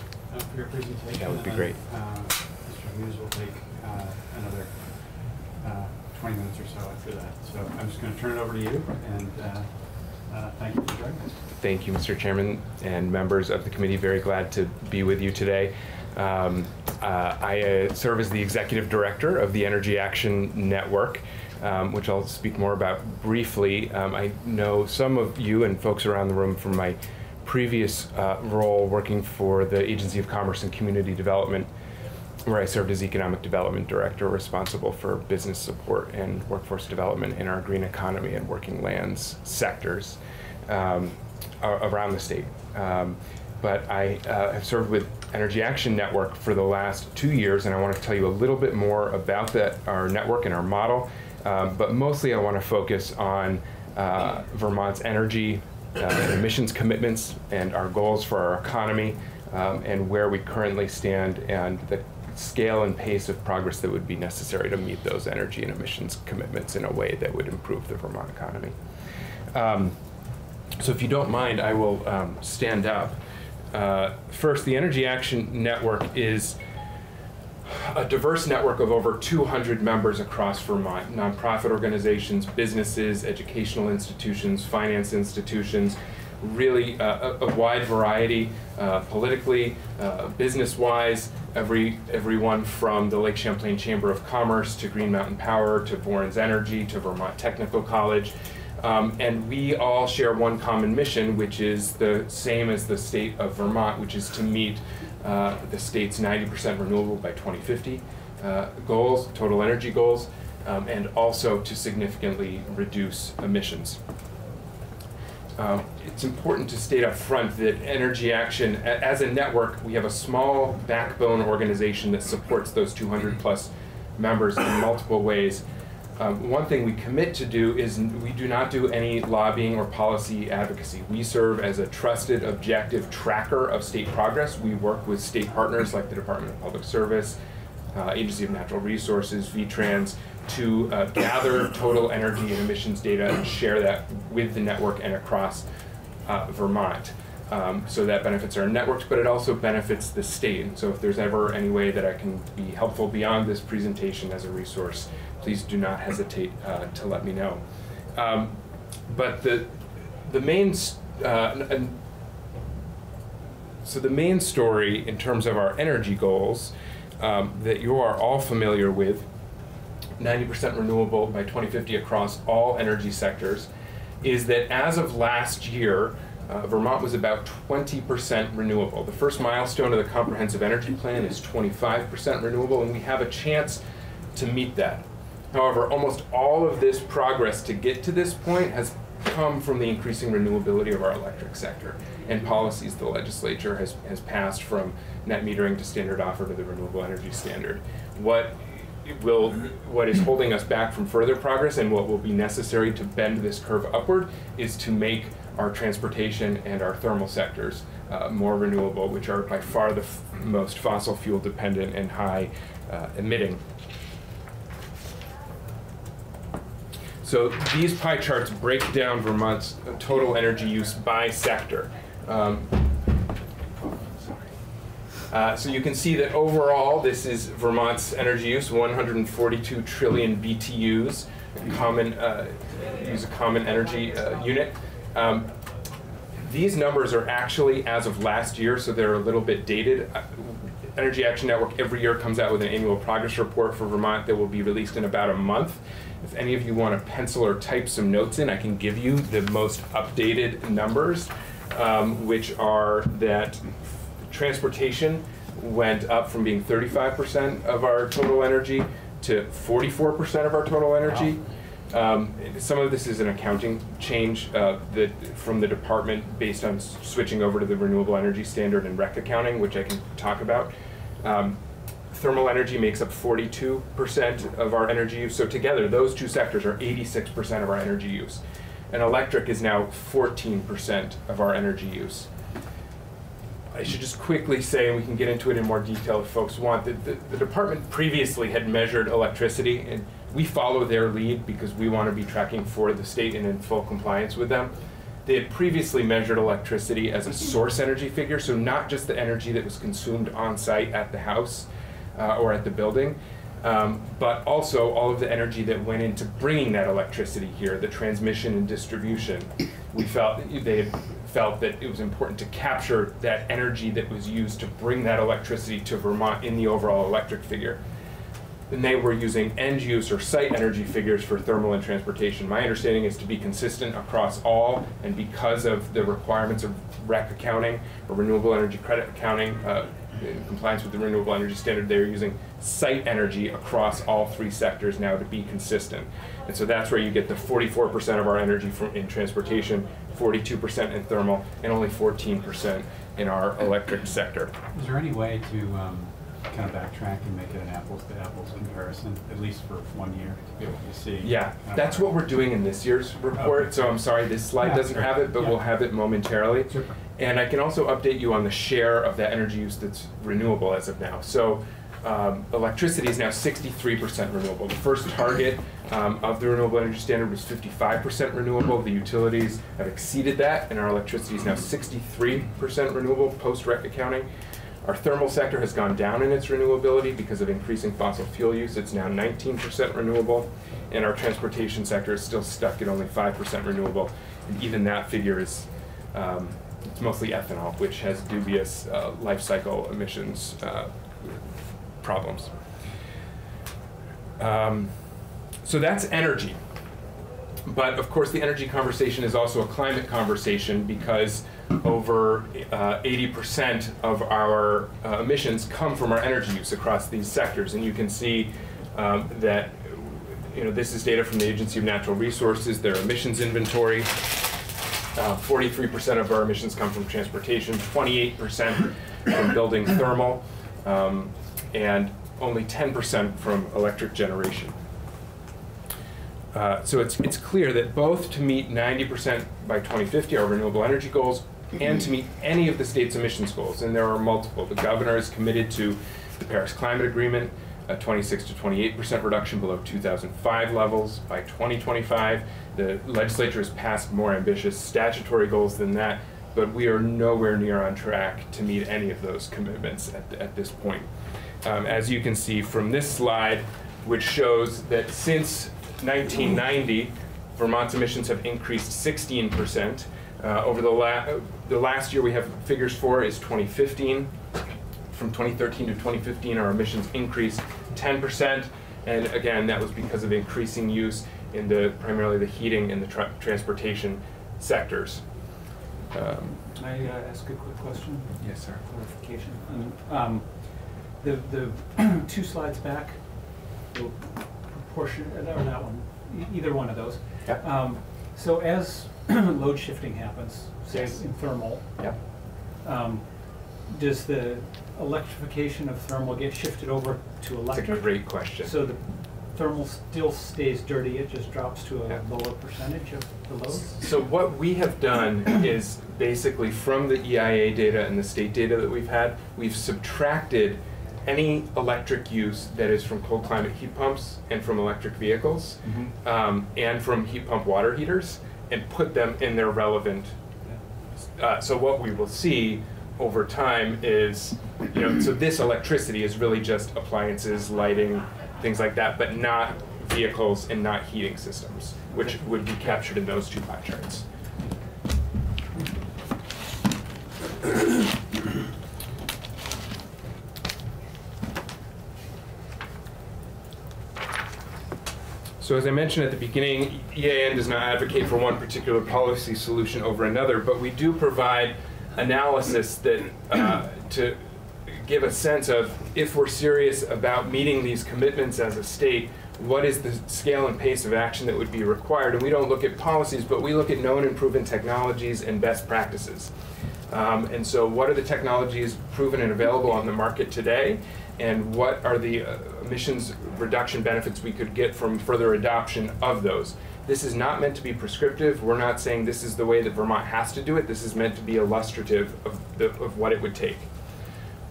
Speaker 1: for your presentation.
Speaker 13: That would be great.
Speaker 1: Uh, Mr. Hughes will take, uh, another, uh, twenty minutes or so after that. So I'm just gonna turn it over to you, and, uh, uh, thank you for joining us.
Speaker 13: Thank you, Mr. Chairman and members of the committee. Very glad to be with you today. Um, uh, I uh, serve as the executive director of the Energy Action Network, um, which I'll speak more about briefly. Um, I know some of you and folks around the room from my previous uh, role working for the Agency of Commerce and Community Development. where I served as Economic Development Director, responsible for business support and workforce development in our green economy and working lands sectors um, around the state. Um, but I uh, have served with Energy Action Network for the last two years, and I want to tell you a little bit more about that, our network and our model. Um, but mostly, I want to focus on uh, Vermont's energy uh, emissions commitments and our goals for our economy um, and where we currently stand and the scale and pace of progress that would be necessary to meet those energy and emissions commitments in a way that would improve the Vermont economy. Um, so if you don't mind, I will um, stand up. Uh, first, the Energy Action Network is a diverse network of over 200 members across Vermont, nonprofit organizations, businesses, educational institutions, finance institutions, really uh, a, a wide variety uh, politically, uh, business-wise, every everyone from the Lake Champlain Chamber of Commerce to Green Mountain Power to Bourne's Energy to Vermont Technical College. Um, and we all share one common mission, which is the same as the state of Vermont, which is to meet uh, the state's 90% renewable by 2050 uh, goals, total energy goals, um, and also to significantly reduce emissions. Um, it's important to state up front that Energy Action, a- as a network, we have a small backbone organization that supports those 200 plus members in multiple ways. Um, one thing we commit to do is we do not do any lobbying or policy advocacy. We serve as a trusted, objective tracker of state progress. We work with state partners like the Department of Public Service, uh, Agency of Natural Resources, VTrans, to uh, gather total energy and emissions data and share that with the network and across uh, Vermont. Um, so that benefits our networks, but it also benefits the state. And so if there's ever any way that I can be helpful beyond this presentation as a resource, please do not hesitate uh, to let me know. Um, but the the main uh, so the main story in terms of our energy goals um, that you are all familiar with 90% renewable by 2050 across all energy sectors is that as of last year, uh, Vermont was about 20% renewable. The first milestone of the comprehensive energy plan is 25% renewable, and we have a chance to meet that. However, almost all of this progress to get to this point has come from the increasing renewability of our electric sector and policies the legislature has, has passed from net metering to standard offer to the renewable energy standard. What will what is holding us back from further progress and what will be necessary to bend this curve upward is to make our transportation and our thermal sectors uh, more renewable, which are by far the most fossil fuel dependent and high uh, emitting. So these pie charts break down Vermont's total energy use by sector. Um, uh, so you can see that overall, this is Vermont's energy use, 142 trillion BTUs, common, uh, use a common energy uh, unit. Um, these numbers are actually as of last year, so they're a little bit dated. Uh, Energy Action Network every year comes out with an annual progress report for Vermont that will be released in about a month. If any of you want to pencil or type some notes in, I can give you the most updated numbers, um, which are that transportation went up from being 35% of our total energy to 44% of our total energy. Um, some of this is an accounting change uh, that from the department based on switching over to the renewable energy standard and rec accounting, which I can talk about. Um, thermal energy makes up 42% of our energy use. So together, those two sectors are 86% of our energy use. And electric is now 14% of our energy use. I should just quickly say, and we can get into it in more detail if folks want, that the, the department previously had measured electricity, and we follow their lead because we want to be tracking for the state and in full compliance with them. They had previously measured electricity as a source energy figure, so not just the energy that was consumed on site at the house uh, or at the building, um, but also all of the energy that went into bringing that electricity here, the transmission and distribution. We felt they felt that it was important to capture that energy that was used to bring that electricity to Vermont in the overall electric figure. And they were using end use or site energy figures for thermal and transportation. My understanding is to be consistent across all, and because of the requirements of REC accounting or renewable energy credit accounting, uh, in compliance with the renewable energy standard, they're using site energy across all three sectors now to be consistent. And so that's where you get the 44% of our energy from in transportation, 42% in thermal, and only 14% in our electric sector.
Speaker 1: Is there any way to um, kind of backtrack and make it an apples to apples comparison, at least for one year, to be able to see?
Speaker 13: Yeah, that's
Speaker 1: our-
Speaker 13: what we're doing in this year's report,
Speaker 1: Okay.
Speaker 13: so I'm sorry, this slide
Speaker 1: Yeah,
Speaker 13: doesn't
Speaker 1: sure.
Speaker 13: have it, but
Speaker 1: Yeah.
Speaker 13: we'll have it momentarily.
Speaker 1: Super.
Speaker 13: And I can also update you on the share of that energy use that's renewable as of now. So um, electricity is now 63% renewable. The first target um, of the renewable energy standard was 55% renewable. The utilities have exceeded that, and our electricity is now 63% renewable post-rec accounting. Our thermal sector has gone down in its renewability because of increasing fossil fuel use. It's now 19% renewable. And our transportation sector is still stuck at only 5% renewable. And even that figure is um, it's mostly ethanol, which has dubious uh, life cycle emissions uh, problems. Um, so that's energy. But of course, the energy conversation is also a climate conversation because over uh, 80% of our uh, emissions come from our energy use across these sectors. And you can see um, that you know, this is data from the Agency of Natural Resources, their emissions inventory. Uh, 43% of our emissions come from transportation, 28% from building thermal, um, and only 10% from electric generation. Uh, so it's, it's clear that both to meet 90% by 2050, our renewable energy goals, and to meet any of the state's emissions goals, and there are multiple. The governor is committed to the Paris Climate Agreement, a 26 to 28% reduction below 2005 levels by 2025. The legislature has passed more ambitious statutory goals than that, but we are nowhere near on track to meet any of those commitments at, at this point. Um, as you can see from this slide, which shows that since 1990, Vermont's emissions have increased 16%. Uh, over the, la- the last year we have figures for is 2015. From 2013 to 2015, our emissions increased 10%. And again, that was because of increasing use in the primarily the heating and the tra- transportation sectors. Um,
Speaker 5: Can I uh, ask a quick question?
Speaker 13: Yes, sir.
Speaker 5: Clarification. Um, The, the two slides back, the proportion, or that one, either one of those.
Speaker 13: Yep.
Speaker 5: Um, So as load shifting happens, say
Speaker 13: Yes.
Speaker 5: in thermal,
Speaker 13: Yep.
Speaker 5: um, does the electrification of thermal get shifted over to electric?
Speaker 13: That's a great question.
Speaker 5: So the thermal still stays dirty, it just drops to a
Speaker 13: Yeah.
Speaker 5: lower percentage of the load?
Speaker 13: So what we have done is basically from the EIA data and the state data that we've had, we've subtracted any electric use that is from cold climate heat pumps and from electric vehicles um, and from heat pump water heaters and put them in their relevant. Uh, so what we will see over time is, you know, so this electricity is really just appliances, lighting, things like that, but not vehicles and not heating systems, which would be captured in those two pie charts. So as I mentioned at the beginning, EAN does not advocate for one particular policy solution over another, but we do provide analysis that uh, to give a sense of if we're serious about meeting these commitments as a state, what is the scale and pace of action that would be required? And we don't look at policies, but we look at known and proven technologies and best practices. Um, and so, what are the technologies proven and available on the market today? And what are the uh, emissions reduction benefits we could get from further adoption of those? This is not meant to be prescriptive. We're not saying this is the way that Vermont has to do it. This is meant to be illustrative of, the, of what it would take.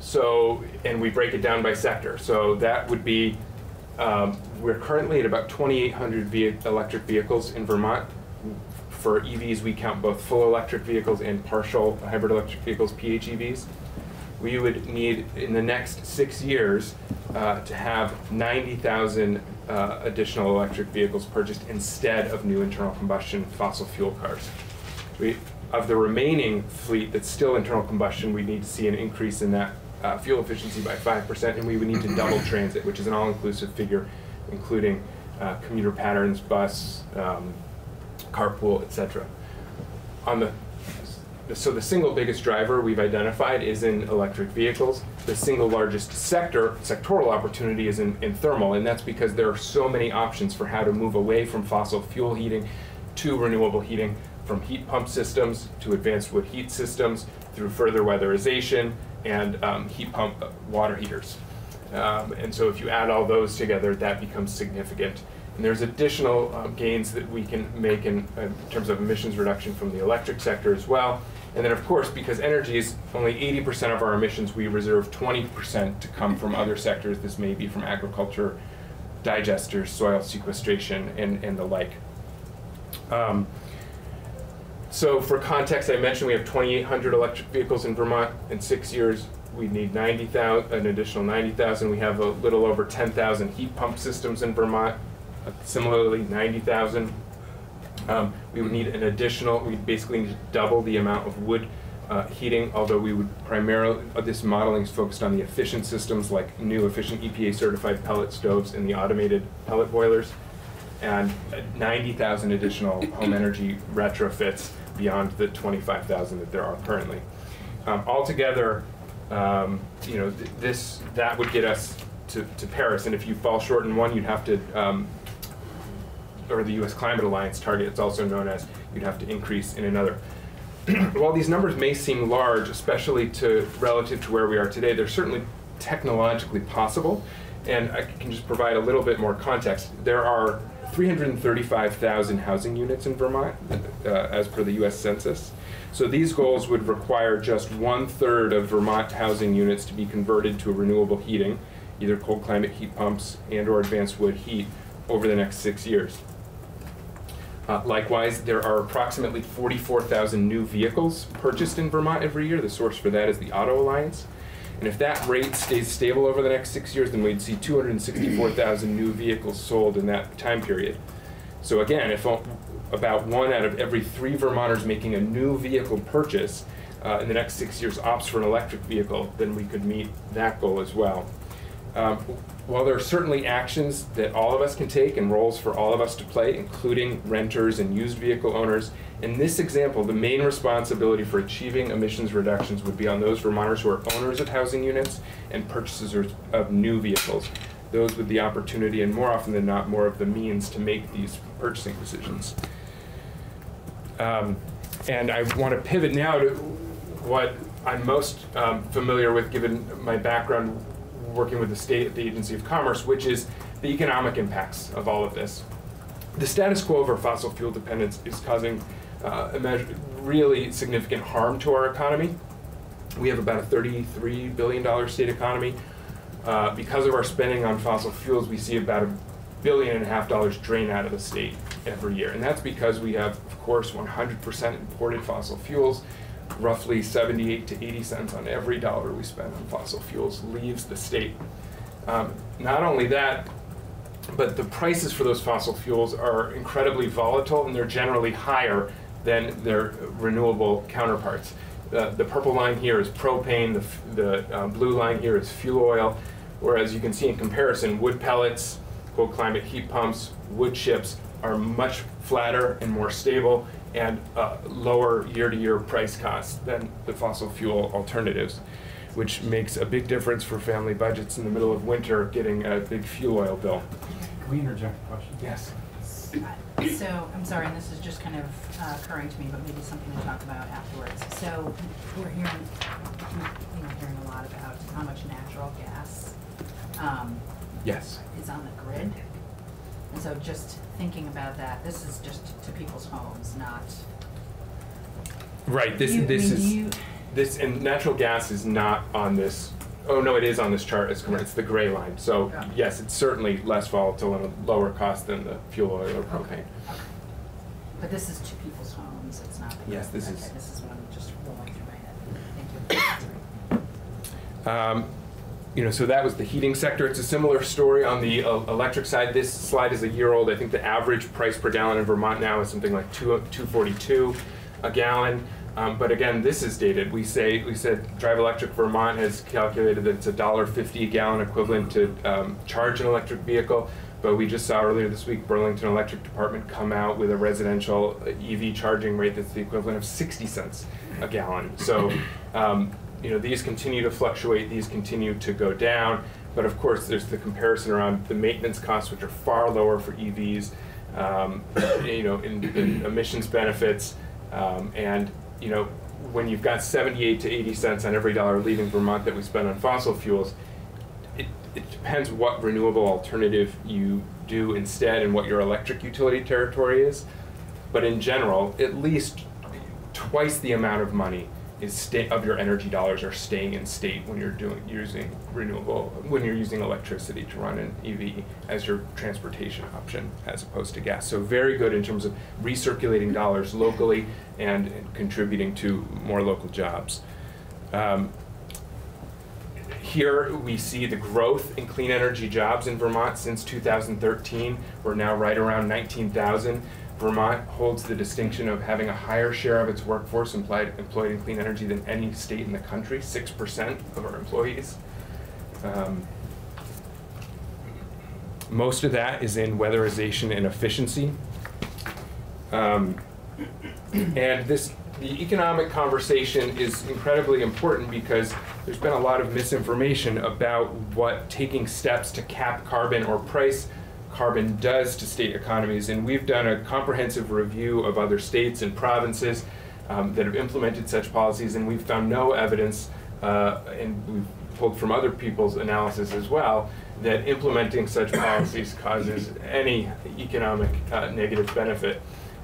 Speaker 13: So, and we break it down by sector. So that would be, um, we're currently at about 2,800 vehi- electric vehicles in Vermont. For EVs, we count both full electric vehicles and partial hybrid electric vehicles, PHEVs. We would need, in the next six years, uh, to have 90,000 uh, additional electric vehicles purchased instead of new internal combustion fossil fuel cars. We, of the remaining fleet that's still internal combustion, we need to see an increase in that uh, fuel efficiency by 5%, and we would need to double transit, which is an all-inclusive figure, including uh, commuter patterns, bus, um, carpool, etc. On the so the single biggest driver we've identified is in electric vehicles. The single largest sector, sectoral opportunity is in, in thermal, and that's because there are so many options for how to move away from fossil fuel heating to renewable heating, from heat pump systems to advanced wood heat systems, through further weatherization and um, heat pump uh, water heaters. Um, and so if you add all those together, that becomes significant. And there's additional uh, gains that we can make in, in terms of emissions reduction from the electric sector as well. And then, of course, because energy is only 80% of our emissions, we reserve 20% to come from other sectors. This may be from agriculture, digesters, soil sequestration, and, and the like. Um, so for context, I mentioned we have 2,800 electric vehicles in Vermont. In six years, we need 90,000, an additional 90,000. We have a little over 10,000 heat pump systems in Vermont. Similarly, 90,000. Um, we would need an additional, we basically need to double the amount of wood uh, heating, although we would primarily, uh, this modeling is focused on the efficient systems like new efficient EPA certified pellet stoves and the automated pellet boilers, and uh, 90,000 additional home energy retrofits beyond the 25,000 that there are currently. Um, altogether, um, you know, th this that would get us to, to Paris, and if you fall short in one, you'd have to um, or the U.S. Climate Alliance target, it's also known as, you'd have to increase in another. While these numbers may seem large, especially to relative to where we are today, they're certainly technologically possible. And I can just provide a little bit more context. There are 335,000 housing units in Vermont, uh, as per the U.S. Census. So these goals would require just one third of Vermont housing units to be converted to renewable heating, either cold climate heat pumps and or advanced wood heat over the next six years. Uh, likewise, there are approximately 44,000 new vehicles purchased in Vermont every year. The source for that is the Auto Alliance. And if that rate stays stable over the next six years, then we'd see 264,000 new vehicles sold in that time period. So again, if about one out of every three Vermonters making a new vehicle purchase uh, in the next six years opts for an electric vehicle, then we could meet that goal as well. Um, while there are certainly actions that all of us can take and roles for all of us to play, including renters and used vehicle owners, in this example, the main responsibility for achieving emissions reductions would be on those Vermonters who are owners of housing units and purchasers of new vehicles. Those with the opportunity and more often than not, more of the means to make these purchasing decisions. Um, and I want to pivot now to what I'm most um, familiar with given my background working with the state at the Agency of Commerce, which is the economic impacts of all of this. The status quo of our fossil fuel dependence is causing uh, really significant harm to our economy. We have about a $33 billion state economy. Uh, because of our spending on fossil fuels, we see about a billion and a half dollars drain out of the state every year. And that's because we have, of course, 100% imported fossil fuels roughly 78 to 80 cents on every dollar we spend on fossil fuels leaves the state. Um, not only that, but the prices for those fossil fuels are incredibly volatile and they're generally higher than their renewable counterparts. Uh, the purple line here is propane, the, the uh, blue line here is fuel oil, whereas you can see in comparison, wood pellets, cold climate heat pumps, wood chips are much flatter and more stable and uh, lower year-to-year price costs than the fossil fuel alternatives, which makes a big difference for family budgets in the middle of winter getting a big fuel oil bill.
Speaker 1: Can we interject a question?
Speaker 13: Yes.
Speaker 8: So, I'm sorry, and this is just kind of uh, occurring to me, but maybe something to talk about afterwards. So, we're hearing, you know, hearing a lot about how much natural gas um,
Speaker 13: Yes.
Speaker 8: is on the grid. And so just thinking about that, this is just to people's homes, not.
Speaker 13: Right. This
Speaker 8: You- I
Speaker 13: this
Speaker 8: mean,
Speaker 13: is
Speaker 8: you-
Speaker 13: this and natural gas is not on this. Oh no, it is on this chart. It's correct. It's the gray line. So
Speaker 8: Yeah.
Speaker 13: yes, it's certainly less volatile and a lower cost than the fuel oil or propane.
Speaker 8: Okay. But this is two people's homes, it's not.
Speaker 13: Yes, this
Speaker 8: okay,
Speaker 13: is-
Speaker 8: This is what I'm just rolling through my head. Thank you.
Speaker 13: Um, you know, so that was the heating sector. It's a similar story on the uh, electric side. This slide is a year old. I think the average price per gallon in Vermont now is something like two, 242 a gallon. Um, but again, this is dated. We say we said Drive Electric Vermont has calculated that it's a dollar fifty a gallon equivalent to um, charge an electric vehicle. But we just saw earlier this week Burlington Electric Department come out with a residential EV charging rate that's the equivalent of 60 cents a gallon. So, um, you know, these continue to fluctuate, these continue to go down, but of course, there's the comparison around the maintenance costs, which are far lower for EVs, um, you know, in, in emissions benefits, um, and, you know, when you've got 78 to 80 cents on every dollar leaving Vermont that we spend on fossil fuels, it, it depends what renewable alternative you do instead and what your electric utility territory is. But in general, at least twice the amount of money is of your energy dollars are staying in state when you're doing using renewable when you're using electricity to run an EV as your transportation option as opposed to gas. So very good in terms of recirculating dollars locally and, and contributing to more local jobs. Um, here we see the growth in clean energy jobs in Vermont since 2013. We're now right around 19,000. Vermont holds the distinction of having a higher share of its workforce employed, employed in clean energy than any state in the country, 6% of our employees. Um, most of that is in weatherization and efficiency. Um, and this, the economic conversation is incredibly important because there's been a lot of misinformation about what taking steps to cap carbon or price carbon does to state economies. And we've done a comprehensive review of other states and provinces um, that have implemented such policies, and we've found no evidence, uh, and we've pulled from other people's analysis as well, that implementing such policies causes any economic uh, negative benefit.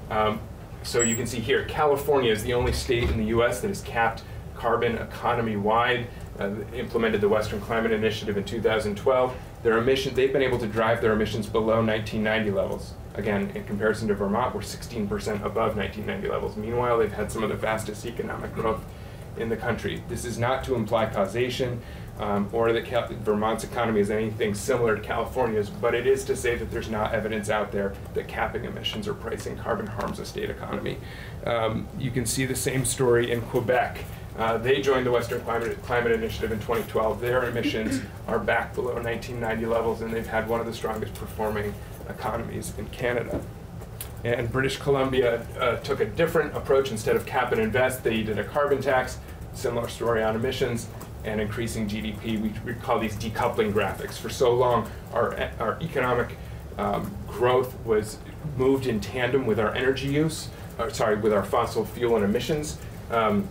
Speaker 13: Um, so you can see here, California is the only state in the US that has capped carbon economy-wide, uh, implemented the Western Climate Initiative in 2012. Their emission, they've been able to drive their emissions below 1990 levels. Again, in comparison to Vermont, we're 16% above 1990 levels. Meanwhile, they've had some of the fastest economic growth in the country. This is not to imply causation um, or that Cal Vermont's economy is anything similar to California's, but it is to say that there's not evidence out there that capping emissions or pricing carbon harms a state economy. Um, you can see the same story in Quebec. Uh, they joined the Western Climate, Climate Initiative in 2012. Their emissions are back below 1990 levels, and they've had one of the strongest performing economies in Canada. And British Columbia uh, took a different approach. Instead of cap and invest, they did a carbon tax, similar story on emissions, and increasing GDP. We, we call these decoupling graphics. For so long, our, our economic um, growth was moved in tandem with our energy use, or sorry, with our fossil fuel and emissions. Um,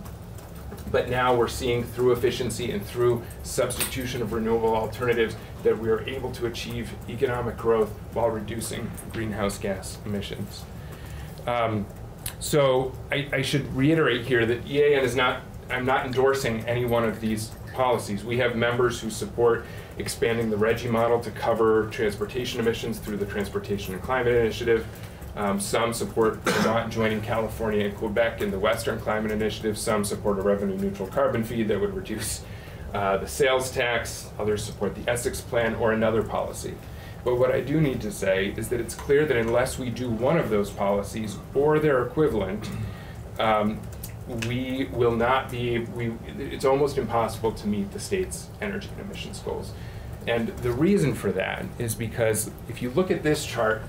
Speaker 13: but now we're seeing through efficiency and through substitution of renewable alternatives that we are able to achieve economic growth while reducing greenhouse gas emissions. Um, so I, I, should reiterate here that EAN is not, I'm not endorsing any one of these policies. We have members who support expanding the RGGI model to cover transportation emissions through the Transportation and Climate Initiative. Um, some support Vermont joining California and Quebec in the Western Climate Initiative. Some support a revenue neutral carbon fee that would reduce uh, the sales tax. Others support the Essex plan or another policy. But what I do need to say is that it's clear that unless we do one of those policies or their equivalent, um, we will not be, we, it's almost impossible to meet the state's energy and emissions goals. And the reason for that is because if you look at this chart,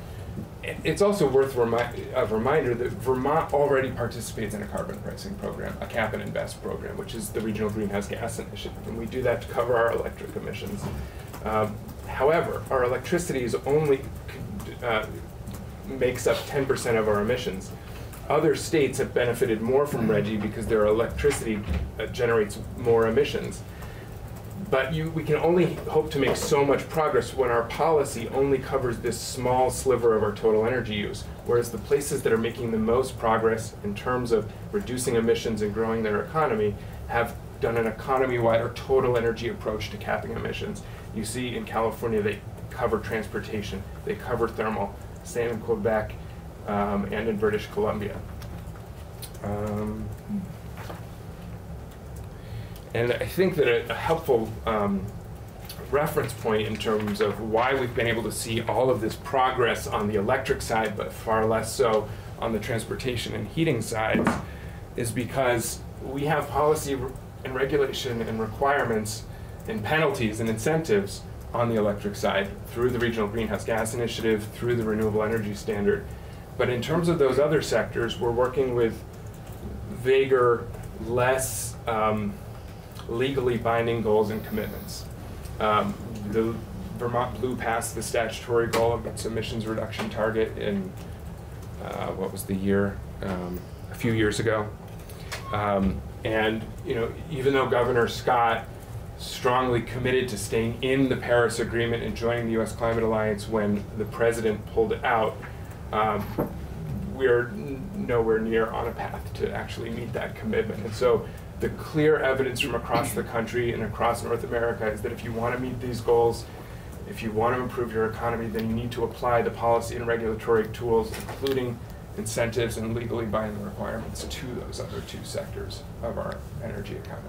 Speaker 13: it's also worth remi a reminder that Vermont already participates in a carbon pricing program, a cap and invest program, which is the Regional Greenhouse Gas Initiative, and we do that to cover our electric emissions. Um, however, our electricity is only uh, makes up 10% of our emissions. Other states have benefited more from RGGI because their electricity uh, generates more emissions but you, we can only hope to make so much progress when our policy only covers this small sliver of our total energy use. Whereas the places that are making the most progress in terms of reducing emissions and growing their economy have done an economy-wide or total energy approach to capping emissions. You see in California, they cover transportation, they cover thermal, same in Quebec um, and in British Columbia. Um, and I think that a, a helpful um, reference point in terms of why we've been able to see all of this progress on the electric side, but far less so on the transportation and heating sides, is because we have policy and regulation and requirements and penalties and incentives on the electric side through the Regional Greenhouse Gas Initiative, through the Renewable Energy Standard. But in terms of those other sectors, we're working with vaguer less um, legally binding goals and commitments. Um, the Vermont blew past the statutory goal of its emissions reduction target in uh, what was the year? Um, a few years ago. Um, and you know, even though Governor Scott strongly committed to staying in the Paris Agreement and joining the U.S. Climate Alliance when the president pulled out, um, we're n- nowhere near on a path to actually meet that commitment. And so, the clear evidence from across the country and across North America is that if you want to meet these goals, if you want to improve your economy, then you need to apply the policy and regulatory tools, including incentives and legally binding requirements to those other two sectors of our energy economy.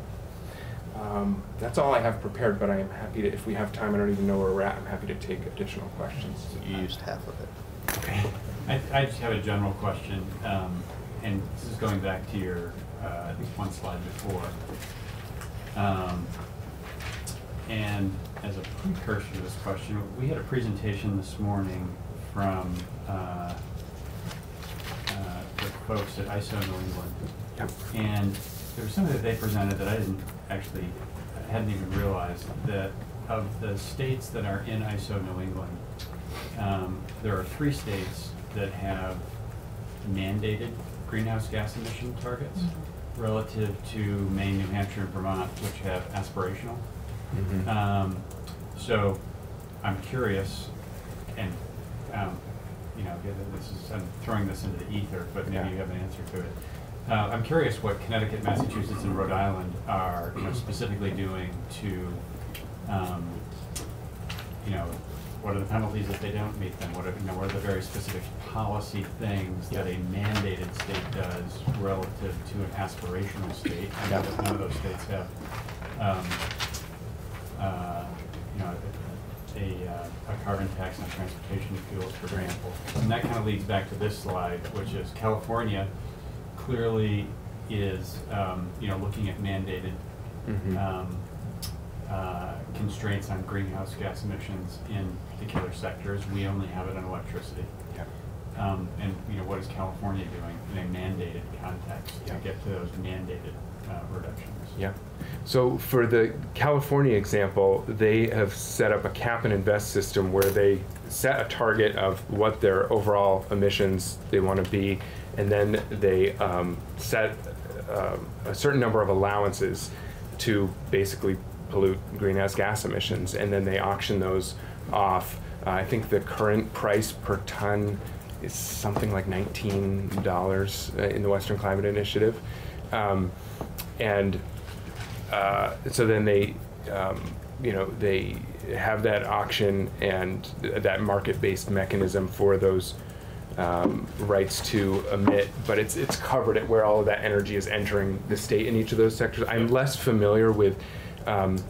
Speaker 13: Um, that's all I have prepared, but I am happy to, if we have time, I don't even know where we're at, I'm happy to take additional questions.
Speaker 7: You used half of it.
Speaker 1: Okay. I, I just have a general question, um, and this is going back to your, uh, I think one slide before. Um, and as a precursor to this question, we had a presentation this morning from, uh, uh, the folks at ISO New England.
Speaker 13: Yep.
Speaker 1: And there was something that they presented that I didn't actually, I hadn't even realized, that of the states that are in ISO New England, um, there are three states that have mandated greenhouse gas emission targets relative to Maine, New Hampshire, and Vermont, which have aspirational.
Speaker 13: Mhm.
Speaker 1: Um, so I'm curious, and, um, you know, given this is, I'm throwing this into the ether, but maybe you have an answer to it. Uh, I'm curious what Connecticut, Massachusetts, and Rhode Island are, you know, specifically doing to, um, you know, what are the penalties if they don't meet them? What are, you know, what are the very specific policy things that a mandated state does relative to an aspirational state? I know that none of those states have, um, uh, you know, a, uh, a carbon tax on transportation fuels, for example. And that kind of leads back to this slide, which is California clearly is, um, you know, looking at mandated,
Speaker 13: Mhm.
Speaker 1: um, uh, constraints on greenhouse gas emissions in particular sectors. We only have it on electricity.
Speaker 13: Yep.
Speaker 1: Um, and, you know, what is California doing in a mandated context to get to those mandated, uh, reductions?
Speaker 13: Yeah. So for the California example, they have set up a cap and invest system where they set a target of what their overall emissions they want to be, and then they um, set um, a certain number of allowances to basically pollute greenhouse gas emissions, and then they auction those off. Uh, I think the current price per ton is something like nineteen dollars uh, in the Western Climate Initiative, um, and uh, so then they, um, you know, they have that auction and th- that market-based mechanism for those um, rights to emit, but it's it's covered at where all of that energy is entering the state in each of those sectors. I'm less familiar with. Um,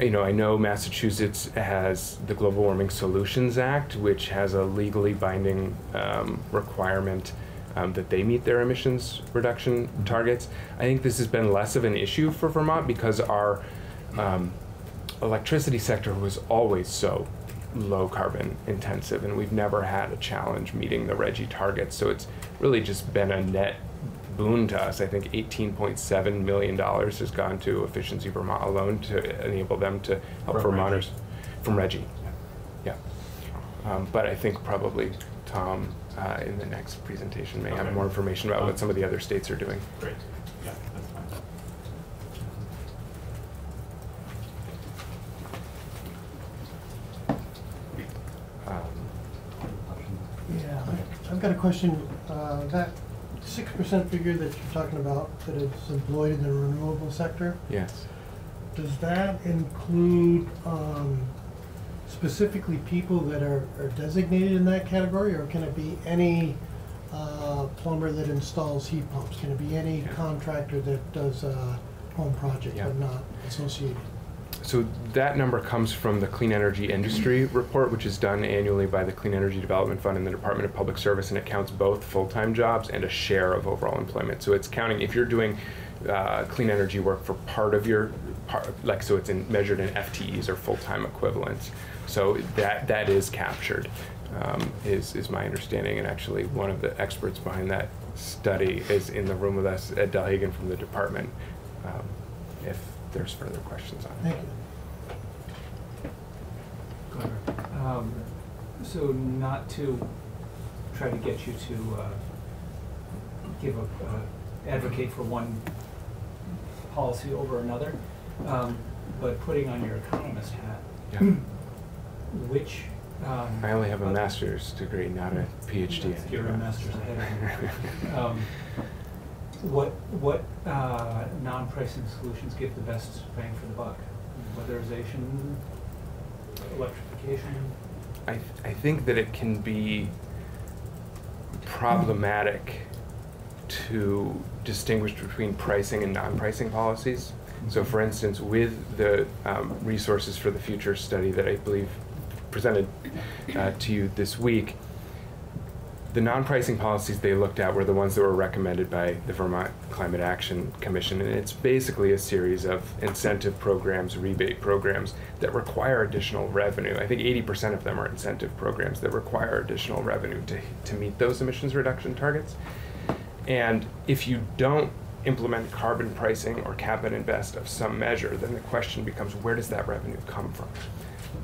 Speaker 13: you know, I know Massachusetts has the Global Warming Solutions Act, which has a legally binding um, requirement um, that they meet their emissions reduction targets. I think this has been less of an issue for Vermont because our um, electricity sector was always so low carbon intensive, and we've never had a challenge meeting the RGGI targets. So it's really just been a net boon to us. I think $18.7 million has gone to Efficiency Vermont alone to enable them to help
Speaker 1: From
Speaker 13: Vermonters
Speaker 1: RGGI.
Speaker 13: from RGGI. Yeah. Um, but I think probably Tom uh, in the next presentation may have more information about
Speaker 1: Um,
Speaker 13: what some of the other states are doing.
Speaker 1: Great, yeah, that's fine.
Speaker 13: Um,
Speaker 12: Yeah, I- I've got a question. Uh, That six percent figure that you're talking about, that it's employed in the renewable sector,
Speaker 13: yes.
Speaker 12: does that include um, specifically people that are are designated in that category? Or can it be any uh, plumber that installs heat pumps? Can it be any
Speaker 13: Yeah.
Speaker 12: contractor that does a home project
Speaker 13: Yeah.
Speaker 12: but not associated?
Speaker 13: So that number comes from the Clean Energy Industry Report, which is done annually by the Clean Energy Development Fund and the Department of Public Service, and it counts both full-time jobs and a share of overall employment. So it's counting if you're doing uh, clean energy work for part of your part, like so it's in, measured in FTEs or full-time equivalents. So that that is captured. um, is, is my understanding. And actually, one of the experts behind that study is in the room with us, Ed Delhagen from the department, um, if there's further questions on it.
Speaker 12: Thank you.
Speaker 5: Um, So not to try to get you to uh, give a, uh, advocate for one policy over another, um, but putting on your economist hat,
Speaker 13: Yeah.
Speaker 5: which. um,
Speaker 13: I only have a master's degree, not a PhD.
Speaker 5: You're a master's ahead of me. Um, What, what uh, non-pricing solutions give the best bang for the buck? Weatherization, electrification?
Speaker 13: I, th- I think that it can be problematic to distinguish between pricing and non-pricing policies. So for instance, with the um, resources for the future study that I believe presented uh, to you this week, the non-pricing policies they looked at were the ones that were recommended by the Vermont Climate Action Commission, and it's basically a series of incentive programs, rebate programs that require additional revenue. I think 80% of them are incentive programs that require additional revenue to, to meet those emissions reduction targets. And if you don't implement carbon pricing or cap and invest of some measure, then the question becomes where does that revenue come from?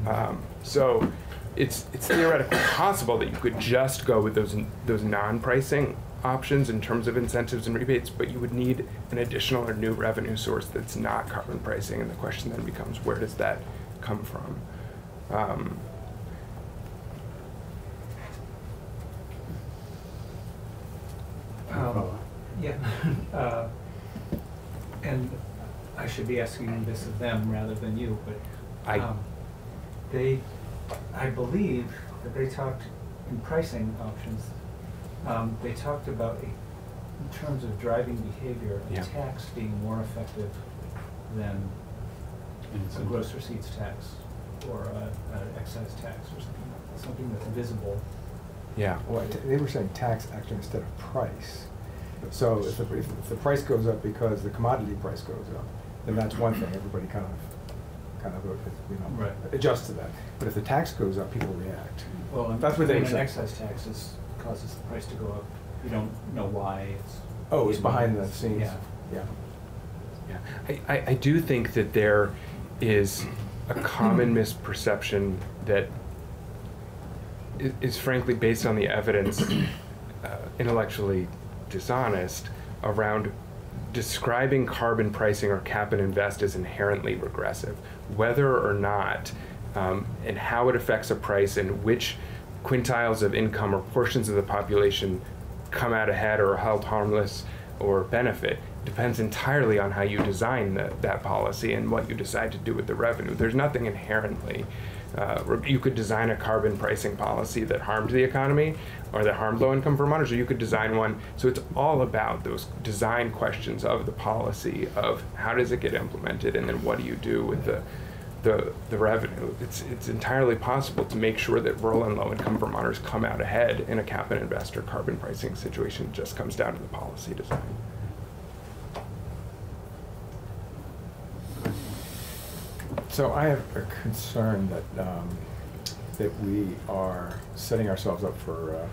Speaker 13: Um, so it's it's theoretically possible that you could just go with those those non-pricing options in terms of incentives and rebates, but you would need an additional or new revenue source that's not carbon pricing, and the question then becomes where does that come from? Um,
Speaker 5: Um, Yeah. Uh, And I should be asking this of them rather than you, but
Speaker 13: I-
Speaker 5: um, they, I believe that they talked in pricing options, um, they talked about, a- in terms of driving behavior, a
Speaker 13: Yeah.
Speaker 5: tax being more effective than a gross receipts tax or a a excise tax or something, something that's visible.
Speaker 13: yeah.
Speaker 3: Well, t- they were saying tax actually instead of price. So if the, if if the price goes up because the commodity price goes up, then that's one thing, everybody kind of, kind of, you know,
Speaker 5: Right.
Speaker 3: adjusts to that. But if the tax goes up, people react.
Speaker 5: Well,
Speaker 3: That's what they
Speaker 5: an
Speaker 3: were
Speaker 5: excise tax is, causes the price to go up. You don't know why, it's.
Speaker 3: Oh, it's behind the scenes?
Speaker 5: Yeah.
Speaker 3: Yeah.
Speaker 13: Yeah, I, I, I do think that there is a common misperception that is, is frankly based on the evidence, uh, intellectually dishonest around describing carbon pricing or cap and invest as inherently regressive, whether or not um, and how it affects a price and which quintiles of income or portions of the population come out ahead or are held harmless or benefit depends entirely on how you design the, that policy and what you decide to do with the revenue. There's nothing inherently. Uh, you could design a carbon pricing policy that harmed the economy or that harmed low income Vermonters, or you could design one. So it's all about those design questions of the policy of how does it get implemented and then what do you do with the the, the revenue. It's, it's entirely possible to make sure that rural and low-income Vermonters come out ahead in a cap and investor carbon pricing situation. It just comes down to the policy design.
Speaker 3: So I have a concern that, um, that we are setting ourselves up for, uh,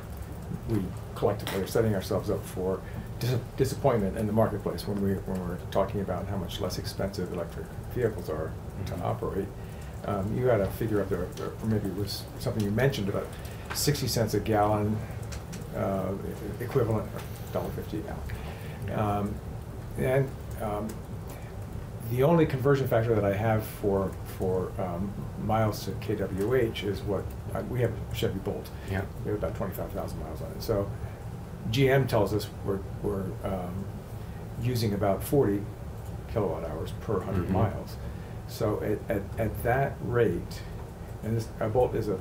Speaker 3: we collectively are setting ourselves up for dis- disappointment in the marketplace when we, when we're talking about how much less expensive electric vehicles are to
Speaker 13: Mhm.
Speaker 3: operate. Um, you had a figure up there, or maybe it was something you mentioned about sixty cents a gallon, uh, equivalent, dollar fifty a gallon. Um, and, um, the only conversion factor that I have for, for um, miles to KWH is what, uh, we have a Chevy Bolt.
Speaker 13: Yeah.
Speaker 3: We have about twenty-five thousand miles on it. So GM tells us we're, we're um, using about forty kilowatt hours per hundred
Speaker 13: Mhm.
Speaker 3: miles. So at, at, at that rate, and this, a Bolt is a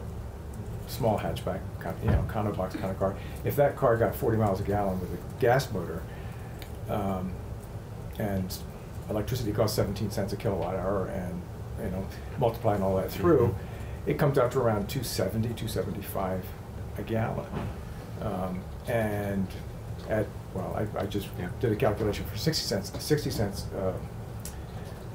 Speaker 3: small hatchback, kind you know, condo box kind of car. If that car got forty miles a gallon with a gas motor, um, and electricity costs seventeen cents a kilowatt hour, and, you know, multiplying all that through,
Speaker 13: Mhm.
Speaker 3: it comes out to around 270, 275 a gallon. Um, and at, well, I, I just
Speaker 13: Yeah.
Speaker 3: did a calculation for sixty cents, sixty cents, uh,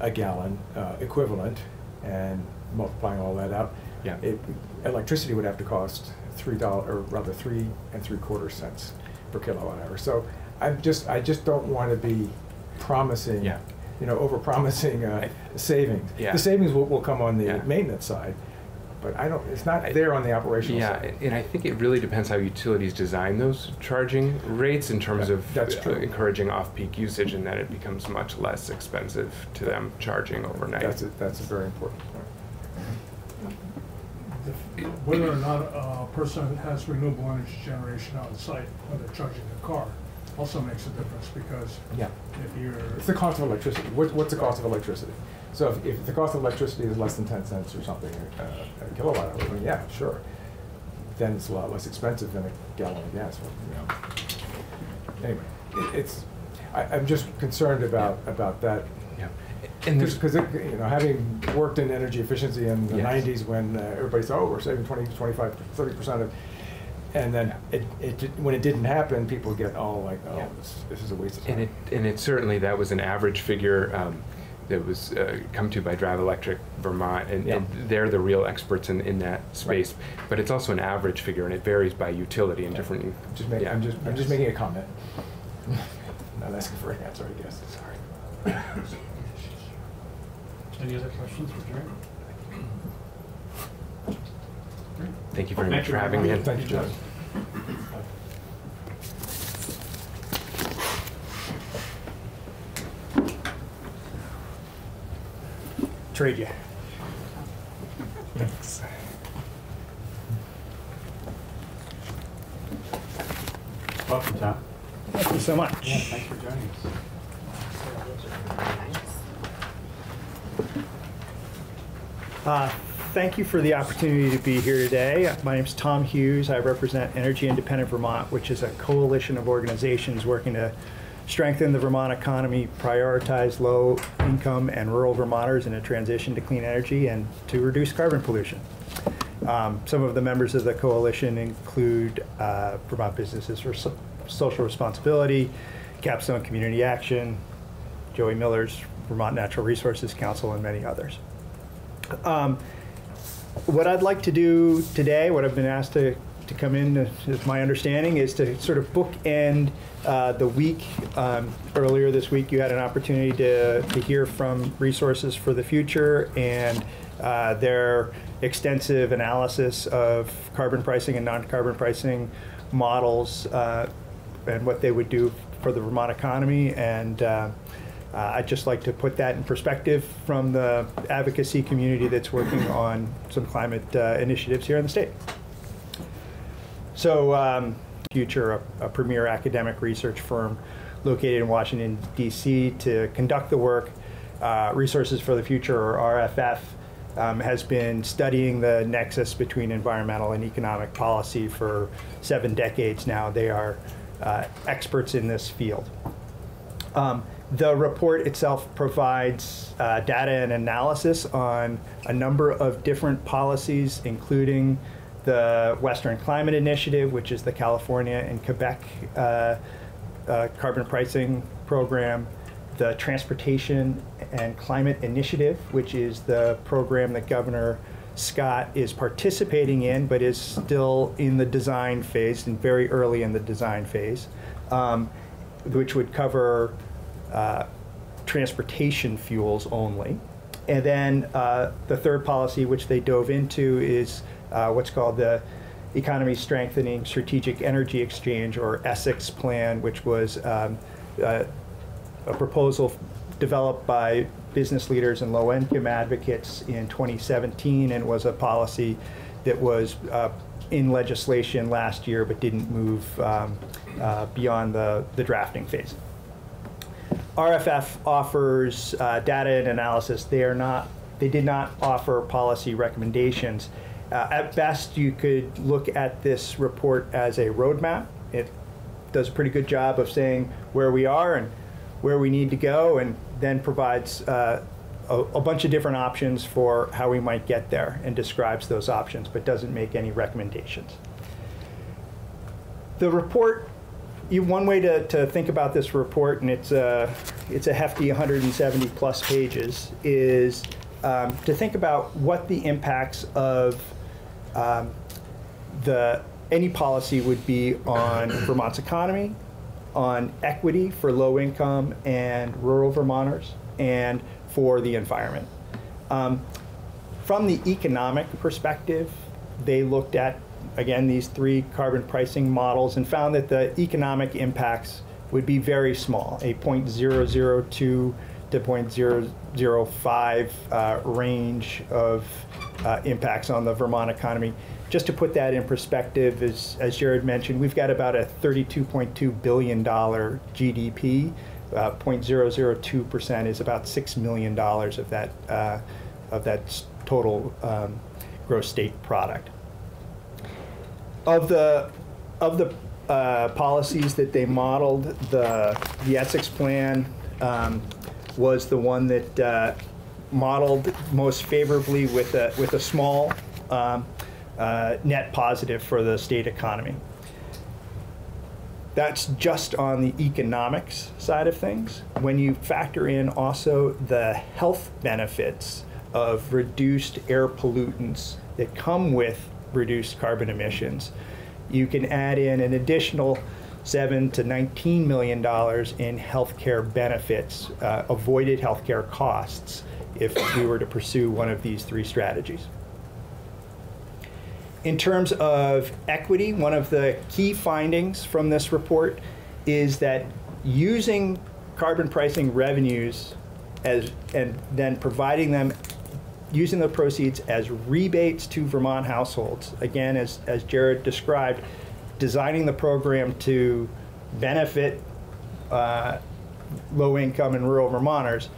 Speaker 3: a gallon, uh, equivalent, and multiplying all that out.
Speaker 13: Yeah.
Speaker 3: It, electricity would have to cost three dollar, or rather three and three quarter cents per kilowatt hour. So I'm just, I just don't want to be promising,
Speaker 13: Yeah.
Speaker 3: You know, over-promising uh, savings.
Speaker 13: Yeah.
Speaker 3: The savings will, will come on the
Speaker 13: Yeah.
Speaker 3: maintenance side, but I don't, it's not there on the operational
Speaker 13: Yeah,
Speaker 3: side.
Speaker 13: Yeah, and I think it really depends how utilities design those charging rates in terms
Speaker 3: Yeah,
Speaker 13: of
Speaker 3: that's
Speaker 13: uh,
Speaker 3: true.
Speaker 13: encouraging off-peak usage and that it becomes much less expensive to them charging overnight.
Speaker 3: That's a, that's a very important point.
Speaker 4: Whether or not a person has renewable energy generation on site when they're charging their car also makes a difference because
Speaker 3: Yeah.
Speaker 4: if you're.
Speaker 3: It's the cost of electricity. What, what's the cost of electricity? So if, if the cost of electricity is less than ten cents or something uh, a kilowatt hour, then yeah, sure. Then it's a lot less expensive than a gallon of gas. well, you know. Anyway, it, it's, I, I'm just concerned about, about that.
Speaker 13: Yeah.
Speaker 3: Because, you know, having worked in energy efficiency in the
Speaker 13: Yes.
Speaker 3: nineties when uh, everybody said, oh, we're saving 20, 25, 30 percent of, and then it, it, did- when it didn't happen, people get all like, oh,
Speaker 13: Yeah.
Speaker 3: this, this is a waste of time.
Speaker 13: And it, and it certainly, that was an average figure um, that was uh, come to by Drive Electric Vermont, and, and they're the real experts in, in that space. But it's also an average figure, and it varies by utility and different.
Speaker 3: Just make,
Speaker 13: yeah.
Speaker 3: I'm just, I'm just making a comment. Not asking for an answer, I guess. Sorry.
Speaker 1: Any other questions for Jared?
Speaker 13: Thank you very
Speaker 1: Thank
Speaker 13: much
Speaker 1: you
Speaker 13: for having me
Speaker 1: much.
Speaker 13: in.
Speaker 3: Thank you, John.
Speaker 14: Trade you.
Speaker 3: Thanks.
Speaker 1: Welcome, Tom.
Speaker 14: Thank you so much.
Speaker 1: Yeah, thanks for joining us.
Speaker 14: Uh, Thank you for the opportunity to be here today. My name is Tom Hughes. I represent Energy Independent Vermont, which is a coalition of organizations working to strengthen the Vermont economy, prioritize low-income and rural Vermonters in a transition to clean energy, and to reduce carbon pollution. Um, Some of the members of the coalition include uh, Vermont Businesses for So- Social Responsibility, Capstone Community Action, Joey Miller's Vermont Natural Resources Council, and many others. Um, What I'd like to do today, what I've been asked to, to come in, uh, is my understanding, is to sort of bookend uh, the week. Um, Earlier this week, you had an opportunity to, to hear from Resources for the Future and uh, their extensive analysis of carbon pricing and non-carbon pricing models uh, and what they would do for the Vermont economy. And uh, I'd just like to put that in perspective from the advocacy community that's working on some climate uh, initiatives here in the state. So, um, Future, a, a premier academic research firm located in Washington, D.C., to conduct the work. Uh, Resources for the Future, or RFF, um, has been studying the nexus between environmental and economic policy for seven decades now. They are uh, experts in this field. Um, the report itself provides uh, data and analysis on a number of different policies, including the Western Climate Initiative, which is the California and Quebec uh, uh, carbon pricing program, the Transportation and Climate Initiative, which is the program that Governor Scott is participating in, but is still in the design phase and very early in the design phase, um, which would cover uh, transportation fuels only. And then uh, the third policy, which they dove into, is uh, what's called the Economy Strengthening Strategic Energy Exchange, or Essex Plan, which was um, uh, a proposal developed by business leaders and low-income advocates in 2017 and was a policy that was uh, in legislation last year but didn't move um, uh, beyond the, the drafting phase. RFF offers uh, data and analysis. They are not, they did not offer policy recommendations. Uh, At best, you could look at this report as a roadmap. It does a pretty good job of saying where we are and where we need to go, and then provides uh, a, a bunch of different options for how we might get there and describes those options, but doesn't make any recommendations. The report, you, one way to, to think about this report, and it's a, it's a hefty 170 plus pages, is um, to think about what the impacts of um, the, any policy would be on Vermont's economy, on equity for low income and rural Vermonters, and for the environment. Um, from the economic perspective, they looked at, again, these three carbon pricing models and found that the economic impacts would be very small, a 0.002 to 0.005 uh, range of uh, impacts on the Vermont economy. Just to put that in perspective, as, as Jared mentioned, we've got about a $32.2 billion GDP. Uh, 0.002% is about $6 million of that, uh, of that total um, gross state product. Of the, of the uh, policies that they modeled, the, the Essex plan um, was the one that uh, modeled most favorably with a, with a small um, uh, net positive for the state economy. That's just on the economics side of things. When you factor in also the health benefits of reduced air pollutants that come with reduced carbon emissions, you can add in an additional seven to 19 million dollars in healthcare benefits, uh, avoided healthcare costs, if we were to pursue one of these three strategies. In terms of equity, one of the key findings from this report is that using carbon pricing revenues as, and then providing them, using the proceeds as rebates to Vermont households, again, as, as Jared described, designing the program to benefit uh, low income and rural Vermonters,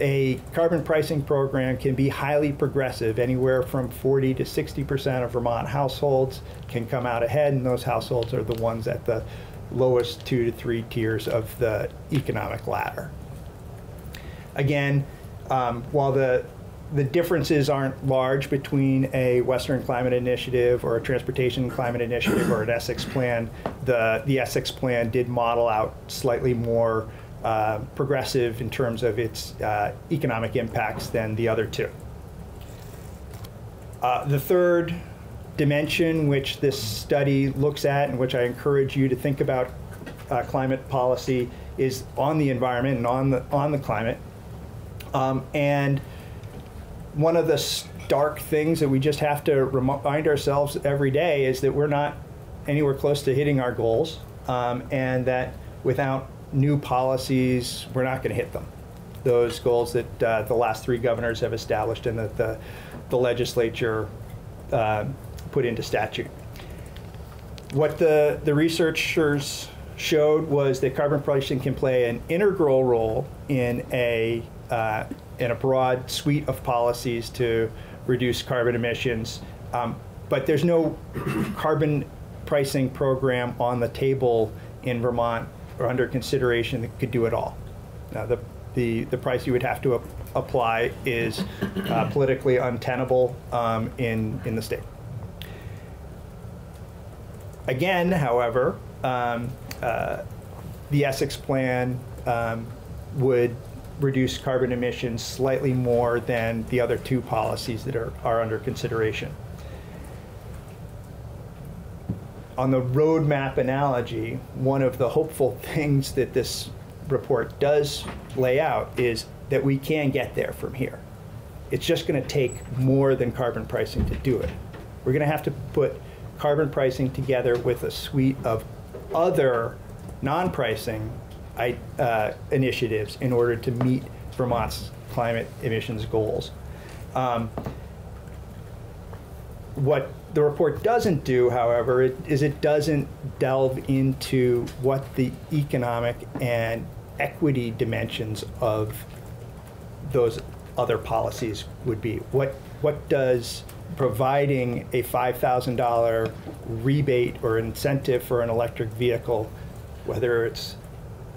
Speaker 14: a carbon pricing program can be highly progressive. Anywhere from 40 to 60% of Vermont households can come out ahead, and those households are the ones at the lowest two to three tiers of the economic ladder. Again, um, while the the differences aren't large between a Western Climate Initiative or a Transportation Climate Initiative or an Essex plan. The, the Essex plan did model out slightly more uh, progressive in terms of its uh, economic impacts than the other two. Uh, the third dimension, which this study looks at and which I encourage you to think about uh, climate policy, is on the environment and on the, on the climate. Um, and one of the stark things that we just have to remind ourselves every day is that we're not anywhere close to hitting our goals, um, and that without new policies, we're not going to hit them. Those goals that uh, the last three governors have established and that the, the legislature uh, put into statute. What the, the researchers showed was that carbon pricing can play an integral role in a uh, in a broad suite of policies to reduce carbon emissions. Um, but there's no carbon pricing program on the table in Vermont or under consideration that could do it all. Now, the, the, the price you would have to ap- apply is uh, politically untenable um, in, in the state. Again, however, um, uh, the Essex plan um, would reduce carbon emissions slightly more than the other two policies that are, are under consideration. On the roadmap analogy, one of the hopeful things that this report does lay out is that we can get there from here. It's just going to take more than carbon pricing to do it. We're going to have to put carbon pricing together with a suite of other non-pricing I- uh, initiatives in order to meet Vermont's climate emissions goals. Um, What the report doesn't do, however, it- is it doesn't delve into what the economic and equity dimensions of those other policies would be. What, what does providing a $5,000 rebate or incentive for an electric vehicle, whether it's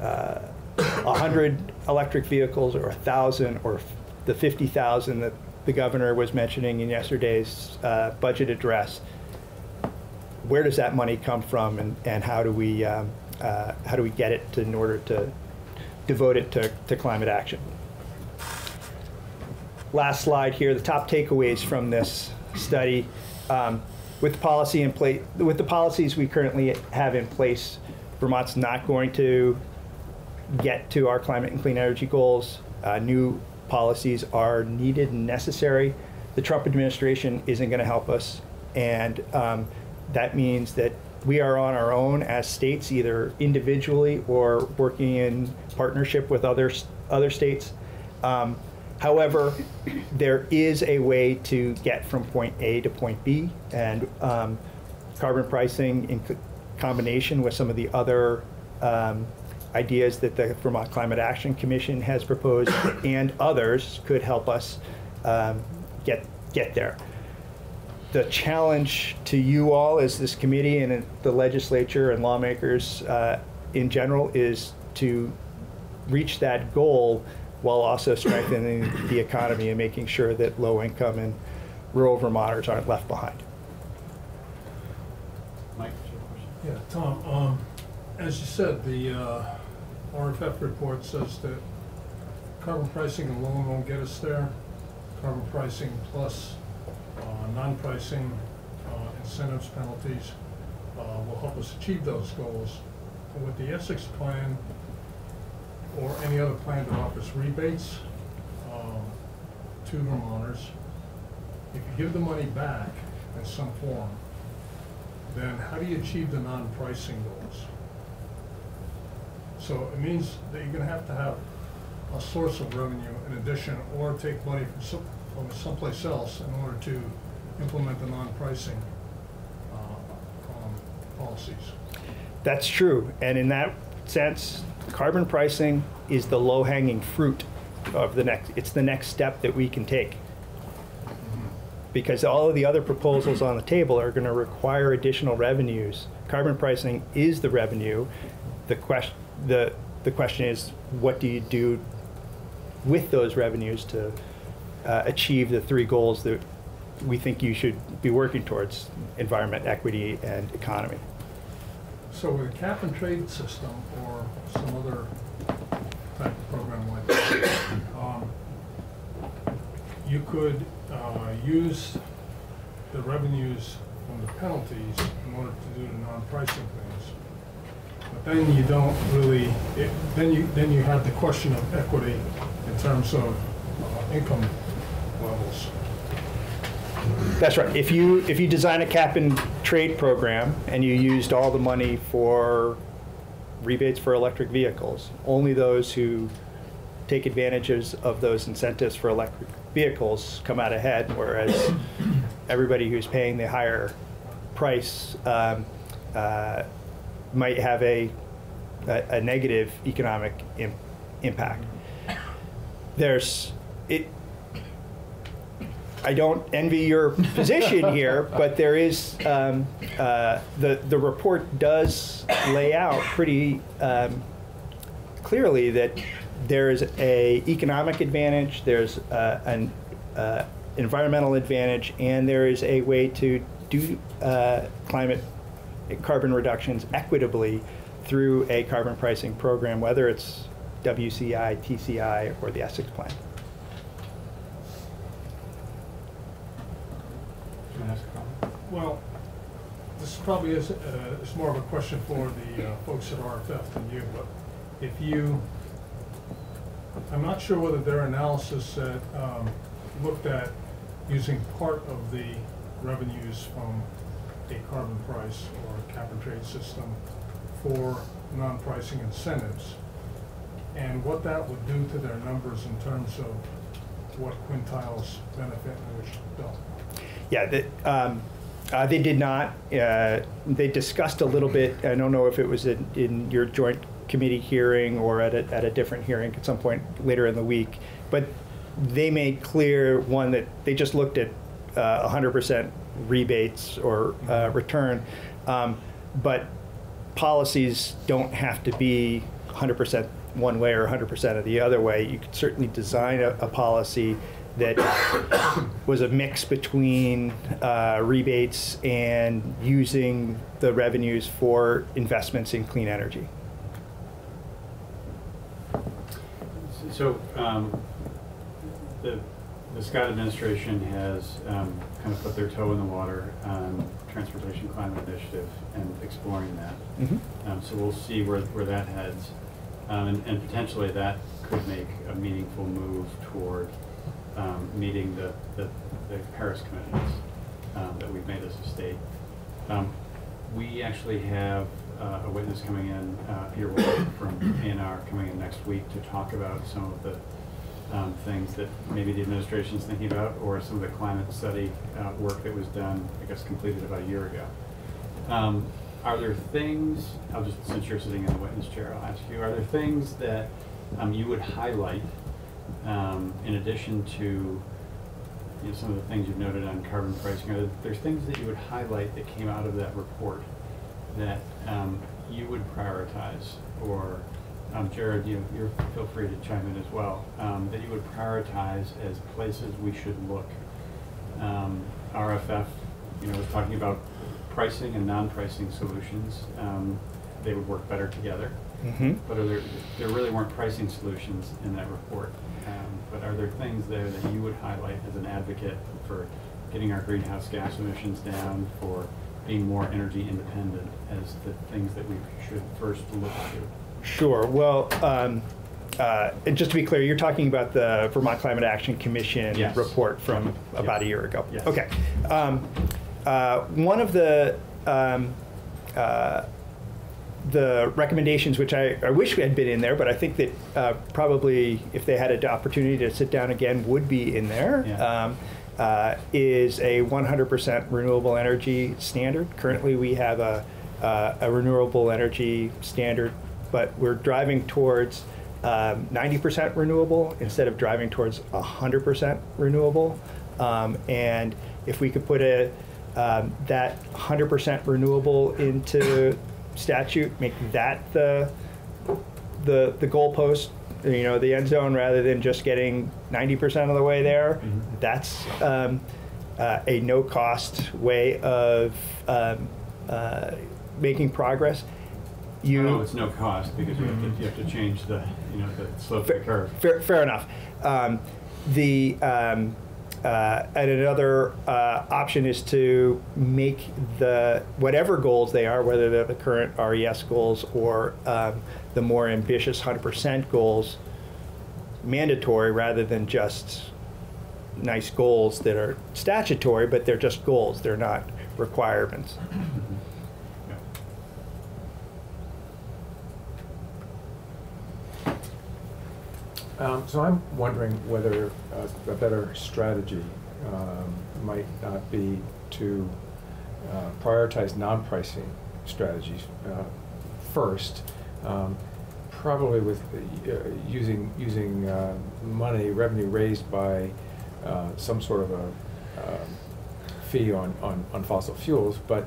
Speaker 14: uh, 100 electric vehicles or 1,000 or the 50,000 that the governor was mentioning in yesterday's uh, budget address, where does that money come from and, and how do we um, uh, how do we get it to, in order to devote it to, to climate action? Last slide here, the top takeaways from this study. Um, with policy in place, with the policies we currently have in place, Vermont's not going to get to our climate and clean energy goals. Uh, new policies are needed and necessary. The Trump administration isn't going to help us, and um, that means that we are on our own as states, either individually or working in partnership with other other states. Um, however, there is a way to get from point A to point B, and um, carbon pricing in co- combination with some of the other um, ideas that the Vermont Climate Action Commission has proposed and others could help us um, get get there. The challenge to you all as this committee and the legislature and lawmakers uh, in general is to reach that goal while also strengthening the economy and making sure that low income and rural Vermonters aren't left behind.
Speaker 1: Mike, do you have a question?
Speaker 4: Yeah, Tom, um, as you said, the, uh, RFF report says that carbon pricing alone won't get us there. Carbon pricing plus, uh, non-pricing, uh, incentives, penalties, uh, will help us achieve those goals. And With the Essex plan, or any other plan that offers rebates, um, to Vermonters, if you give the money back in some form, then how do you achieve the non-pricing goals? So it means that you're gonna have to have a source of revenue in addition, or take money from some, from someplace else in order to implement the non-pricing, uh, um, policies.
Speaker 14: That's true, and in that sense, carbon pricing is the low-hanging fruit of the next, it's the next step that we can take. Because all of the other proposals on the table are gonna require additional revenues. Carbon pricing is the revenue. The question, the, the question is, what do you do with those revenues to uh, achieve the three goals that we think you should be working towards, environment, equity, and economy?
Speaker 4: So with a cap and trade system or some other type of program like that, um, you could, uh, use the revenues from the penalties in order to do the non-pricing things. Then you don't really, it, then you, then you have the question of equity in terms of, uh, income levels.
Speaker 14: That's right. If you, if you design a cap and trade program and you used all the money for rebates for electric vehicles, only those who take advantages of those incentives for electric vehicles come out ahead, whereas everybody who's paying the higher price um, uh, might have a, a, a negative economic im- impact. There's, it, I don't envy your position here, but there is, um, uh, the, the report does lay out pretty um, clearly that there is a economic advantage, there's uh, an uh, environmental advantage, and there is a way to do uh, climate carbon reductions equitably through a carbon pricing program, whether it's WCI, TCI, or the Essex plan.
Speaker 1: Do you want to ask a comment?
Speaker 4: Well, this probably is, uh, is more of a question for the uh, folks at RFF than you, but if you, I'm not sure whether their analysis that, um, looked at using part of the revenues from a carbon price or a cap and trade system for non-pricing incentives, and what that would do to their numbers in terms of what quintiles benefit and which don't.
Speaker 14: Yeah, the, um, uh, they did not. Uh, they discussed a little bit. I don't know if it was in, in your joint committee hearing or at a, at a different hearing at some point later in the week. But they made clear one that they just looked at uh, 100% rebates or uh, return, um, but policies don't have to be 100% one way or 100% of the other way. You could certainly design a, a policy that was a mix between uh, rebates and using the revenues for investments in clean energy.
Speaker 1: So, um, the, the Scott administration has um, kind of put their toe in the water on Transportation Climate Initiative and exploring that.
Speaker 2: Mhm.
Speaker 1: Um, So we'll see where, where that heads. Um, And, and potentially that could make a meaningful move toward um, meeting the, the the Paris commitments um, that we've made as a state. Um, We actually have uh, a witness coming in, uh, Peter from ANR, coming in next week to talk about some of the um, things that maybe the administration is thinking about, or some of the climate study uh, work that was done, I guess, completed about a year ago. Um, Are there things, I'll just, since you're sitting in the witness chair, I'll ask you, are there things that um, you would highlight um, in addition to you know, some of the things you've noted on carbon pricing? Are there things that you would highlight that came out of that report that um, you would prioritize? Or, um, Jared, you, you're, feel free to chime in as well, um, that you would prioritize as places we should look? Um, RFF, you know, was talking about pricing and non-pricing solutions. Um, They would work better together.
Speaker 2: Mhm.
Speaker 1: But are there, there really weren't pricing solutions in that report. Um, But are there things there that you would highlight as an advocate for getting our greenhouse gas emissions down, for being more energy independent as the things that we should first look to?
Speaker 14: Sure. Well, um, uh, and just to be clear, you're talking about the Vermont Climate Action Commission
Speaker 1: Yes.
Speaker 14: report from about a year ago.
Speaker 1: Yes.
Speaker 14: Okay. Um, uh, one of the um, uh, the recommendations, which I, I wish we had been in there, but I think that uh, probably if they had an opportunity to sit down again, would be in there.
Speaker 1: Yeah.
Speaker 14: Um, uh, is a 100% renewable energy standard. Currently, we have a, uh, a renewable energy standard, but we're driving towards um, 90% renewable instead of driving towards 100% renewable. Um, and if we could put a um, that 100% renewable into statute, make that the the the goalpost, you know, the end zone, rather than just getting 90% of the way there. That's um, uh, a no-cost way of um, uh, making progress. You
Speaker 1: No, it's no cost because you have to, you have to change the, you know, the slope of the curve.
Speaker 14: Fair, fair enough. Um, the um, uh, and another uh, option is to make the whatever goals they are, whether they're the current RES goals or um, the more ambitious 100% goals, mandatory rather than just nice goals that are statutory, but they're just goals. They're not requirements.
Speaker 1: Yeah.
Speaker 3: Um, So I'm wondering whether uh, a better strategy um, might not be to uh, prioritize non-pricing strategies uh, first, um, probably with uh, using, using uh, money, revenue raised by some sort of a um, fee on, on on fossil fuels, but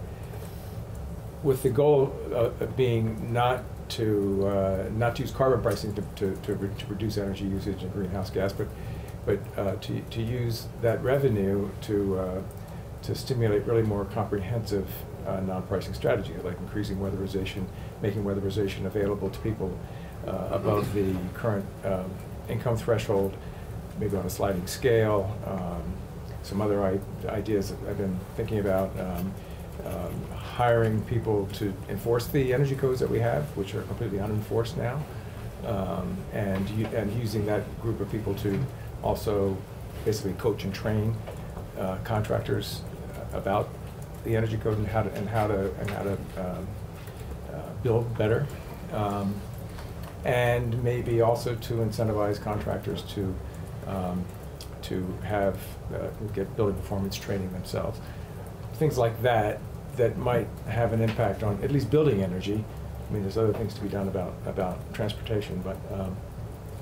Speaker 3: with the goal of being not to, uh, not to use carbon pricing to, to, to re- to reduce energy usage and greenhouse gas, but, but uh, to, to use that revenue to, uh, to stimulate really more comprehensive uh, non-pricing strategies, like increasing weatherization, making weatherization available to people uh, above the current um, income threshold, maybe on a sliding scale. Um, Some other ideas that I've been thinking about, um, um, hiring people to enforce the energy codes that we have, which are completely unenforced now, um, and, and using that group of people to also basically coach and train uh, contractors about the energy code and how to, and how to, and how to um, uh, build better. Um, and maybe also to incentivize contractors to, um, to have, uh, get building performance training themselves. Things like that, that might have an impact on at least building energy. I mean, there's other things to be done about, about transportation, but um,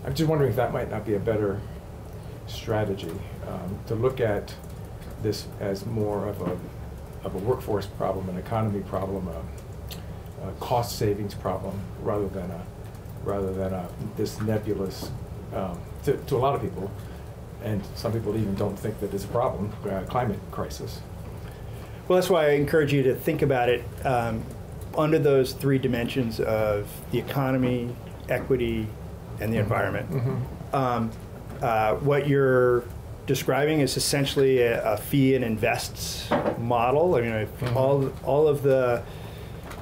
Speaker 3: I'm just wondering if that might not be a better strategy, um, to look at this as more of a, of a workforce problem, an economy problem, a, a cost savings problem, rather than a, rather than a, this nebulous, um, to, to a lot of people, and some people even don't think that it's a problem, uh, climate crisis.
Speaker 14: Well, that's why I encourage you to think about it um, under those three dimensions of the economy, equity, and the environment. Um, uh, what you're describing is essentially a, a fee and invests model. I mean, if all, all of the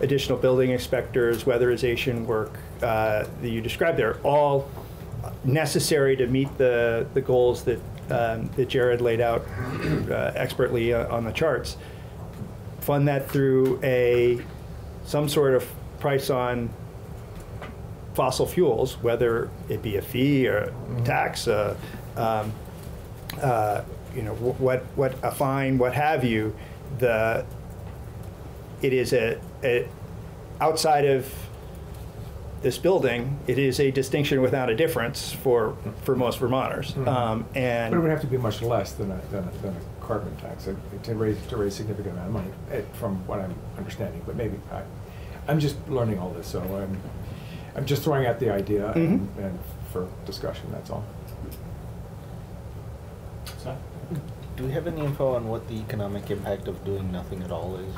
Speaker 14: additional building inspectors, weatherization work uh, that you described there, all necessary to meet the, the goals that, um, that Jared laid out uh, expertly uh, on the charts. Fund that through a, some sort of price on fossil fuels, whether it be a fee or a tax, uh, um, uh, you know, what, what, a fine, what have you, the, it is a, a, outside of this building, it is a distinction without a difference for, for most Vermonters.
Speaker 3: Mhm.
Speaker 14: Um, and.
Speaker 3: But it would have to be much less than a, than a, than a carbon tax uh, to raise, to raise significant amount of money, eh, from what I'm understanding, but maybe, I, I'm just learning all this, so I'm, I'm just throwing out the idea and,
Speaker 14: Mhm.
Speaker 3: and for discussion, that's all.
Speaker 1: So,
Speaker 7: Do we have any info on what the economic impact of doing nothing at all is?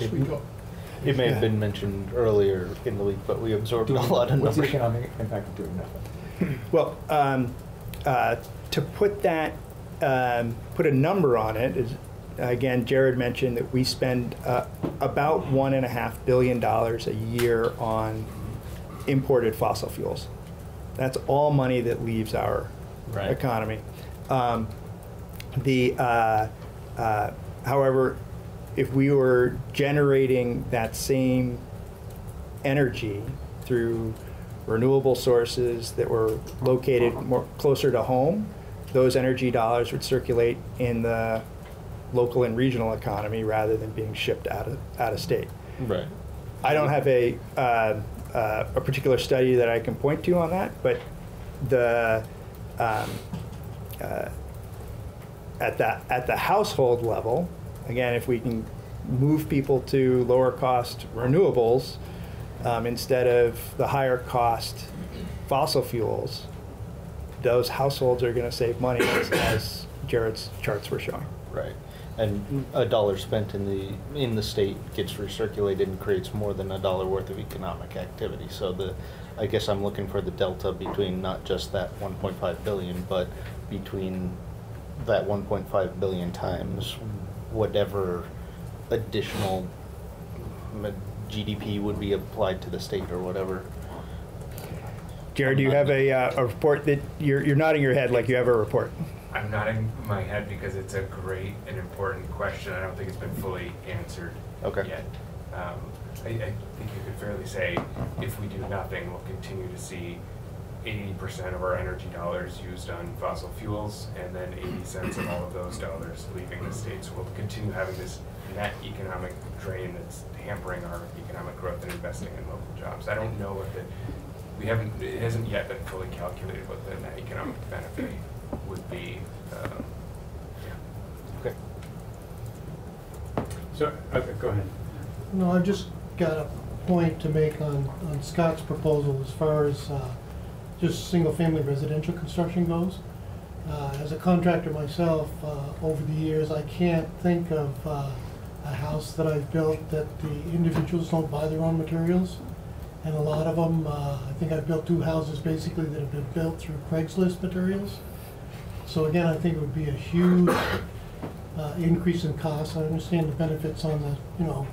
Speaker 4: Yes, we go.
Speaker 7: It may
Speaker 14: Yeah.
Speaker 7: have been mentioned earlier in the week, but we absorbed a lot of
Speaker 3: What's the economic impact of doing nothing?
Speaker 14: Well, um, uh, to put that, um, put a number on it is, again, Jared mentioned that we spend uh, about one and a half billion dollars a year on imported fossil fuels. That's all money that leaves our
Speaker 7: Right.
Speaker 14: economy. Um, the, uh, uh, however, if we were generating that same energy through renewable sources that were located more closer to home, those energy dollars would circulate in the local and regional economy rather than being shipped out of out of state.
Speaker 7: Right.
Speaker 14: I don't have a uh, uh, a particular study that I can point to on that, but the um, uh, at the at the household level, again, if we can move people to lower cost renewables um, instead of the higher cost fossil fuels, those households are going to save money, as, as Jared's charts were showing.
Speaker 7: Right. And a dollar spent in the, in the state gets recirculated and creates more than a dollar worth of economic activity. So the, I guess I'm looking for the delta between not just that one point five billion, but between that one point five billion times whatever additional GDP would be applied to the state or whatever.
Speaker 14: Jared, do you have a, uh, a report that you're, you're nodding your head like you have a report?
Speaker 13: I'm nodding my head because it's a great and important question. I don't think it's been fully answered
Speaker 7: Okay.
Speaker 13: yet. Um, I, I think you could fairly say if we do nothing, we'll continue to see 80% of our energy dollars used on fossil fuels, and then 80 cents of all of those dollars leaving the state. So we'll continue having this net economic drain that's hampering our economic growth and investing in local jobs. I don't know what the we haven't, it hasn't yet been fully calculated what the net economic benefit would be. Um, yeah.
Speaker 7: Okay.
Speaker 1: so, okay, go ahead.
Speaker 12: No, I've just got a point to make on, on Scott's proposal as far as uh, just single-family residential construction goes. Uh, As a contractor myself, uh, over the years, I can't think of uh, a house that I've built that the individuals don't buy their own materials. And a lot of them, uh, I think I've built two houses basically that have been built through Craigslist materials. So again, I think it would be a huge uh, increase in costs. I understand the benefits on the, you know,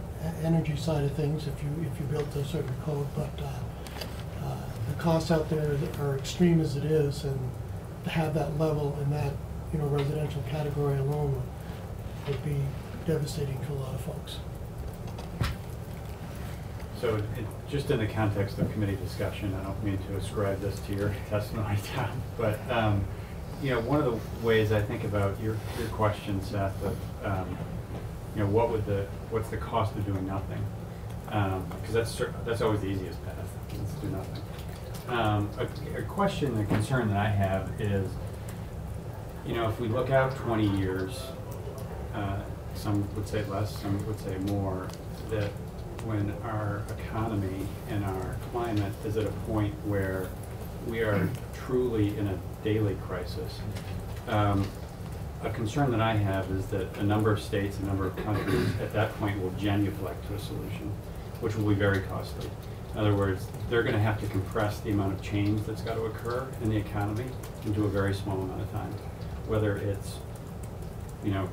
Speaker 12: energy side of things if you, if you built a certain code, but uh, uh, the costs out there are extreme as it is, and to have that level in that, you know, residential category alone would- would be devastating to a lot of folks.
Speaker 1: So, it, just in the context of committee discussion, I don't mean to ascribe this to your testimony, Tom, but, um, you know, one of the ways I think about your, your question, Seth, of, um, you know, what would the, what's the cost of doing nothing? Um, because that's, that's always the easiest path, to do nothing. Um, a, a question, a concern that I have is, you know, if we look out twenty years, uh, some would say less, some would say more, that when our economy and our climate is at a point where we are truly in a daily crisis, um, a concern that I have is that a number of states, a number of countries at that point will genuflect to a solution, which will be very costly. In other words, they're gonna have to compress the amount of change that's gotta occur in the economy into a very small amount of time. Whether it's, you know,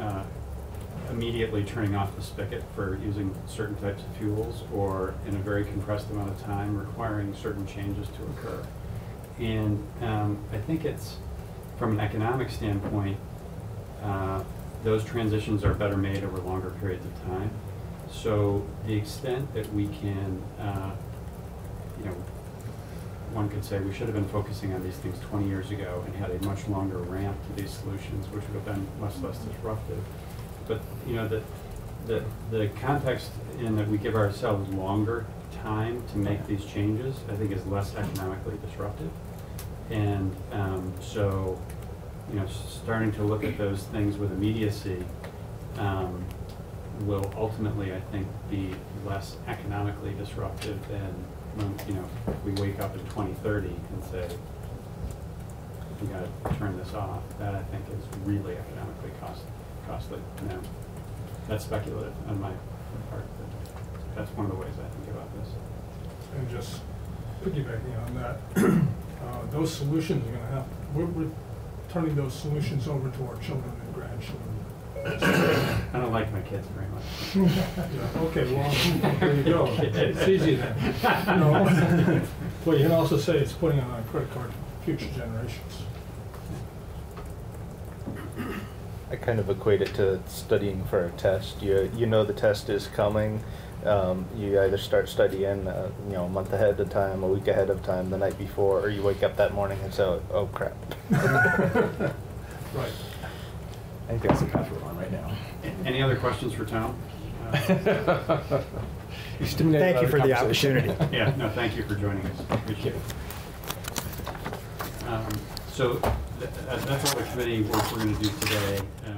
Speaker 1: uh, immediately turning off the spigot for using certain types of fuels, or in a very compressed amount of time requiring certain changes to occur. And um, I think it's, from an economic standpoint, uh, those transitions are better made over longer periods of time. So the extent that we can, uh, you know, one could say we should have been focusing on these things 20 years ago and had a much longer ramp to these solutions, which would have been much less disruptive. But, you know, the, the, the context in that we give ourselves longer time to make these changes, I think is less economically disruptive. And um, so, you know, starting to look at those things with immediacy um, will ultimately, I think, be less economically disruptive than when, you know, we wake up in 2030 and say, we gotta turn this off. That, I think, is really economically cost, costly. Now, that's speculative on my part, but that's one of the ways I think about this.
Speaker 4: And just piggybacking on that, uh, those solutions are gonna have, we're, we're turning those solutions over to our children and grandchildren.
Speaker 1: I don't like my kids very much.
Speaker 4: Yeah, Okay, well, there you go. It's easy then. Know, Well, you can also say it's putting on a credit card for future generations.
Speaker 7: I kind of equate it to studying for a test. You you know the test is coming. Um, you either start studying, uh, you know, a month ahead of time, a week ahead of time, the night before, or you wake up that morning and say, "Oh crap."
Speaker 4: Right.
Speaker 3: I think that's the path we're on right now.
Speaker 1: Any other questions for Tom? Uh,
Speaker 3: You
Speaker 14: Thank you for the opportunity.
Speaker 1: Yeah, no, thank you for joining us. Appreciate it. Um, So th- that's all the committee work we're going to do today. Um,